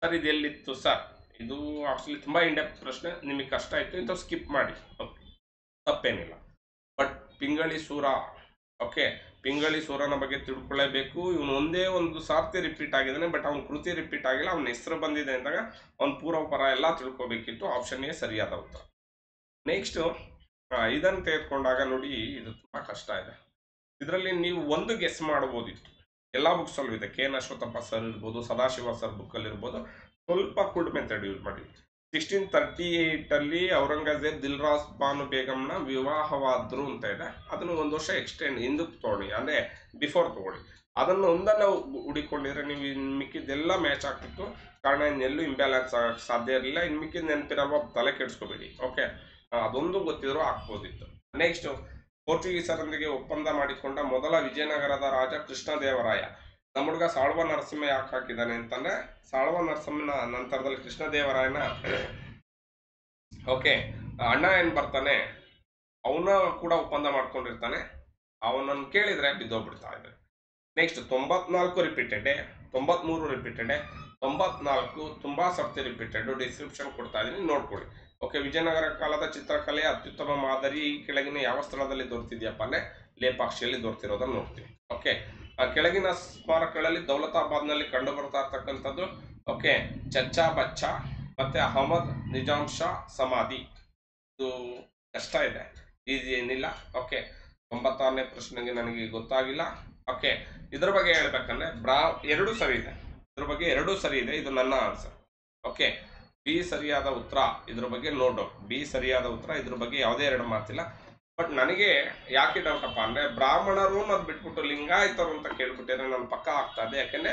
ಸರ್ ಇದು ಎಲ್ಲಿತ್ತು ಸರ್, ಇದು ಆಕ್ಚುಲಿ ತುಂಬಾ ಇಂಡೆಪ್ ಪ್ರಶ್ನೆ. ನಿಮಗೆ ಕಷ್ಟ ಆಯ್ತು ಇಂಥ ಸ್ಕಿಪ್ ಮಾಡಿ. ಓಕೆ, ತಪ್ಪೇನಿಲ್ಲ. ಬಟ್ ಪಿಂಗಳಿ ಸೂರ ಓಕೆ ಪಿಂಗಳಿ ಸೂರನ ಬಗ್ಗೆ ತಿಳ್ಕೊಳ್ಳೇಬೇಕು. ಇವನು ಒಂದೇ ಒಂದು ಸಾರ್ತಿ ರಿಪೀಟ್ ಆಗಿದ್ದಾನೆ ಬಟ್ ಅವನ ಕೃತಿ ರಿಪೀಟ್ ಆಗಿಲ್ಲ. ಅವನ ಹೆಸರು ಬಂದಿದೆ ಅಂದಾಗ ಅವ್ನ ಪೂರ್ವಪರ ಎಲ್ಲ ತಿಳ್ಕೊಬೇಕಿತ್ತು. ಆಪ್ಷನ್ ಎ ಸರಿಯಾದ ಉತ್ತರ. ನೆಕ್ಸ್ಟ್ ಇದನ್ನು ತೆಗೆದುಕೊಂಡಾಗ ನೋಡಿ, ಇದು ತುಂಬ ಕಷ್ಟ ಇದೆ. ಇದರಲ್ಲಿ ನೀವು ಒಂದು ಗೆಸ್ ಮಾಡ್ಬೋದಿತ್ತು ಎಲ್ಲ ಬುಕ್ಸಲ್ಲೂ ಇದೆ. ಕೆ ಎನ್ ಅಶ್ವಥಪ್ಪ ಸರ್ ಇರ್ಬೋದು, ಸದಾಶಿವ ಸರ್ ಬುಕ್ ಅಲ್ಲಿ ಇರ್ಬೋದು, ಸ್ವಲ್ಪ ಕುಡ್ ಮೆಥಡ್ ಯೂಸ್ ಮಾಡಿ ಸಿಕ್ಸ್ಟೀನ್ ತರ್ಟಿ ಏಟ್ ಅಲ್ಲಿ ಔರಂಗಜೇಬ್ ದಿಲ್ರಾಸ್ ಬಾನು ಬೇಗಂನ ವಿವಾಹವಾದ್ರು ಅಂತ ಇದೆ. ಅದನ್ನು ಒಂದು ವರ್ಷ ಎಕ್ಸ್ಟೆಂಡ್ ಹಿಂದಕ್ಕೆ ತಗೊಳ್ಳಿ ಅಂದರೆ ಬಿಫೋರ್ ತಗೊಳ್ಳಿ ಅದನ್ನು ಒಂದನ್ನು ಹುಡಿಕೊಂಡಿದ್ರೆ ನೀವು ಇನ್ನು ಮಿಕ್ಕಿದ್ದೆಲ್ಲ ಮ್ಯಾಚ್ ಆಗ್ತಿತ್ತು. ಕಾರಣ ಇನ್ನೆಲ್ಲೂ ಇಂಬ್ಯಾಲೆನ್ಸ್ ಆಗಕ್ಕೆ ಸಾಧ್ಯ ಇರಲಿಲ್ಲ. ಇನ್ನು ಮಿಕ್ಕಿದ ನೆನಪಿರಲ್ವ, ತಲೆ ಕೆಡಿಸ್ಕೋಬೇಡಿ. ಓಕೆ ಅದೊಂದು ಗೊತ್ತಿದ್ರು ಆಗ್ಬೋದಿತ್ತು. ನೆಕ್ಸ್ಟ್ ಪೋರ್ಚುಗೀಸರೊಂದಿಗೆ ಒಪ್ಪಂದ ಮಾಡಿಕೊಂಡ ಮೊದಲ ವಿಜಯನಗರದ ರಾಜ ಕೃಷ್ಣದೇವರಾಯ. ನಮ್ಮ ಹುಡುಗ ಸಾಳ್ವ ನರಸಿಂಹ ಯಾಕೆ ಹಾಕಿದ್ದಾನೆ ಅಂತಂದ್ರೆ, ಸಾಳ್ವ ನರಸಿಂಹನ ನಂತರದಲ್ಲಿ ಕೃಷ್ಣದೇವರಾಯನ ಓಕೆ ಅಣ್ಣ ಏನ್ ಬರ್ತಾನೆ, ಅವನ ಕೂಡ ಒಪ್ಪಂದ ಮಾಡ್ಕೊಂಡಿರ್ತಾನೆ. ಅವನನ್ನು ಕೇಳಿದ್ರೆ ಬಿದ್ದೋಗ್ಬಿಡ್ತಾ ಇದ್ರೆ. ನೆಕ್ಸ್ಟ್ ತೊಂಬತ್ನಾಲ್ಕು ರಿಪೀಟೆಡ್ ತೊಂಬತ್ಮೂರು ರಿಪೀಟೆಡ್ ತೊಂಬತ್ನಾಲ್ಕು, ತುಂಬಾ ಸರ್ತಿ ರಿಪೀಟೆಡ್ ಡಿಸ್ಕ್ರಿಪ್ಷನ್ ಕೊಡ್ತಾ ಇದೀನಿ ನೋಡ್ಕೊಳ್ಳಿ. ಓಕೆ, ವಿಜಯನಗರ ಕಾಲದ ಚಿತ್ರಕಲೆಯ ಅತ್ಯುತ್ತಮ ಮಾದರಿ ಕೆಳಗಿನ ಯಾವ ಸ್ಥಳದಲ್ಲಿ ದೊರೆತಿದೆಯಪ್ಪನೇ ಲೇಪಾಕ್ಷಿಯಲ್ಲಿ ದೊರೆತಿರೋದನ್ನು ನೋಡ್ತೀವಿ. ಓಕೆ ಕೆಳಗಿನ ಸ್ಮಾರಕಗಳಲ್ಲಿ ದೌಲತಾಬಾದ್ನಲ್ಲಿ ಕಂಡು ಬರ್ತಾ ಇರ್ತಕ್ಕಂಥದ್ದು, ಓಕೆ, ಚಚ್ಚಾ ಬಚ್ಚಾ ಮತ್ತೆ ಅಹಮದ್ ನಿಜಾಂ ಶಾ ಸಮಾಧಿ. ಇದು ಕಷ್ಟ ಇದೆ ಏನಿಲ್ಲ. ಓಕೆ, ಒಂಬತ್ತಾರನೇ ಪ್ರಶ್ನೆಗೆ ನನಗೆ ಗೊತ್ತಾಗಿಲ್ಲ. ಓಕೆ, ಇದ್ರ ಬಗ್ಗೆ ಹೇಳ್ಬೇಕಂದ್ರೆ ಬ್ರಾ, ಎರಡು ಸರಿ ಇದೆ. ಇದ್ರ ಬಗ್ಗೆ ಎರಡು ಸರಿ ಇದೆ, ಇದು ನನ್ನ ಆನ್ಸರ್. ಓಕೆ ಬಿ ಸರಿಯಾದ ಉತ್ತರ, ಇದ್ರ ಬಗ್ಗೆ ಲೋ ಡೌಟ್ ಬಿ ಸರಿಯಾದ ಉತ್ತರ, ಇದ್ರ ಬಗ್ಗೆ ಯಾವುದೇ ಎರಡು ಮಾತಿಲ್ಲ. ಬಟ್ ನನಗೆ ಯಾಕೆ ಡೌಟಪ್ಪ ಅಂದ್ರೆ, ಬ್ರಾಹ್ಮಣರು ಅದು ಬಿಟ್ಬಿಟ್ಟು ಲಿಂಗಾಯತರು ಅಂತ ಕೇಳ್ಬಿಟ್ಟಿದ್ರೆ ನನ್ನ ಪಕ್ಕ ಆಗ್ತಾ ಇದೆ. ಯಾಕೆಂದ್ರೆ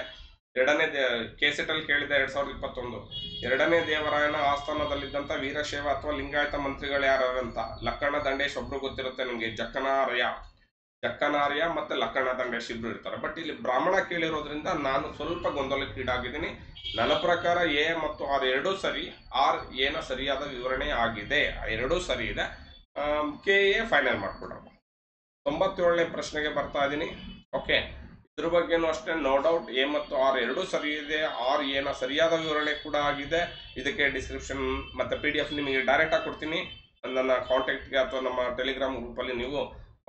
ಎರಡನೇ ದೇ ಕೆಸೆಟಲ್ಲಿ ಕೇಳಿದೆ ಎರಡ್ ಸಾವಿರದ ಇಪ್ಪತ್ತೊಂದು. ಎರಡನೇ ದೇವರಾಯನ ಆಸ್ಥಾನದಲ್ಲಿದ್ದಂಥ ವೀರಶೈವ ಅಥವಾ ಲಿಂಗಾಯತ ಮಂತ್ರಿಗಳು ಯಾರು ಅಂತ? ಲಕ್ಕಣ ದಂಡೇಶ್ ಒಬ್ರು ಗೊತ್ತಿರುತ್ತೆ ನಿಮ್ಗೆ ಜಕ್ಕನಾರ್ಯ ಜಕ್ಕನಾರ್ಯ ಮತ್ತೆ ಲಕ್ಕಣ ದಂಡೇಶ್ ಇಬ್ರು ಇರ್ತಾರೆ. ಬಟ್ ಇಲ್ಲಿ ಬ್ರಾಹ್ಮಣ ಕೇಳಿರೋದ್ರಿಂದ ನಾನು ಸ್ವಲ್ಪ ಗೊಂದಲಕ್ಕೀಡಾಗಿದ್ದೀನಿ. ನನ್ನ ಪ್ರಕಾರ ಎ ಮತ್ತು ಆರ್ ಎರಡೂ ಸರಿ, ಆರ್ ಏನ ಸರಿಯಾದ ವಿವರಣೆ ಆಗಿದೆ. ಎರಡೂ ಸರಿ ಇದೆ. ಕೆ ಎ ಫೈನಲ್ ಮಾಡ್ಕೊಡ್ರಪ್ಪ ತೊಂಬತ್ತೇಳನೇ ಪ್ರಶ್ನೆಗೆ ಬರ್ತಾ ಇದ್ದೀನಿ. ಓಕೆ ಇದ್ರ ಬಗ್ಗೆನೂ ಅಷ್ಟೇ ನೋ ಡೌಟ್ ಎ ಮತ್ತು ಆರ್ ಎರಡೂ ಸರಿ ಇದೆ. ಆರ್ ಏನ ಸರಿಯಾದ ವಿವರಣೆ ಕೂಡ ಆಗಿದೆ. ಇದಕ್ಕೆ ಡಿಸ್ಕ್ರಿಪ್ಷನ್ ಮತ್ತೆ ಪಿ ಡಿ ಎಫ್ ನಿಮಗೆ ಡೈರೆಕ್ಟಾಗಿ ಕೊಡ್ತೀನಿ. ನನ್ನ ಕಾಂಟ್ಯಾಕ್ಟ್ಗೆ ಅಥವಾ ನಮ್ಮ ಟೆಲಿಗ್ರಾಮ್ ಗ್ರೂಪಲ್ಲಿ ನೀವು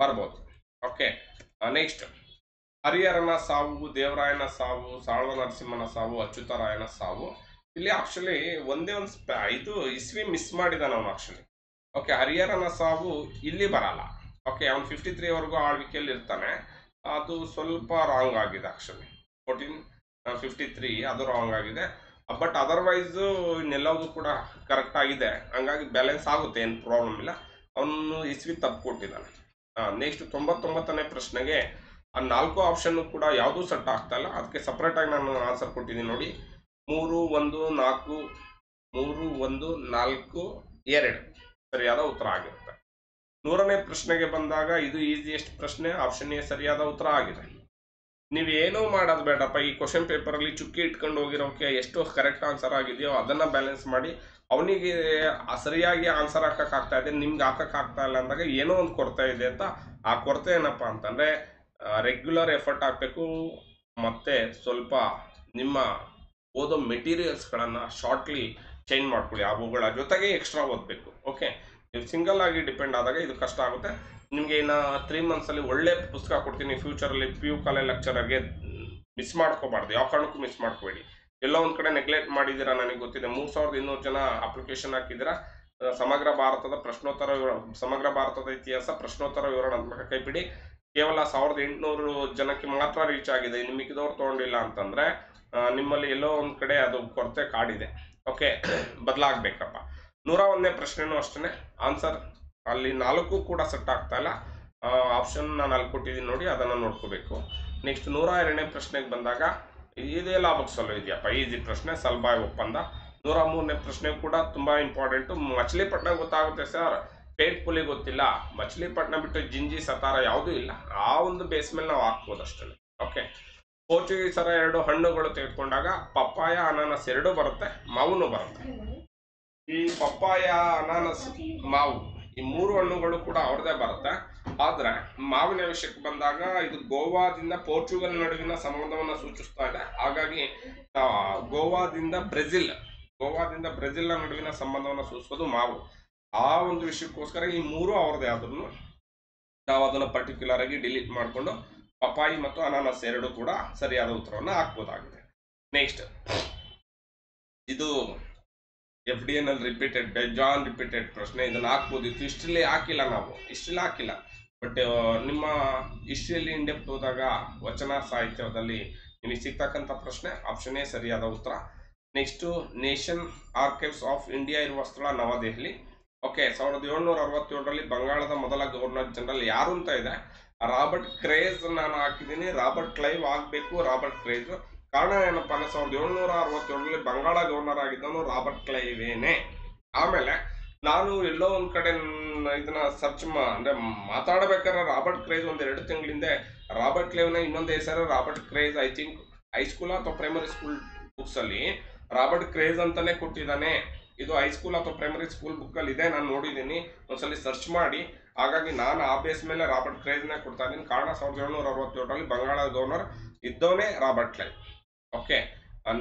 ಬರ್ಬೋದು. ಓಕೆ ನೆಕ್ಸ್ಟ್ ಹರಿಹರನ ಸಾವು, ದೇವರಾಯನ ಸಾವು, ಸಾಳ್ವ ನರಸಿಂಹನ ಸಾವು, ಅಚ್ಯುತರಾಯನ ಸಾವು. ಇಲ್ಲಿ ಆಕ್ಚುಲಿ ಒಂದೇ ಒಂದು ಇದು ಇಸ್ವಿ ಮಿಸ್ ಮಾಡಿದಾನ ಅವನು ಆಕ್ಚುಲಿ ಓಕೆ, ಹರಿಹರನ ಸಾವು ಇಲ್ಲಿ ಬರಲ್ಲ. ಓಕೆ, ಅವ್ನು ಫಿಫ್ಟಿ ತ್ರೀವರೆಗೂ ಆಳ್ವಿಕೆಯಲ್ಲಿ ಇರ್ತಾನೆ. ಅದು ಸ್ವಲ್ಪ ರಾಂಗ್ ಆಗಿದೆ ಆಕ್ಚುಲಿ ಫೋರ್ಟೀನ್ ಫಿಫ್ಟಿ ತ್ರೀ ಅದು ರಾಂಗ್ ಆಗಿದೆ. ಬಟ್ ಅದರ್ವೈಸ್ ಇನ್ನೆಲ್ಲವೂ ಕೂಡ ಕರೆಕ್ಟ್ ಆಗಿದೆ. ಹಂಗಾಗಿ ಬ್ಯಾಲೆನ್ಸ್ ಆಗುತ್ತೆ, ಏನು ಪ್ರಾಬ್ಲಮ್ ಇಲ್ಲ. ಅವನು ಇಸ್ವಿ ತಪ್ಪು ಕೊಟ್ಟಿದ್ದಾನೆ ನೆಕ್ಸ್ಟ್ ತೊಂಬತ್ತೊಂಬತ್ತನೇ ಪ್ರಶ್ನೆಗೆ ಆ ನಾಲ್ಕು ಆಪ್ಷನ್ ಕೂಡ ಯಾವುದೂ ಸೆಟ್ ಆಗ್ತಾ ಇಲ್ಲ. ಅದಕ್ಕೆ ಸಪ್ರೇಟ್ ಆಗಿ ನಾನು ಆನ್ಸರ್ ಕೊಟ್ಟಿದ್ದೀನಿ ನೋಡಿ. ಮೂರು, ಒಂದು, ನಾಲ್ಕು, ಮೂರು, ಒಂದು, ನಾಲ್ಕು, ಎರಡು. ಸರಿಯಾದ ಉತ್ತರ ಆಗಿರುತ್ತೆ. ನೂರನೇ ಪ್ರಶ್ನೆಗೆ ಬಂದಾಗ ಇದು ಈಸಿಯೆಸ್ಟ್ ಪ್ರಶ್ನೆ ಆಪ್ಷನ್ ಎ ಸರಿಯಾದ ಉತ್ತರ ಆಗಿದೆ. ನೀವೇನೂ ಮಾಡೋದು ಬೇಡಪ್ಪ. ಈ ಕ್ವಶನ್ ಪೇಪರಲ್ಲಿ ಚುಕ್ಕಿ ಇಟ್ಕೊಂಡು ಹೋಗಿರೋಕೆ ಎಷ್ಟು ಕರೆಕ್ಟ್ ಆನ್ಸರ್ ಆಗಿದೆಯೋ ಅದನ್ನ ಬ್ಯಾಲೆನ್ಸ್ ಮಾಡಿ ಅವನಿಗೆ ಸರಿಯಾಗಿ ಆನ್ಸರ್ ಹಾಕಕ್ ಆಗ್ತಾ ಇದೆ, ನಿಮ್ಗೆ ಹಾಕಕ್ ಆಗ್ತಾ ಇಲ್ಲ ಅಂದಾಗ ಏನೋ ಒಂದು ಕೊರತೆ ಇದೆ ಅಂತ ಆ ಕೊರತೆ ಏನಪ್ಪ ಅಂತಂದ್ರೆ ರೆಗ್ಯುಲರ್ ಎಫರ್ಟ್ ಹಾಕಬೇಕು ಮತ್ತೆ ಸ್ವಲ್ಪ ನಿಮ್ಮ ಓದೋ ಮೆಟೀರಿಯಲ್ಸ್ಗಳನ್ನು ಶಾರ್ಟ್ಲಿ ಚೇಂಜ್ ಮಾಡ್ಕೊಳ್ಳಿ, ಅವುಗಳ ಜೊತೆಗೆ ಎಕ್ಸ್ಟ್ರಾ ಓದಬೇಕು ಓಕೆ ನೀವು ಸಿಂಗಲ್ ಆಗಿ ಡಿಪೆಂಡ್ ಆದಾಗ ಇದು ಕಷ್ಟ ಆಗುತ್ತೆ. ನಿಮಗೆ ಇನ್ನು ತ್ರೀ ಮಂತ್ಸಲ್ಲಿ ಒಳ್ಳೆ ಪುಸ್ತಕ ಕೊಡ್ತೀನಿ ಫ್ಯೂಚರಲ್ಲಿ ಪಿ ಯು ಕಾಲೇಜ್ ಲೆಕ್ಚರರ್ಗೆ ಮಿಸ್ ಮಾಡ್ಕೋಬಾರ್ದು, ಯಾವ ಕಾರಣಕ್ಕೂ ಮಿಸ್ ಮಾಡ್ಕೋಬೇಡಿ. ಎಲ್ಲೋ ಒಂದು ಕಡೆ ನೆಗ್ಲೆಕ್ಟ್ ಮಾಡಿದ್ದೀರಾ ನನಗೆ ಗೊತ್ತಿದೆ. ಮೂರು ಸಾವಿರದ ಇನ್ನೂರು ಜನ ಅಪ್ಲಿಕೇಶನ್ ಹಾಕಿದ್ದೀರಾ ಸಮಗ್ರ ಭಾರತದ ಪ್ರಶ್ನೋತ್ತರ ಸಮಗ್ರ ಭಾರತದ ಇತಿಹಾಸ ಪ್ರಶ್ನೋತ್ತರ ವಿವರಣಾತ್ಮಕ ಕೈಪಿಡಿ ಕೇವಲ ಸಾವಿರದ ಎಂಟುನೂರು ಜನಕ್ಕೆ ಮಾತ್ರ ರೀಚ್ ಆಗಿದೆ. ಇನ್ನು ಮಿಕ್ಕಿದವ್ರು ತೊಗೊಂಡಿಲ್ಲ ಅಂತಂದ್ರೆ ನಿಮ್ಮಲ್ಲಿ ಎಲ್ಲೋ ಒಂದು ಕಡೆ ಅದು ಕೊರತೆ ಕಾಡಿದೆ. ಓಕೆ ಬದಲಾಗಬೇಕಪ್ಪ. ನೂರ ಒಂದನೇ ಪ್ರಶ್ನೆನೂ ಅಷ್ಟೇ ಆನ್ಸರ್ ಅಲ್ಲಿ ನಾಲ್ಕು ಕೂಡ ಸೆಟ್ ಆಗ್ತಾ ಇಲ್ಲ. ಆಪ್ಷನ್ ನಾನು ಅಲ್ಲಿ ಕೊಟ್ಟಿದ್ದೀನಿ ನೋಡಿ, ಅದನ್ನು ನೋಡ್ಕೋಬೇಕು. ನೆಕ್ಸ್ಟ್ ನೂರ ಎರಡನೇ ಪ್ರಶ್ನೆಗೆ ಬಂದಾಗ ಇದೇ ಲಾಭಕ್ಕೆ ಸೊಲ್ಲ ಇದೆಯಪ್ಪ. ಈಸಿ ಪ್ರಶ್ನೆ, ಸಲ್ಬಾಯ್ ಒಪ್ಪಂದ. ನೂರ ಮೂರನೇ ಪ್ರಶ್ನೆ ಕೂಡ ತುಂಬಾ ಇಂಪಾರ್ಟೆಂಟು ಮಚಿಲಿಪಟ್ಟಣ ಗೊತ್ತಾಗುತ್ತೆ ಸರ್ ಪೇಟ್ ಪುಲಿ ಗೊತ್ತಿಲ್ಲ. ಮಚಿಲಿಪಟ್ಟಣ ಬಿಟ್ಟು ಜಿಂಜಿ, ಸತಾರ ಯಾವುದೂ ಇಲ್ಲ. ಆ ಒಂದು ಬೇಸ್ ಮೇಲೆ ನಾವು ಹಾಕ್ಬೋದು ಅಷ್ಟೇ ಓಕೆ ಪೋರ್ಚುಗೀಸರ ಎರಡು ಹಣ್ಣುಗಳು ತೆಗೆದುಕೊಂಡಾಗ ಪಪ್ಪಾಯ, ಅನಾನಸ್ ಎರಡು ಬರುತ್ತೆ, ಮಾವುನು ಬರುತ್ತೆ. ಈ ಪಪ್ಪಾಯ, ಅನಾನಸ್, ಮಾವು. ಈ ಮೂರು ಹಣ್ಣುಗಳು ಕೂಡ ಅವ್ರದೇ ಬರುತ್ತೆ. ಆದ್ರೆ ಮಾವಿನ ವಿಷಯಕ್ಕೆ ಬಂದಾಗ ಇದು ಗೋವಾದಿಂದ ಪೋರ್ಚುಗಲ್ ನಡುವಿನ ಸಂಬಂಧವನ್ನ ಸೂಚಿಸ್ತಾ ಇದೆ. ಹಾಗಾಗಿ ಗೋವಾದಿಂದ ಬ್ರೆಜಿಲ್, ಗೋವಾದಿಂದ ಬ್ರೆಜಿಲ್ನ ನಡುವಿನ ಸಂಬಂಧವನ್ನ ಸೂಚಿಸೋದು ಮಾವು. ಆ ಒಂದು ವಿಷಯಕ್ಕೋಸ್ಕರ ಈ ಮೂರು ಅವ್ರದೇ ಆದ್ರೂ ನಾವು ಅದನ್ನ ಪರ್ಟಿಕ್ಯುಲರ್ ಆಗಿ ಡಿಲೀಟ್ ಮಾಡಿಕೊಂಡು ಪಪಾಯಿ ಮತ್ತು ಅನಾನಸ್ ಎರಡು ಕೂಡ ಸರಿಯಾದ ಉತ್ತರವನ್ನು ಹಾಕ್ಬೋದಾಗಿದೆ. ನೆಕ್ಸ್ಟ್ ಇದು ಎಫ್ ಡಿ ಎನ್ ಅಲ್ಲಿ ರಿಪೀಟೆಡ್ ಜಾನ್ ರಿಪೀಟೆಡ್ ಪ್ರಶ್ನೆ, ಇದನ್ನು ಹಾಕ್ಬೋದಿತ್ತು ಇಷ್ಟರಲ್ಲಿ ಹಾಕಿಲ್ಲ ನಾವು. ಇಷ್ಟರಲ್ಲಿ ಹಾಕಿಲ್ಲ. ಬಟ್ ನಿಮ್ಮ ಹಿಸ್ಟ್ರಿಯಲ್ಲಿ ಇಂಡೆಪ್ತ್ ಹೋದಾಗ ವಚನ ಸಾಹಿತ್ಯದಲ್ಲಿ ನಿಮಗೆ ಸಿಗ್ತಕ್ಕಂಥ ಪ್ರಶ್ನೆ ಆಪ್ಷನ್ ಎ ಸರಿಯಾದ ಉತ್ತರ. Next nation archives of India ಇರುವ ಸ್ಥಳ ನವದೆಹಲಿ. ಓಕೆ ಸಾವಿರದ ಏಳ್ನೂರ ಅರವತ್ತೇಳರಲ್ಲಿ ಬಂಗಾಳದ ಮೊದಲ ಗವರ್ನರ್ ಜನರಲ್ ಯಾರು ಅಂತ ಇದೆ? ರಾಬರ್ಟ್ ಕ್ರೇಜ್ ನಾನು ಹಾಕಿದ್ದೀನಿ. ರಾಬರ್ಟ್ ಕ್ಲೈವ್ ಆಗಬೇಕು. ರಾಬರ್ಟ್ ಕ್ರೇಜ್ ಕಾರಣ ಏನಪ್ಪಾ ಅಂದ್ರೆ ಸಾವಿರದ ಏಳ್ನೂರ ಅರವತ್ತೇಳರಲ್ಲಿ ಬಂಗಾಳ ಗವರ್ನರ್ ಆಗಿದ್ದವನು ರಾಬರ್ಟ್ ಕ್ಲೈವೇನೆ. ಆಮೇಲೆ ನಾನು ಎಲ್ಲೋ ಒಂದ್ ಕಡೆ ಇದನ್ನ ಸರ್ಚ್ ಮಾ ಅಂದ್ರೆ ಮಾತಾಡ್ಬೇಕಾದ್ರೆ ರಾಬರ್ಟ್ ಕ್ರೇಜ್ ಒಂದ್ ಎರಡು ತಿಂಗಳಿಂದ ರಾಬರ್ಟ್ ಕ್ಲೇವ್ನ, ಇನ್ನೊಂದು ಹೆಸರು Robert Craze I think high school ಅಥವಾ ಪ್ರೈಮರಿ ಸ್ಕೂಲ್ ಬುಕ್ಸ್ ಅಲ್ಲಿ. ರಾಬರ್ಟ್ ಕ್ರೇಜ್ ಅಂತಾನೆ ಕೊಟ್ಟಿದ್ದಾನೆ. ಇದು ಹೈಸ್ಕೂಲ್ ಅಥವಾ ಪ್ರೈಮರಿ ಸ್ಕೂಲ್ ಬುಕ್ ಅಲ್ಲಿ ಇದೆ, ನಾನು ನೋಡಿದ್ದೀನಿ. ಒಂದ್ಸಲಿ ಸರ್ಚ್ ಮಾಡಿ. ಹಾಗಾಗಿ ನಾನು ಆ ಬೇಸ್ ಮೇಲೆ ರಾಬರ್ಟ್ ಕ್ರೇಜ್ನ ಕೊಡ್ತಾ ಇದ್ದೀನಿ. ಕಾರಣ ಸಾವಿರದ ಏಳ್ನೂರ ಅರವತ್ತೇಳರಲ್ಲಿ ಬಂಗಾಳ ಗವರ್ನರ್ ಇದ್ದವನೇ ರಾಬರ್ಟ್ ಕ್ಲೈವ್. ಓಕೆ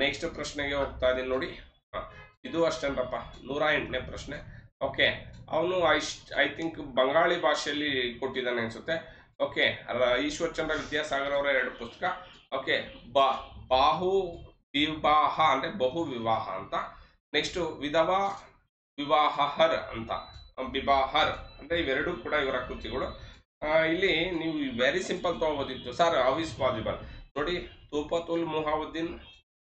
ನೆಕ್ಸ್ಟ್ ಪ್ರಶ್ನೆಗೆ ಹೋಗ್ತಾ ಇದೀನಿ ನೋಡಿ. ಇದು ಅಷ್ಟೇನಪ್ಪ, ನೂರ ಎಂಟನೇ ಪ್ರಶ್ನೆ. ಓಕೆ ಅವನು ಐ ಐ ಥಿಂಕ್ ಬಂಗಾಳಿ ಭಾಷೆಯಲ್ಲಿ ಕೊಟ್ಟಿದ್ದಾನೆ ಅನ್ಸುತ್ತೆ. ಓಕೆ ಈಶ್ವರ್ಚಂದ್ರ ವಿದ್ಯಾಸಾಗರ್ ಅವರ ಎರಡು ಪುಸ್ತಕ. ಓಕೆ ಬಾ, ಬಾಹು ವಿವಾಹ ಅಂದರೆ ಬಹು ವಿವಾಹ ಅಂತ. ನೆಕ್ಸ್ಟ್ ವಿಧವಾ ವಿವಾಹರ್ ಅಂತ. ವಿವಾಹರ್ ಅಂದ್ರೆ ಇವೆರಡು ಕೂಡ ಇವರ ಕೃತಿಗಳು. ಇಲ್ಲಿ ನೀವು ವೆರಿ ಸಿಂಪಲ್ ತಗೋಬೋದಿತ್ತು. ಸರ್ ಹೌ ಇಸ್ ಪಾಸಿಬಲ್ ನೋಡಿ ತೂಪತುಲ್ ಮುಹಾವುದ್ದೀನ್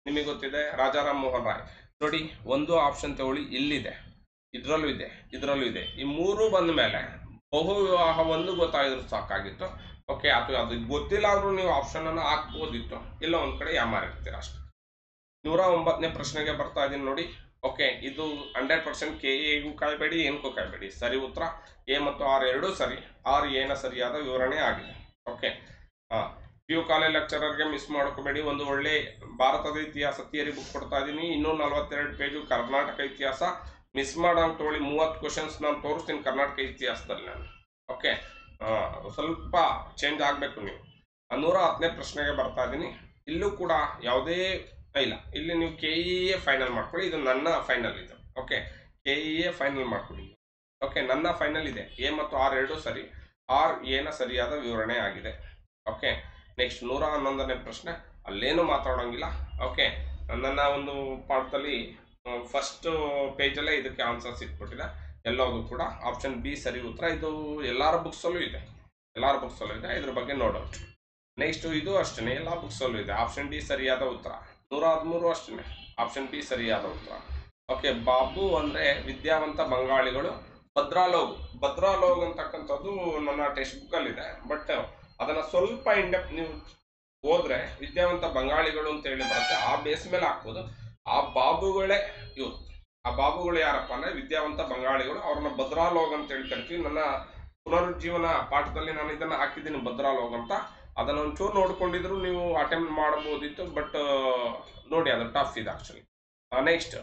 ನಿಮಗೆ ಗೊತ್ತಿದೆ, ರಾಜಾರಾಮ್ ಮೋಹನ್ ರಾಯ್. ನೋಡಿ, ಒಂದು ಆಪ್ಷನ್ ತಗೊಳ್ಳಿ, ಇಲ್ಲಿದೆ, ಇದರಲ್ಲೂ ಇದೆ ಇದರಲ್ಲೂ ಇದೆ. ಈ ಮೂರು ಬಂದ ಮೇಲೆ ಬಹು ವಿವಾಹವನ್ನು ಗೊತ್ತಾಗಿದ್ರು ಸಾಕಾಗಿತ್ತು. ಓಕೆ ಅದು ಅದು ಗೊತ್ತಿಲ್ಲ ಆದ್ರೂ ನೀವು ಆಪ್ಷನ್ ಅನ್ನು ಹಾಕ್ಬೋದಿತ್ತು. ಇಲ್ಲ, ಒಂದ್ ಕಡೆ ಯಾಮಾರಿರ್ತೀರ ಅಷ್ಟೇ. ನೂರ ಒಂಬತ್ತನೇ ಪ್ರಶ್ನೆಗೆ ಬರ್ತಾ ಇದೀನಿ ನೋಡಿ. ಓಕೆ ಇದು ಹಂಡ್ರೆಡ್ ಪರ್ಸೆಂಟ್ ಕೆ ಎಗೂ ಕಾಯಬೇಡಿ ಏನಕ್ಕೂ ಕಾಯಬೇಡಿ. ಸರಿ ಉತ್ತರ ಎ ಮತ್ತು ಆರ್ ಎರಡೂ ಸರಿ. ಆರ್ ಏನ ಸರಿಯಾದ ವಿವರಣೆ ಆಗಿದೆ. ಓಕೆ ಪಿ ಯು ಕಾಲೇಜ್ ಲೆಕ್ಚರರ್ಗೆ ಮಿಸ್ ಮಾಡ್ಕೋಬೇಡಿ. ಒಂದು ಒಳ್ಳೆ ಭಾರತದ ಇತಿಹಾಸ ಥಿಯರಿ ಬುಕ್ ಕೊಡ್ತಾ ಇದ್ದೀನಿ ಇನ್ನೂ ನಲವತ್ತೆರಡು ಪೇಜು ಕರ್ನಾಟಕ ಇತಿಹಾಸ. ಮಿಸ್ ತೊಗೊಳ್ಳಿ. ಮೂವತ್ತು ಕ್ವಶನ್ಸ್ ನಾನು ತೋರಿಸ್ತೀನಿ ಕರ್ನಾಟಕ ಇತಿಹಾಸದಲ್ಲಿ ನಾನು. ಓಕೆ ಸ್ವಲ್ಪ ಚೇಂಜ್ ಆಗಬೇಕು ನೀವು. ನೂರ ಹತ್ತನೇ ಪ್ರಶ್ನೆಗೆ ಬರ್ತಾ ಇದ್ದೀನಿ ಇಲ್ಲೂ ಕೂಡ ಯಾವುದೇ ಇಲ್ಲ. ಇಲ್ಲಿ ನೀವು ಕೆ ಇ ಎ ಫೈನಲ್ ಮಾಡ್ಕೊಳ್ಳಿ. ಇದು ನನ್ನ ಫೈನಲ್ ಇದು. Okay K E A final ಮಾಡ್ಕೊಳ್ಳಿ. ಓಕೆ ನನ್ನ ಫೈನಲ್ ಇದೆ. ಎ ಮತ್ತು ಆರ್ ಎರಡು ಸರಿ. ಆರ್ ಏನ ಸರಿಯಾದ ವಿವರಣೆ ಆಗಿದೆ. ಓಕೆ ನೆಕ್ಸ್ಟ್ ನೂರ ಹನ್ನೊಂದನೇ ಪ್ರಶ್ನೆ. ಅಲ್ಲೇನು ಮಾತಾಡೋಂಗಿಲ್ಲ. ಓಕೆ ನನ್ನ ಒಂದು ಪಾಠದಲ್ಲಿ ಫಸ್ಟ್ ಪೇಜಲ್ಲೇ ಇದಕ್ಕೆ ಆನ್ಸರ್ ಸಿಕ್ಬಿಟ್ಟಿದೆ. ಎಲ್ಲವೂ ಕೂಡ ಆಪ್ಷನ್ ಬಿ ಸರಿ ಉತ್ತರ. ಇದು ಎಲ್ಲರ ಬುಕ್ಸಲ್ಲೂ ಇದೆ. ಎಲ್ಲರ ಬುಕ್ಸಲ್ಲೂ ಇದೆ. ಇದ್ರ ಬಗ್ಗೆ ನೋಡೋಣ. ನೆಕ್ಸ್ಟ್ ಇದು ಅಷ್ಟೇ ಎಲ್ಲ ಬುಕ್ಸಲ್ಲೂ ಇದೆ. ಆಪ್ಷನ್ ಡಿ ಸರಿಯಾದ ಉತ್ತರ. ನೂರ ಹದಿಮೂರು ಅಷ್ಟೇ ಆಪ್ಷನ್ ಬಿ ಸರಿಯಾದ ಉತ್ತರ. ಓಕೆ ಬಾಬು ಅಂದ್ರೆ ವಿದ್ಯಾವಂತ ಬಂಗಾಳಿಗಳು. ಭದ್ರಾಲೋಗ್. ಭದ್ರಾಲೋಗ್ ಅಂತಕ್ಕಂಥದ್ದು ನನ್ನ ಟೆಕ್ಸ್ಟ್ ಬುಕ್ ಅಲ್ಲಿ ಇದೆ ಬಟ್ ಅದನ್ನ ಸ್ವಲ್ಪ ಇಂಡೆಪ್ ನೀವು ಹೋದ್ರೆ ವಿದ್ಯಾವಂತ ಬಂಗಾಳಿಗಳು ಅಂತ ಹೇಳಿ ಬರುತ್ತೆ, ಆ ಬೇಸ್ ಮೇಲೆ ಹಾಕ್ಬೋದು. ಆ ಬಾಬುಗಳೇ ಇವ್ರು. ಆ ಬಾಬುಗಳು ಯಾರಪ್ಪ ಅಂದ್ರೆ ವಿದ್ಯಾವಂತ ಬಂಗಾಳಿಗಳು. ಅವ್ರನ್ನ ಭದ್ರಾಲೋಗ್ ಅಂತ ಹೇಳಿ ಕರಿತೀವಿ. ನನ್ನ ಪುನರುಜ್ಜೀವನ ಪಾಠದಲ್ಲಿ ನಾನು ಇದನ್ನ ಹಾಕಿದ್ದೀನಿ, ಭದ್ರಾಲೋಗ್ ಅಂತ. ಅದನ್ನ ಒಂಚೂರು ನೋಡ್ಕೊಂಡಿದ್ರು, ನೀವು ಅಟೆಂಪ್ಟ್ ಮಾಡಬಹುದಿತ್ತು ಬಟ್ ನೋಡಿ ಅದು ಟಫ್ ಇದೆ ಆಕ್ಚುಲಿ ನೆಕ್ಸ್ಟ್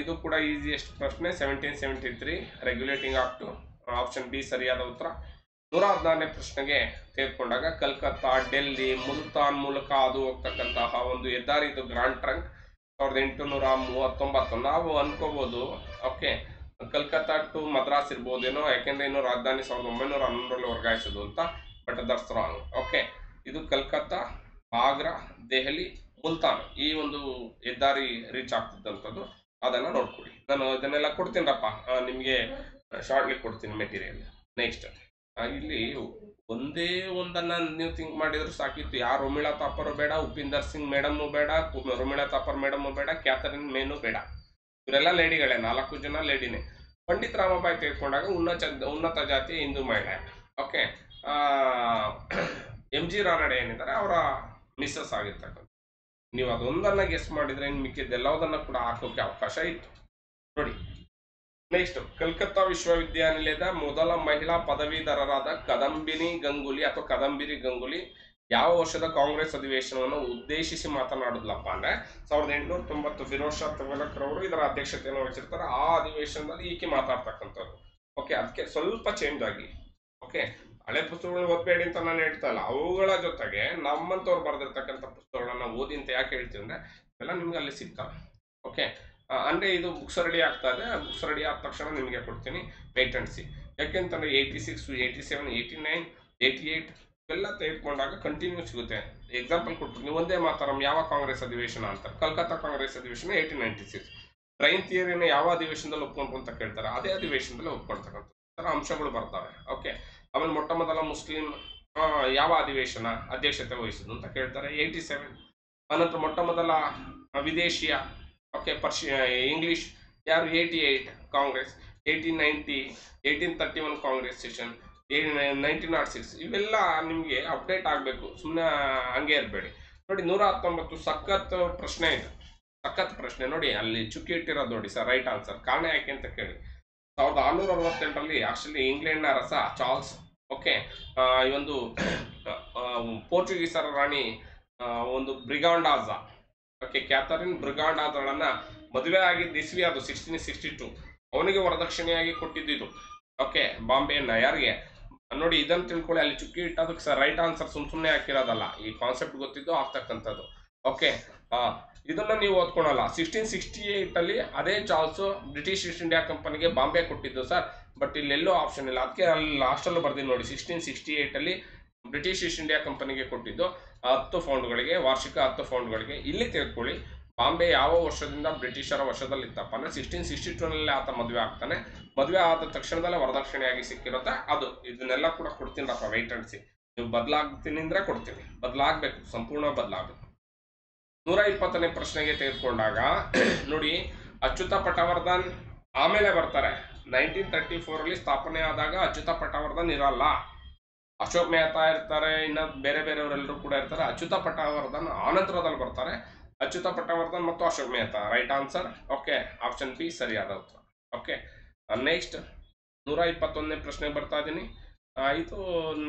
ಇದು ಕೂಡ ಈಸಿಯೆಸ್ಟ್ ಪ್ರಶ್ನೆ seventeen seventy three regulating act option B ಸರಿಯಾದ ಉತ್ತರ. ನೂರ ಹದಿನಾರನೇ ಪ್ರಶ್ನೆಗೆ ತೆಗೆದುಕೊಂಡಾಗ ಕಲ್ಕತ್ತಾ, ಡೆಲ್ಲಿ, ಮುಲ್ತಾನ್ ಮೂಲಕ ಅದು ಹೋಗ್ತಕ್ಕಂತಹ ಒಂದು ಹೆದ್ದಾರಿ ಇದು ಗ್ರಾಂಡ್ ಟ್ರಂಕ್ ಸಾವಿರದ ಎಂಟುನೂರ ಮೂವತ್ತೊಂಬತ್ತು. ನಾವು ಅನ್ಕೋಬಹುದು ಓಕೆ ಕಲ್ಕತ್ತಾ ಟು ಮದ್ರಾಸ್ ಇರ್ಬೋದೇನೋ, ಯಾಕೆಂದ್ರೆ ಇನ್ನು ರಾಜಧಾನಿ ಸಾವಿರದ ಒಂಬೈನೂರ ಹನ್ನೊಂದರಲ್ಲಿ ವರ್ಗಾಯಿಸೋದು ಅಂತ ಬಟ್ ದಟ್ಸ್ ಓಕೆ ಇದು ಕಲ್ಕತ್ತಾ, ಆಗ್ರಾ, ದೆಹಲಿ, ಮುಲ್ತಾನ್ ಈ ಒಂದು ಹೆದ್ದಾರಿ ರೀಚ್ ಆಗ್ತಿದ್ದಂಥದ್ದು. ಅದನ್ನ ನೋಡ್ಕೊಳ್ಳಿ. ನಾನು ಇದನ್ನೆಲ್ಲ ಕೊಡ್ತೀನಪ್ಪ ನಿಮಗೆ ಶಾರ್ಟ್ಲಿ ಕೊಡ್ತೀನಿ ಮೆಟೀರಿಯಲ್ ನೆಕ್ಸ್ಟ್ ಇಲ್ಲಿ ಒಂದೇ ಒಂದನ್ನ ನೀವು ಥಿಂಕ್ ಮಾಡಿದ್ರು ಸಾಕಿತ್ತು. ಯಾರು ರೋಮಿಳಾ ತಾಪರು ಬೇಡ, ಉಪಿಂದರ್ ಸಿಂಗ್ ಮೇಡಮ್ ಬೇಡ ರೋಮಿಳಾ ತಾಪರ್ ಮೇಡಮ್ ಬೇಡ ಕ್ಯಾಥರಿನ್ ಮೇನು ಬೇಡ. ಇವರೆಲ್ಲ ಲೇಡಿಗಳೇ, ನಾಲ್ಕು ಜನ ಲೇಡಿನೇ. ಪಂಡಿತ್ ರಾಮಬಾಯಿ ತೆಗೆದುಕೊಂಡಾಗ ಉನ್ನತ ಉನ್ನತ ಜಾತಿ ಹಿಂದೂ ಮಹಿಳೆ. ಓಕೆ ಎಂ ಜಿ ರಾನಡೆ ಏನಿದ್ದಾರೆ, ಅವರ ಮಿಸ್ಸಸ್ ಆಗಿರ್ತಕ್ಕಂಥ. ನೀವು ಅದೊಂದನ್ನ ಗೆಸ್ ಮಾಡಿದ್ರೆ ಇನ್ನು ಮಿಕ್ಕಿದ್ದೆಲ್ಲವನ್ನ ಕೂಡ ಹಾಕೋಕೆ ಅವಕಾಶ ಇತ್ತು. ನೋಡಿ ನೆಕ್ಸ್ಟ್ ಕಲ್ಕತ್ತಾ ವಿಶ್ವವಿದ್ಯಾನಿಲಯದ ಮೊದಲ ಮಹಿಳಾ ಪದವೀಧರರಾದ ಕದಂಬಿನಿ ಗಂಗೂಲಿ ಅಥವಾ ಕದಂಬಿರಿ ಗಂಗೂಲಿ ಯಾವ ವರ್ಷದ ಕಾಂಗ್ರೆಸ್ ಅಧಿವೇಶನವನ್ನು ಉದ್ದೇಶಿಸಿ ಮಾತನಾಡಿದ್ಲಪ್ಪ ಅಂದ್ರೆ ಸಾವಿರದ ಎಂಟುನೂರ ತೊಂಬತ್ತು ಫಿರೋಜ್ ಶಾ ರವರು ಇದರ ಅಧ್ಯಕ್ಷತೆಯನ್ನು ವಹಿಸಿರ್ತಾರೆ. ಆ ಅಧಿವೇಶನದಲ್ಲಿ ಈಕೆ ಮಾತಾಡ್ತಕ್ಕಂಥವ್ರು. ಓಕೆ ಅದಕ್ಕೆ ಸ್ವಲ್ಪ ಚೇಂಜ್ ಆಗಿ. ಓಕೆ ಹಳೆ ಪುಸ್ತಕಗಳನ್ನ ಓದಬೇಡಿ ಅಂತ ನಾನು ಹೇಳ್ತಾ ಇಲ್ಲ. ಅವುಗಳ ಜೊತೆಗೆ ನಮ್ಮಂತವ್ರು ಬರೆದಿರ್ತಕ್ಕಂಥ ಪುಸ್ತಕಗಳನ್ನ ಓದಿ ಅಂತ ಯಾಕೆ ಹೇಳ್ತೀವಿ ಅಂದ್ರೆ ಎಲ್ಲ ನಿಮ್ಗೆ ಅಲ್ಲಿ ಸಿಗ್ತವೆ. ಓಕೆ ಅಂದ್ರೆ ಇದು ಬುಕ್ಸ್ ರೆಡಿ ಆಗ್ತಾ ಇದೆ. ಬುಕ್ಸ್ ರೆಡಿ ಆದ ತಕ್ಷಣ ನಿಮಗೆ ಕೊಡ್ತೀನಿ ವೇಟ್ ಸಿ ಯಾಕೆಂತಂದ್ರೆ eighty six eighty seven eighty nine eighty eight ಎಲ್ಲ ತೆಗೆದುಕೊಂಡಾಗ ಕಂಟಿನ್ಯೂ ಸಿಗುತ್ತೆ. ಎಕ್ಸಾಂಪಲ್ ನೀವು ಒಂದೇ ಮಾತಾರಂ ಯಾವ ಕಾಂಗ್ರೆಸ್ ಅಧಿವೇಶನ ಅಂತ. ಕಲ್ಕತ್ತಾ ಕಾಂಗ್ರೆಸ್ ಅಧಿವೇಶನ ಏಯ್ಟೀನ್ ನೈಂಟಿ ಸಿಕ್ಸ್ ಟ್ರೈನ್ ಥಿಯರಿನ ಯಾವ ಅಧಿವೇಶನದಲ್ಲಿ ಒಪ್ಕೊಂಡು ಅಂತ ಕೇಳ್ತಾರೆ, ಅದೇ ಅಧಿವೇಶನದಲ್ಲಿ ಒಪ್ಕೊಳ್ತಕ್ಕಂಥ ಥರ ಅಂಶಗಳು ಬರ್ತವೆ. ಓಕೆ ಆಮೇಲೆ ಮೊಟ್ಟ ಮೊದಲ ಮುಸ್ಲಿಂ ಯಾವ ಅಧಿವೇಶನ ಅಧ್ಯಕ್ಷತೆ ವಹಿಸಿದ್ರು ಅಂತ ಕೇಳ್ತಾರೆ. ಏಯ್ಟಿ ಸೆವೆನ್ ಅನಂತರ ಮೊಟ್ಟ ಮೊದಲ ವಿದೇಶಿಯ ಓಕೆ ಪರ್ಷ ಇಂಗ್ಲೀಷ್ ಯಾರು eighty eight Congress eighteen ninety eighteen thirty one Congress session nineteen naught six ಇವೆಲ್ಲ ನಿಮಗೆ ಅಪ್ಡೇಟ್ ಆಗಬೇಕು. ಸುಮ್ಮನೆ ಹಂಗೆ ಇರಬೇಡಿ. ನೋಡಿ ನೂರ ಹತ್ತೊಂಬತ್ತು ಸಖತ್ ಪ್ರಶ್ನೆ ಇದು. ಸಖತ್ ಪ್ರಶ್ನೆ. ನೋಡಿ, ಅಲ್ಲಿ ಚುಕ್ಕಿ ಇಟ್ಟಿರೋದು ನೋಡಿ ಸರ್ ರೈಟ್ ಆನ್ಸರ್ ಕಾರಣ ಯಾಕೆ ಅಂತ ಕೇಳಿ. ಸಾವಿರದ ಆರುನೂರ ಅರವತ್ತೆಂಟರಲ್ಲಿ ಆಕ್ಚುಲಿ ಇಂಗ್ಲೆಂಡ್ನ ರಸ ಚಾರ್ಲ್ಸ್ ಓಕೆ ಈ ಒಂದು ಪೋರ್ಚುಗೀಸರ ರಾಣಿ ಒಂದು ಬ್ರಿಗಾಂಡಾಜ. ಓಕೆ ಕ್ಯಾಥರಿನ್ ಬ್ರಿಗಾಂಡಾಜಳನ್ನ ಮದುವೆ ಆಗಿದ್ದ ಇಸ್ವಿ ಅದು ಸಿಕ್ಸ್ಟೀನ್ ಸಿಕ್ಸ್ಟಿ ಟು ಅವನಿಗೆ ವರದಕ್ಷಿಣೆಯಾಗಿ ಕೊಟ್ಟಿದ್ದು ಇದು. ಓಕೆ ಬಾಂಬೆಯನ್ನ ಯಾರಿಗೆ ನೋಡಿ, ಇದನ್ನು ತಿಳ್ಕೊಳ್ಳಿ, ಅಲ್ಲಿ ಚುಕ್ಕಿ ಇಟ್ಟದಕ್ಕೆ ಸರ್ ರೈಟ್ ಆನ್ಸರ್ ಸುಮ್ ಸುಮ್ಮನೆ ಹಾಕಿರೋದಲ್ಲ. ಈ ಕಾನ್ಸೆಪ್ಟ್ ಗೊತ್ತಿದ್ದು ಆಗ್ತಕ್ಕಂಥದ್ದು. ಓಕೆ ಇದನ್ನ ನೀವು ಓದ್ಕೊಳಲ್ಲ. ಸಿಕ್ಸ್ಟೀನ್ ಸಿಕ್ಸ್ಟಿ ಏಯ್ಟಲ್ಲಿ ಅದೇ ಚಾರ್ಲ್ಸ್ ಬ್ರಿಟಿಷ್ ಈಸ್ಟ್ ಇಂಡಿಯಾ ಕಂಪನಿಗೆ ಬಾಂಬೆ ಕೊಟ್ಟಿದ್ದು ಸರ್. ಬಟ್ ಇಲ್ಲೆಲ್ಲೋ ಆಪ್ಷನ್ ಇಲ್ಲ. ಅದಕ್ಕೆ ಅಲ್ಲಿ ಲಾಸ್ಟಲ್ಲೂ ಬರ್ತೀನಿ ನೋಡಿ ಸಿಕ್ಸ್ಟೀನ್ ಸಿಕ್ಸ್ಟಿ ಏಟ್ ಅಲ್ಲಿ ಬ್ರಿಟಿಷ್ ಈಸ್ಟ್ ಇಂಡಿಯಾ ಕಂಪನಿಗೆ ಕೊಟ್ಟಿದ್ದು. ಹತ್ತು ಫೌಂಡ್ಗಳಿಗೆ, ವಾರ್ಷಿಕ ಹತ್ತು ಫೌಂಡ್ಗಳಿಗೆ. ಇಲ್ಲಿ ತಿಳ್ಕೊಳ್ಳಿ, ಬಾಂಬೆ ಯಾವ ವರ್ಷದಿಂದ ಬ್ರಿಟಿಷರ ವಶದಲ್ಲಿತ್ತಪ್ಪ ಅಂದ್ರೆ ಸಿಕ್ಸ್ಟೀನ್ ಸಿಕ್ಸ್ಟಿ ಟೂನಲ್ಲಿ ಆತ ಮದುವೆ ಆಗ್ತಾನೆ. ಮದುವೆ ಆದ ತಕ್ಷಣದಲ್ಲೇ ವರದಕ್ಷಿಣೆಯಾಗಿ ಸಿಕ್ಕಿರುತ್ತೆ ಅದು. ಇದನ್ನೆಲ್ಲ ಕೂಡ ಕೊಡ್ತೀನಪ್ಪ ವೆಯ್ಟ್ ಅಂಡ್ಸಿ ನೀವು ಬದಲಾಗ್ತೀನಿ ಅಂದ್ರೆ ಕೊಡ್ತೀನಿ. ಬದಲಾಗಬೇಕು ಸಂಪೂರ್ಣ ಬದಲಾಗಬೇಕು. ನೂರ ಇಪ್ಪತ್ತನೇ ಪ್ರಶ್ನೆಗೆ ತೆಗೆದುಕೊಂಡಾಗ, ನೋಡಿ, ಅಚ್ಯುತ ಪಟವರ್ಧನ್ ಆಮೇಲೆ ಬರ್ತಾರೆ. ನೈನ್ಟೀನ್ ತರ್ಟಿ ಫೋರಲ್ಲಿ ಸ್ಥಾಪನೆ ಆದಾಗ ಅಚ್ಯುತ ಪಟವರ್ಧನ್ ಇರಲ್ಲ. ಅಶೋಕ್ ಮೆಹ್ತಾ ಇರ್ತಾರೆ, ಇನ್ನು ಬೇರೆ ಬೇರೆಯವರೆಲ್ಲರೂ ಕೂಡ ಇರ್ತಾರೆ. ಅಚ್ಯುತ ಪಟವರ್ಧನ್ ಆನಂತರದಲ್ಲಿ ಬರ್ತಾರೆ. ಅಚ್ಯುತ ಪಟವರ್ಧನ್ ಮತ್ತು Ashok Mehta right answer okay option B ಸರಿಯಾದ ಉತ್ತರ. ಓಕೆ ನೆಕ್ಸ್ಟ್ ನೂರ ಇಪ್ಪತ್ತೊಂದನೇ ಪ್ರಶ್ನೆ ಬರ್ತಾ ಇದ್ದೀನಿ ಇದು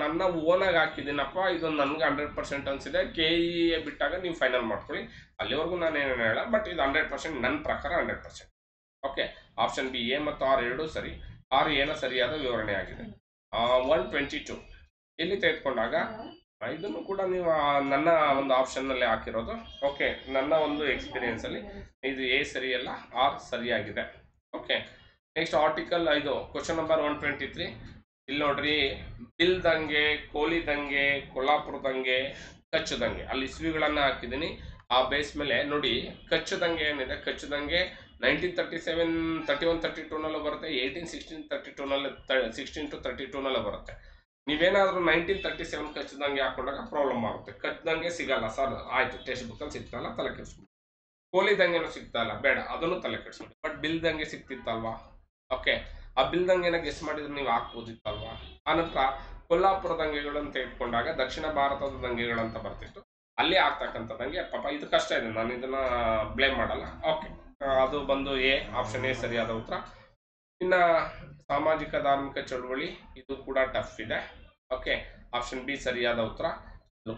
ನನ್ನ ಓನಾಗಿ ಹಾಕಿದ್ದೀನಪ್ಪ, ಇದು ನನಗೆ ಹಂಡ್ರೆಡ್ ಪರ್ಸೆಂಟ್ ಅನ್ಸಿದೆ. ಕೆ ಇ ಬಿಟ್ಟಾಗ ನೀವು ಫೈನಲ್ ಮಾಡ್ಕೊಳ್ಳಿ. ಅಲ್ಲಿವರೆಗೂ ನಾನು ಏನೇನು ಹೇಳ ಬಟ್ ಇದು ಹಂಡ್ರೆಡ್ ಪರ್ಸೆಂಟ್ ನನ್ನ ಪ್ರಕಾರ hundred percent okay option B A ಮತ್ತು ಆರ್ ಎರಡೂ ಸರಿ. ಆರ್ ಏನೋ ಸರಿಯಾದ ವಿವರಣೆ ಆಗಿದೆ. ಒನ್ ಟ್ವೆಂಟಿ ಟು ಇಲ್ಲಿ ತೆಗೆದುಕೊಂಡಾಗ ಇದನ್ನು ಕೂಡ ನೀವು ನನ್ನ ಒಂದು ಆಪ್ಷನ್ನಲ್ಲಿ ಹಾಕಿರೋದು. ಓಕೆ ನನ್ನ ಒಂದು ಎಕ್ಸ್ಪೀರಿಯನ್ಸಲ್ಲಿ ಇದು ಎ ಸರಿಯಲ್ಲ ಆರ್ ಸರಿಯಾಗಿದೆ ಓಕೆ ನೆಕ್ಸ್ಟ್ ಆರ್ಟಿಕಲ್ ಇದು question number one twenty three ಇಲ್ಲಿ ನೋಡ್ರಿ ಬಿಲ್ ದಂಗೆ ಕೋಲಿ ದಂಗೆ ಕೊಲ್ಲಾಪುರ ದಂಗೆ ಕಚ್ಚು ದಂಗೆ ಅಲ್ಲಿ ಇಸ್ವಿಗಳನ್ನ ಹಾಕಿದ್ದೀನಿ. ಆ ಬೇಸ್ ಮೇಲೆ ನೋಡಿ ಕಚ್ಚು ದಂಗೆ ಏನಿದೆ? ಕಚ್ಚು ದಂಗೆ nineteen thirty seven thirty one thirty ಟೂನಲ್ಲೂ ಬರುತ್ತೆ ಏಯ್ಟೀನ್ ಸಿಕ್ಸ್ಟೀನ್ ತರ್ಟಿ ಟೂನಲ್ಲಿ ಸಿಕ್ಸ್ಟೀನ್ ಟು ತರ್ಟಿ ಟೂನಲ್ಲೂ ಬರುತ್ತೆ. ನೀವೇನಾದ್ರೂ ನೈನ್ಟೀನ್ ತರ್ಟಿ ಸೆವೆನ್ ಕಚ್ಚಿದಂಗೆ ಹಾಕೊಂಡಾಗ ಪ್ರಾಬ್ಲಮ್ ಆಗುತ್ತೆ. ಕಚ್ಚಿದಂಗೆ ಸಿಗಲ್ಲ ಸರ್ ಆಯ್ತು ಟೆಕ್ಸ್ಟ್ ಬುಕ್ಕಲ್ಲಿ ಸಿಗ್ತಲ್ಲ ತಲೆ ಕೆಡಿಸ್ಕೊಂಡು ಕೋಲಿದಂಗೆನೂ ಸಿಗ್ತಾ ಇಲ್ಲ, ಬೇಡ, ಅದನ್ನು ತಲೆ ಕೆಡಿಸ್ಕೊಂಡು ಬಟ್ ಬಿಲ್ದಂಗೆ ಸಿಕ್ತಿತ್ತಲ್ವಾ ಓಕೆ ಆ ಬಿಲ್ದಂಗೆನ ಗೆಸ್ ಮಾಡಿದ್ರೆ ನೀವು ಹಾಕ್ಬೋದಿತ್ತಲ್ವಾ? ಆನಂತರ ಕೊಲ್ಲಾಪುರ ದಂಗೆಗಳನ್ನು ಇಟ್ಕೊಂಡಾಗ ದಕ್ಷಿಣ ಭಾರತದ ದಂಗೆಗಳಂತ ಬರ್ತಿತ್ತು. ಅಲ್ಲಿ ಆಗ್ತಕ್ಕಂಥದ್ದಂಗೆ ಪಾಪ ಇದು ಕಷ್ಟ ಇದೆ, ನಾನು ಇದನ್ನ ಬ್ಲೇಮ್ ಮಾಡಲ್ಲ. ಓಕೆ ಅದು ಬಂದು ಎ ಆಪ್ಷನ್ ಎ ಸರಿಯಾದ ಉತ್ತರ. ಇನ್ನ ಸಾಮಾಜಿಕ, ಧಾರ್ಮಿಕ ಚಳುವಳಿ, ಇದು ಕೂಡ ಟಫ್ ಇದೆ. ಓಕೆ ಆಪ್ಷನ್ ಬಿ ಸರಿಯಾದ ಉತ್ತರ.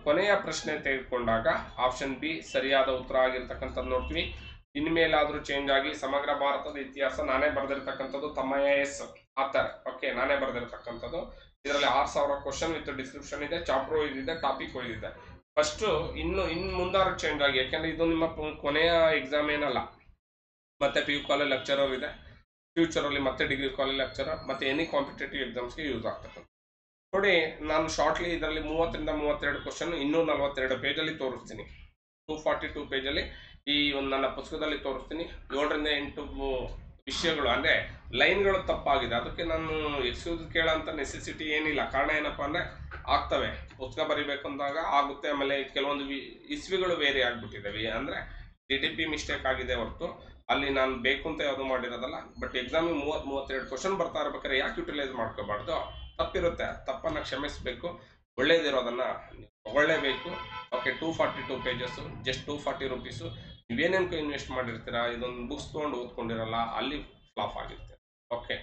ಕೊನೆಯ ಪ್ರಶ್ನೆ ತೆಗೆದುಕೊಂಡಾಗ ಆಪ್ಷನ್ ಬಿ ಸರಿಯಾದ ಉತ್ತರ ಆಗಿರ್ತಕ್ಕಂಥದ್ದು ನೋಡ್ತೀವಿ. ಇನ್ಮೇಲಾದರೂ ಚೇಂಜ್ ಆಗಿ ಸಮಗ್ರ ಭಾರತದ ಇತಿಹಾಸ ನಾನೇ ಬರೆದಿರ್ತಕ್ಕಂಥದ್ದು ತಮ್ಮ ಎಸ್ ಆತರ್ ಓಕೆ, ನಾನೇ ಬರೆದಿರ್ತಕ್ಕಂಥದ್ದು. ಇದರಲ್ಲಿ ಆರು ಸಾವಿರ ಕ್ವಶನ್ ವಿತ್ ಡಿಸ್ಕ್ರಿಪ್ಷನ್ ಇದೆ ಚಾಪ್ಟರ್ ವೈಸ್ ಇದೆ ಟಾಪಿಕ್ ಇದೆ. ಫಸ್ಟ್ ಇನ್ನು ಇನ್ನು ಮುಂದಾರು ಚೇಂಜ್ ಆಗಿ, ಯಾಕೆಂದ್ರೆ ಇದು ನಿಮ್ಮ ಕೊನೆಯ ಎಕ್ಸಾಮ್ ಏನಲ್ಲ. ಮತ್ತೆ ಪಿ ಯು ಕಾಲೇಜ್ ಲೆಕ್ಚರರ್ ಇದೆ. ಫ್ಯೂಚರಲ್ಲಿ ಮತ್ತೆ ಡಿಗ್ರಿ ಕಾಲೇಜ್ ಲೆಕ್ಚರರ್ ಮತ್ತೆ ಎನಿ ಕಾಂಪಿಟೇಟಿವ್ ಎಕ್ಸಾಮ್ಸ್ಗೆ ಯೂಸ್ ಆಗ್ತಕ್ಕಂಥ ನೋಡಿ, ನಾನು ಶಾರ್ಟ್ಲಿ ಇದರಲ್ಲಿ ಮೂವತ್ತರಿಂದ ಮೂವತ್ತೆರಡು ಕ್ವಶನ್ ಇನ್ನೂ ನಲವತ್ತೆರಡು ಪೇಜಲ್ಲಿ ತೋರಿಸ್ತೀನಿ. ಟೂ ಫಾರ್ಟಿ ಟೂ ಪೇಜಲ್ಲಿ ಈ ಒಂದು ನನ್ನ ಪುಸ್ತಕದಲ್ಲಿ ತೋರಿಸ್ತೀನಿ. ಏಳರಿಂದ ಎಂಟು ವಿಷಯಗಳು, ಅಂದರೆ ಲೈನ್ಗಳು ತಪ್ಪಾಗಿದೆ. ಅದಕ್ಕೆ ನಾನು ಎಕ್ಸ್ಕ್ಯೂಸ್ ಕೇಳೋಂಥ ನೆಸೆಸಿಟಿ ಏನಿಲ್ಲ. ಕಾರಣ ಏನಪ್ಪ ಅಂದರೆ ಆಗ್ತವೆ. ಪುಸ್ತಕ ಬರಿಬೇಕು ಅಂದಾಗ ಆಗುತ್ತೆ. ಆಮೇಲೆ ಕೆಲವೊಂದು ಇಸ್ವಿಗಳು ಬೇರೆ ಆಗಿಬಿಟ್ಟಿದ್ದಾವೆ ಅಂದರೆ ಡಿ ಡಿ ಪಿ ಮಿಸ್ಟೇಕ್ ಆಗಿದೆ ಹೊರತು. ಅಲ್ಲಿ ನಾನು ಬೇಕು ಅಂತ ಯಾವುದು ಮಾಡಿರೋದಲ್ಲ. ಬಟ್ ಎಕ್ಸಾಮಿಗೆ ಮೂವತ್ತು, ಮೂವತ್ತೆರಡು ಕ್ವಶನ್ ಬರ್ತಾ ಇರ್ಬೇಕಾದ್ರೆ ಯಾಕೆ ಯುಟಿಲೈಸ್ ಮಾಡ್ಕೋಬಾರ್ದು? ತಪ್ಪಿರುತ್ತೆ, ತಪ್ಪನ್ನು ಕ್ಷಮಿಸಬೇಕು, ಒಳ್ಳೇದಿರೋದನ್ನು ತಗೊಳ್ಳೇಬೇಕು. Okay two forty two pages just two forty rupees ನೀವೇನೇನು invest ಮಾಡಿರ್ತೀರಾ? ಇದೊಂದು ಬುಕ್ಸ್ ತೊಗೊಂಡು ಓದ್ಕೊಂಡಿರಲ್ಲ, ಅಲ್ಲಿ ಫ್ಲಾಪ್ ಆಗಿರುತ್ತೆ. ಓಕೆ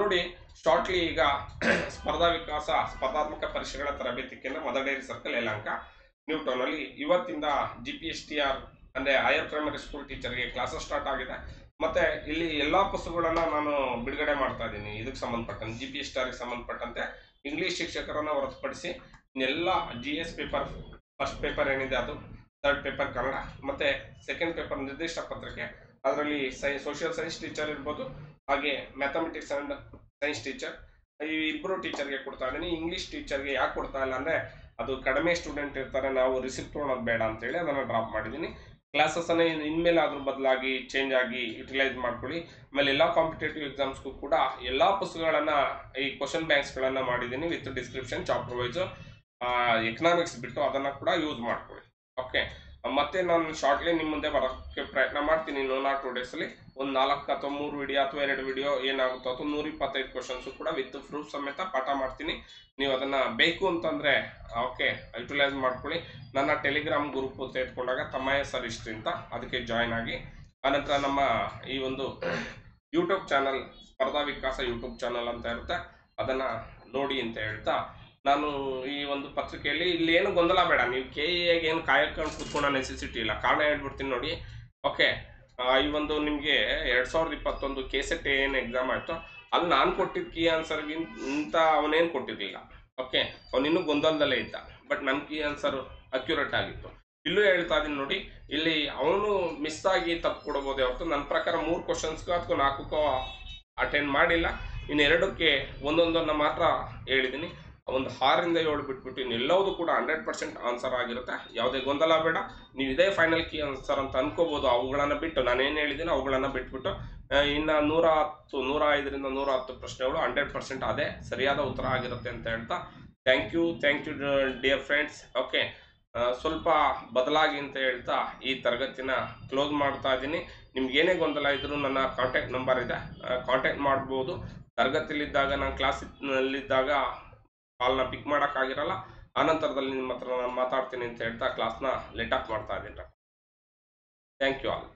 ನೋಡಿ ಶಾರ್ಟ್ಲಿ ಈಗ ಸ್ಪರ್ಧಾ ವಿಕಾಸ, ಸ್ಪರ್ಧಾತ್ಮಕ ಪರೀಕ್ಷೆಗಳ ತರಬೇತಿ ಕೇಂದ್ರ ಮದಡೇರಿ ಸರ್ಕಲ್ ಯಲಹಂಕ, ನ್ಯೂಟೌನಲ್ಲಿ ಇವತ್ತಿಂದ G P S T R ಅಂದರೆ ಹೈಯರ್ ಪ್ರೈಮರಿ ಸ್ಕೂಲ್ ಟೀಚರ್ಗೆ ಕ್ಲಾಸಸ್ ಸ್ಟಾರ್ಟ್ ಆಗಿದೆ. ಮತ್ತೆ ಇಲ್ಲಿ ಎಲ್ಲಾ ಪುಸ್ತಕಗಳನ್ನ ನಾನು ಬಿಡುಗಡೆ ಮಾಡ್ತಾ ಇದ್ದೀನಿ. ಇದಕ್ಕೆ ಸಂಬಂಧಪಟ್ಟಂತೆ ಜಿ ಪಿ ಟಿ ಸಂಬಂಧಪಟ್ಟಂತೆ ಇಂಗ್ಲಿಷ್ ಶಿಕ್ಷಕರನ್ನ ಹೊರತುಪಡಿಸಿ ಎಲ್ಲ G S paper first paper ಏನಿದೆ ಅದು ಥರ್ಡ್ ಪೇಪರ್ ಕನ್ನಡ, ಮತ್ತೆ ಸೆಕೆಂಡ್ ಪೇಪರ್ ನಿರ್ದಿಷ್ಟ ಪತ್ರಿಕೆ. ಅದರಲ್ಲಿ ಸೈ ಸೋಷಿಯಲ್ ಸೈನ್ಸ್ ಟೀಚರ್ ಇರ್ಬೋದು, ಹಾಗೆ ಮ್ಯಾಥಮೆಟಿಕ್ಸ್ ಅಂಡ್ ಸೈನ್ಸ್ ಟೀಚರ್ ಈ ಇಬ್ಬರು ಟೀಚರ್ಗೆ ಕೊಡ್ತಾ ಇದ್ದೀನಿ. ಇಂಗ್ಲಿಷ್ ಟೀಚರ್ಗೆ ಯಾಕೆ ಕೊಡ್ತಾ ಇಲ್ಲ ಅಂದರೆ, ಅದು ಕಡಿಮೆ ಸ್ಟೂಡೆಂಟ್ ಇರ್ತಾರೆ, ನಾವು ರಿಸಿಪ್ಟ್ ತೊಗೊಳೋದು ಬೇಡ ಅಂತೇಳಿ ಅದನ್ನು ಡ್ರಾಪ್ ಮಾಡಿದ್ದೀನಿ. ಕ್ಲಾಸಸ್ಸನ್ನು ಇನ್ಮೇಲೆ ಅದ್ರ ಬದಲಾಗಿ ಚೇಂಜ್ ಆಗಿ ಯುಟಿಲೈಸ್ ಮಾಡ್ಕೊಳ್ಳಿ. ಆಮೇಲೆ ಎಲ್ಲ ಕಾಂಪಿಟೇಟಿವ್ ಎಕ್ಸಾಮ್ಸ್ಗೂ ಕೂಡ ಎಲ್ಲ ಪುಸ್ತಕಗಳನ್ನು, ಈ ಕ್ವಶನ್ ಬ್ಯಾಂಕ್ಸ್ಗಳನ್ನು ಮಾಡಿದ್ದೀನಿ with description chapter wise economics ಬಿಟ್ಟು ಅದನ್ನು ಕೂಡ ಯೂಸ್ ಮಾಡ್ಕೊಳ್ಳಿ. ಓಕೆ ಮತ್ತೆ ನಾನು ಶಾರ್ಟ್ಲಿ ನಿಮ್ಮ ಮುಂದೆ ಬರೋಕ್ಕೆ ಪ್ರಯತ್ನ ಮಾಡ್ತೀನಿ ಇನ್ನೊಂದು ಟೂ ಡೇಸಲ್ಲಿ ಒಂದು ನಾಲ್ಕು ಅಥವಾ ಮೂರು ವಿಡಿಯೋ ಅಥವಾ ಎರಡು ವಿಡಿಯೋ ಏನಾಗುತ್ತೋ ಅಥವಾ ನೂರ ಇಪ್ಪತ್ತೈದು ಕ್ವಶನ್ಸು ಕೂಡ ವಿತ್ ಪ್ರೂಫ್ ಸಮೇತ ಪಾಠ ಮಾಡ್ತೀನಿ. ನೀವು ಅದನ್ನು ಬೇಕು ಅಂತಂದರೆ ಓಕೆ ಯುಟಿಲೈಸ್ ಮಾಡ್ಕೊಳ್ಳಿ. ನನ್ನ ಟೆಲಿಗ್ರಾಮ್ ಗ್ರೂಪ್ ತೆಗೆದುಕೊಂಡಾಗ ತಮ್ಮಯ್ಯ ಸರ್ ಇಷ್ಟು ಅಂತ ಅದಕ್ಕೆ ಜಾಯ್ನ್ ಆಗಿ. ಆನಂತರ ನಮ್ಮ ಈ ಒಂದು ಯೂಟ್ಯೂಬ್ ಚಾನಲ್ ಸ್ಪರ್ಧಾ ವಿಕಾಸ ಯೂಟ್ಯೂಬ್ ಚಾನಲ್ ಅಂತ ಇರುತ್ತೆ. ಅದನ್ನು ನೋಡಿ ಅಂತ ಹೇಳ್ತಾ ನಾನು ಈ ಒಂದು ಪತ್ರಿಕೆಯಲ್ಲಿ ಇಲ್ಲಿ ಏನು ಗೊಂದಲ ಬೇಡ. ನೀವು ಕೆ ಎಗೆ ಏನು ಕಾಯಕೊಂಡು ಕೂತ್ಕೊಳ್ಳೋ ನೆಸೆಸಿಟಿ ಇಲ್ಲ. ಕಾರಣ ಹೇಳ್ಬಿಡ್ತೀನಿ ನೋಡಿ. ಓಕೆ ಈ ಒಂದು ನಿಮಗೆ ಎರಡು ಸಾವಿರದ ಇಪ್ಪತ್ತೊಂದು ಕೆ ಸೆಟ್ ಏನು ಎಕ್ಸಾಮ್ ಆಯಿತು, ಅಲ್ಲಿ ನಾನು ಕೊಟ್ಟಿದ್ದ ಕೀ ಆನ್ಸರ್ಗಿಂತ ಅವನೇನು ಕೊಟ್ಟಿರಲಿಲ್ಲ. ಓಕೆ ಅವನಿನ್ನೂ ಗೊಂದಲದಲ್ಲೇ ಇದ್ದ. ಬಟ್ ನನ್ನ ಕೀ ಆನ್ಸರ್ ಅಕ್ಯುರೇಟ್ ಆಗಿತ್ತು. ಇಲ್ಲೂ ಹೇಳ್ತಾ ಇದ್ದೀನಿ ನೋಡಿ, ಇಲ್ಲಿ ಅವನು ಮಿಸ್ ಆಗಿ ತಪ್ಪು ಕೊಡ್ಬೋದೇ ಹೊರತು ನನ್ನ ಪ್ರಕಾರ ಮೂರು ಕ್ವಶನ್ಸ್ಗೂ ಅಥವಾ ನಾಲ್ಕಕ್ಕೋ ಅಟೆಂಡ್ ಮಾಡಿಲ್ಲ. ಇನ್ನು ಎರಡಕ್ಕೆ ಒಂದೊಂದನ್ನು ಮಾತ್ರ ಹೇಳಿದ್ದೀನಿ ಒಂದು ಹಾರಿಂದ ಏಳು ಬಿಟ್ಬಿಟ್ಟು ಇನ್ನೆಲ್ಲವೂ ಕೂಡ ಹಂಡ್ರೆಡ್ ಪರ್ಸೆಂಟ್ ಆನ್ಸರ್ ಆಗಿರುತ್ತೆ. ಯಾವುದೇ ಗೊಂದಲ ಬೇಡ. ನೀವು ಇದೇ ಫೈನಲ್ ಕೀ ಆನ್ಸರ್ ಅಂತ ಅನ್ಕೋಬೋದು. ಅವುಗಳನ್ನು ಬಿಟ್ಟು ನಾನು ಏನು ಹೇಳಿದ್ದೀನೋ ಅವುಗಳನ್ನು ಬಿಟ್ಬಿಟ್ಟು ಇನ್ನು ನೂರ ಹತ್ತು, ನೂರ ಐದರಿಂದ ನೂರ ಹತ್ತು ಪ್ರಶ್ನೆಗಳು ಹಂಡ್ರೆಡ್ ಪರ್ಸೆಂಟ್ ಅದೇ ಸರಿಯಾದ ಉತ್ತರ ಆಗಿರುತ್ತೆ ಅಂತ ಹೇಳ್ತಾ thank you thank you dear friends okay ಸ್ವಲ್ಪ ಬದಲಾಗಿ ಅಂತ ಹೇಳ್ತಾ ಈ ತರಗತಿನ ಕ್ಲೋಸ್ ಮಾಡ್ತಾ ಇದ್ದೀನಿ. ನಿಮ್ಗೆ ಏನೇ ಗೊಂದಲ ಇದ್ರೂ ನನ್ನ ಕಾಂಟ್ಯಾಕ್ಟ್ ನಂಬರ್ ಇದೆ. ಕಾಂಟ್ಯಾಕ್ಟ್ ಮಾಡ್ಬೋದು. ತರಗತಿಲಿದ್ದಾಗ ನಾನು ಕ್ಲಾಸಿನಲ್ಲಿದ್ದಾಗ ಕಾಲ್ನ ಪಿಕ್ ಮಾಡೋಕ್ಕಾಗಿರಲ್ಲ ಆನಂತರದಲ್ಲಿ ನಿಮ್ಮ ಹತ್ರ ನಾನು ಮಾತಾಡ್ತೀನಿ ಅಂತ ಹೇಳ್ತಾ ಕ್ಲಾಸ್ನ ಲೆಟ್ ಆಫ್ ಮಾಡ್ತಾ ಇದ್ದೀನಿ. Thank you all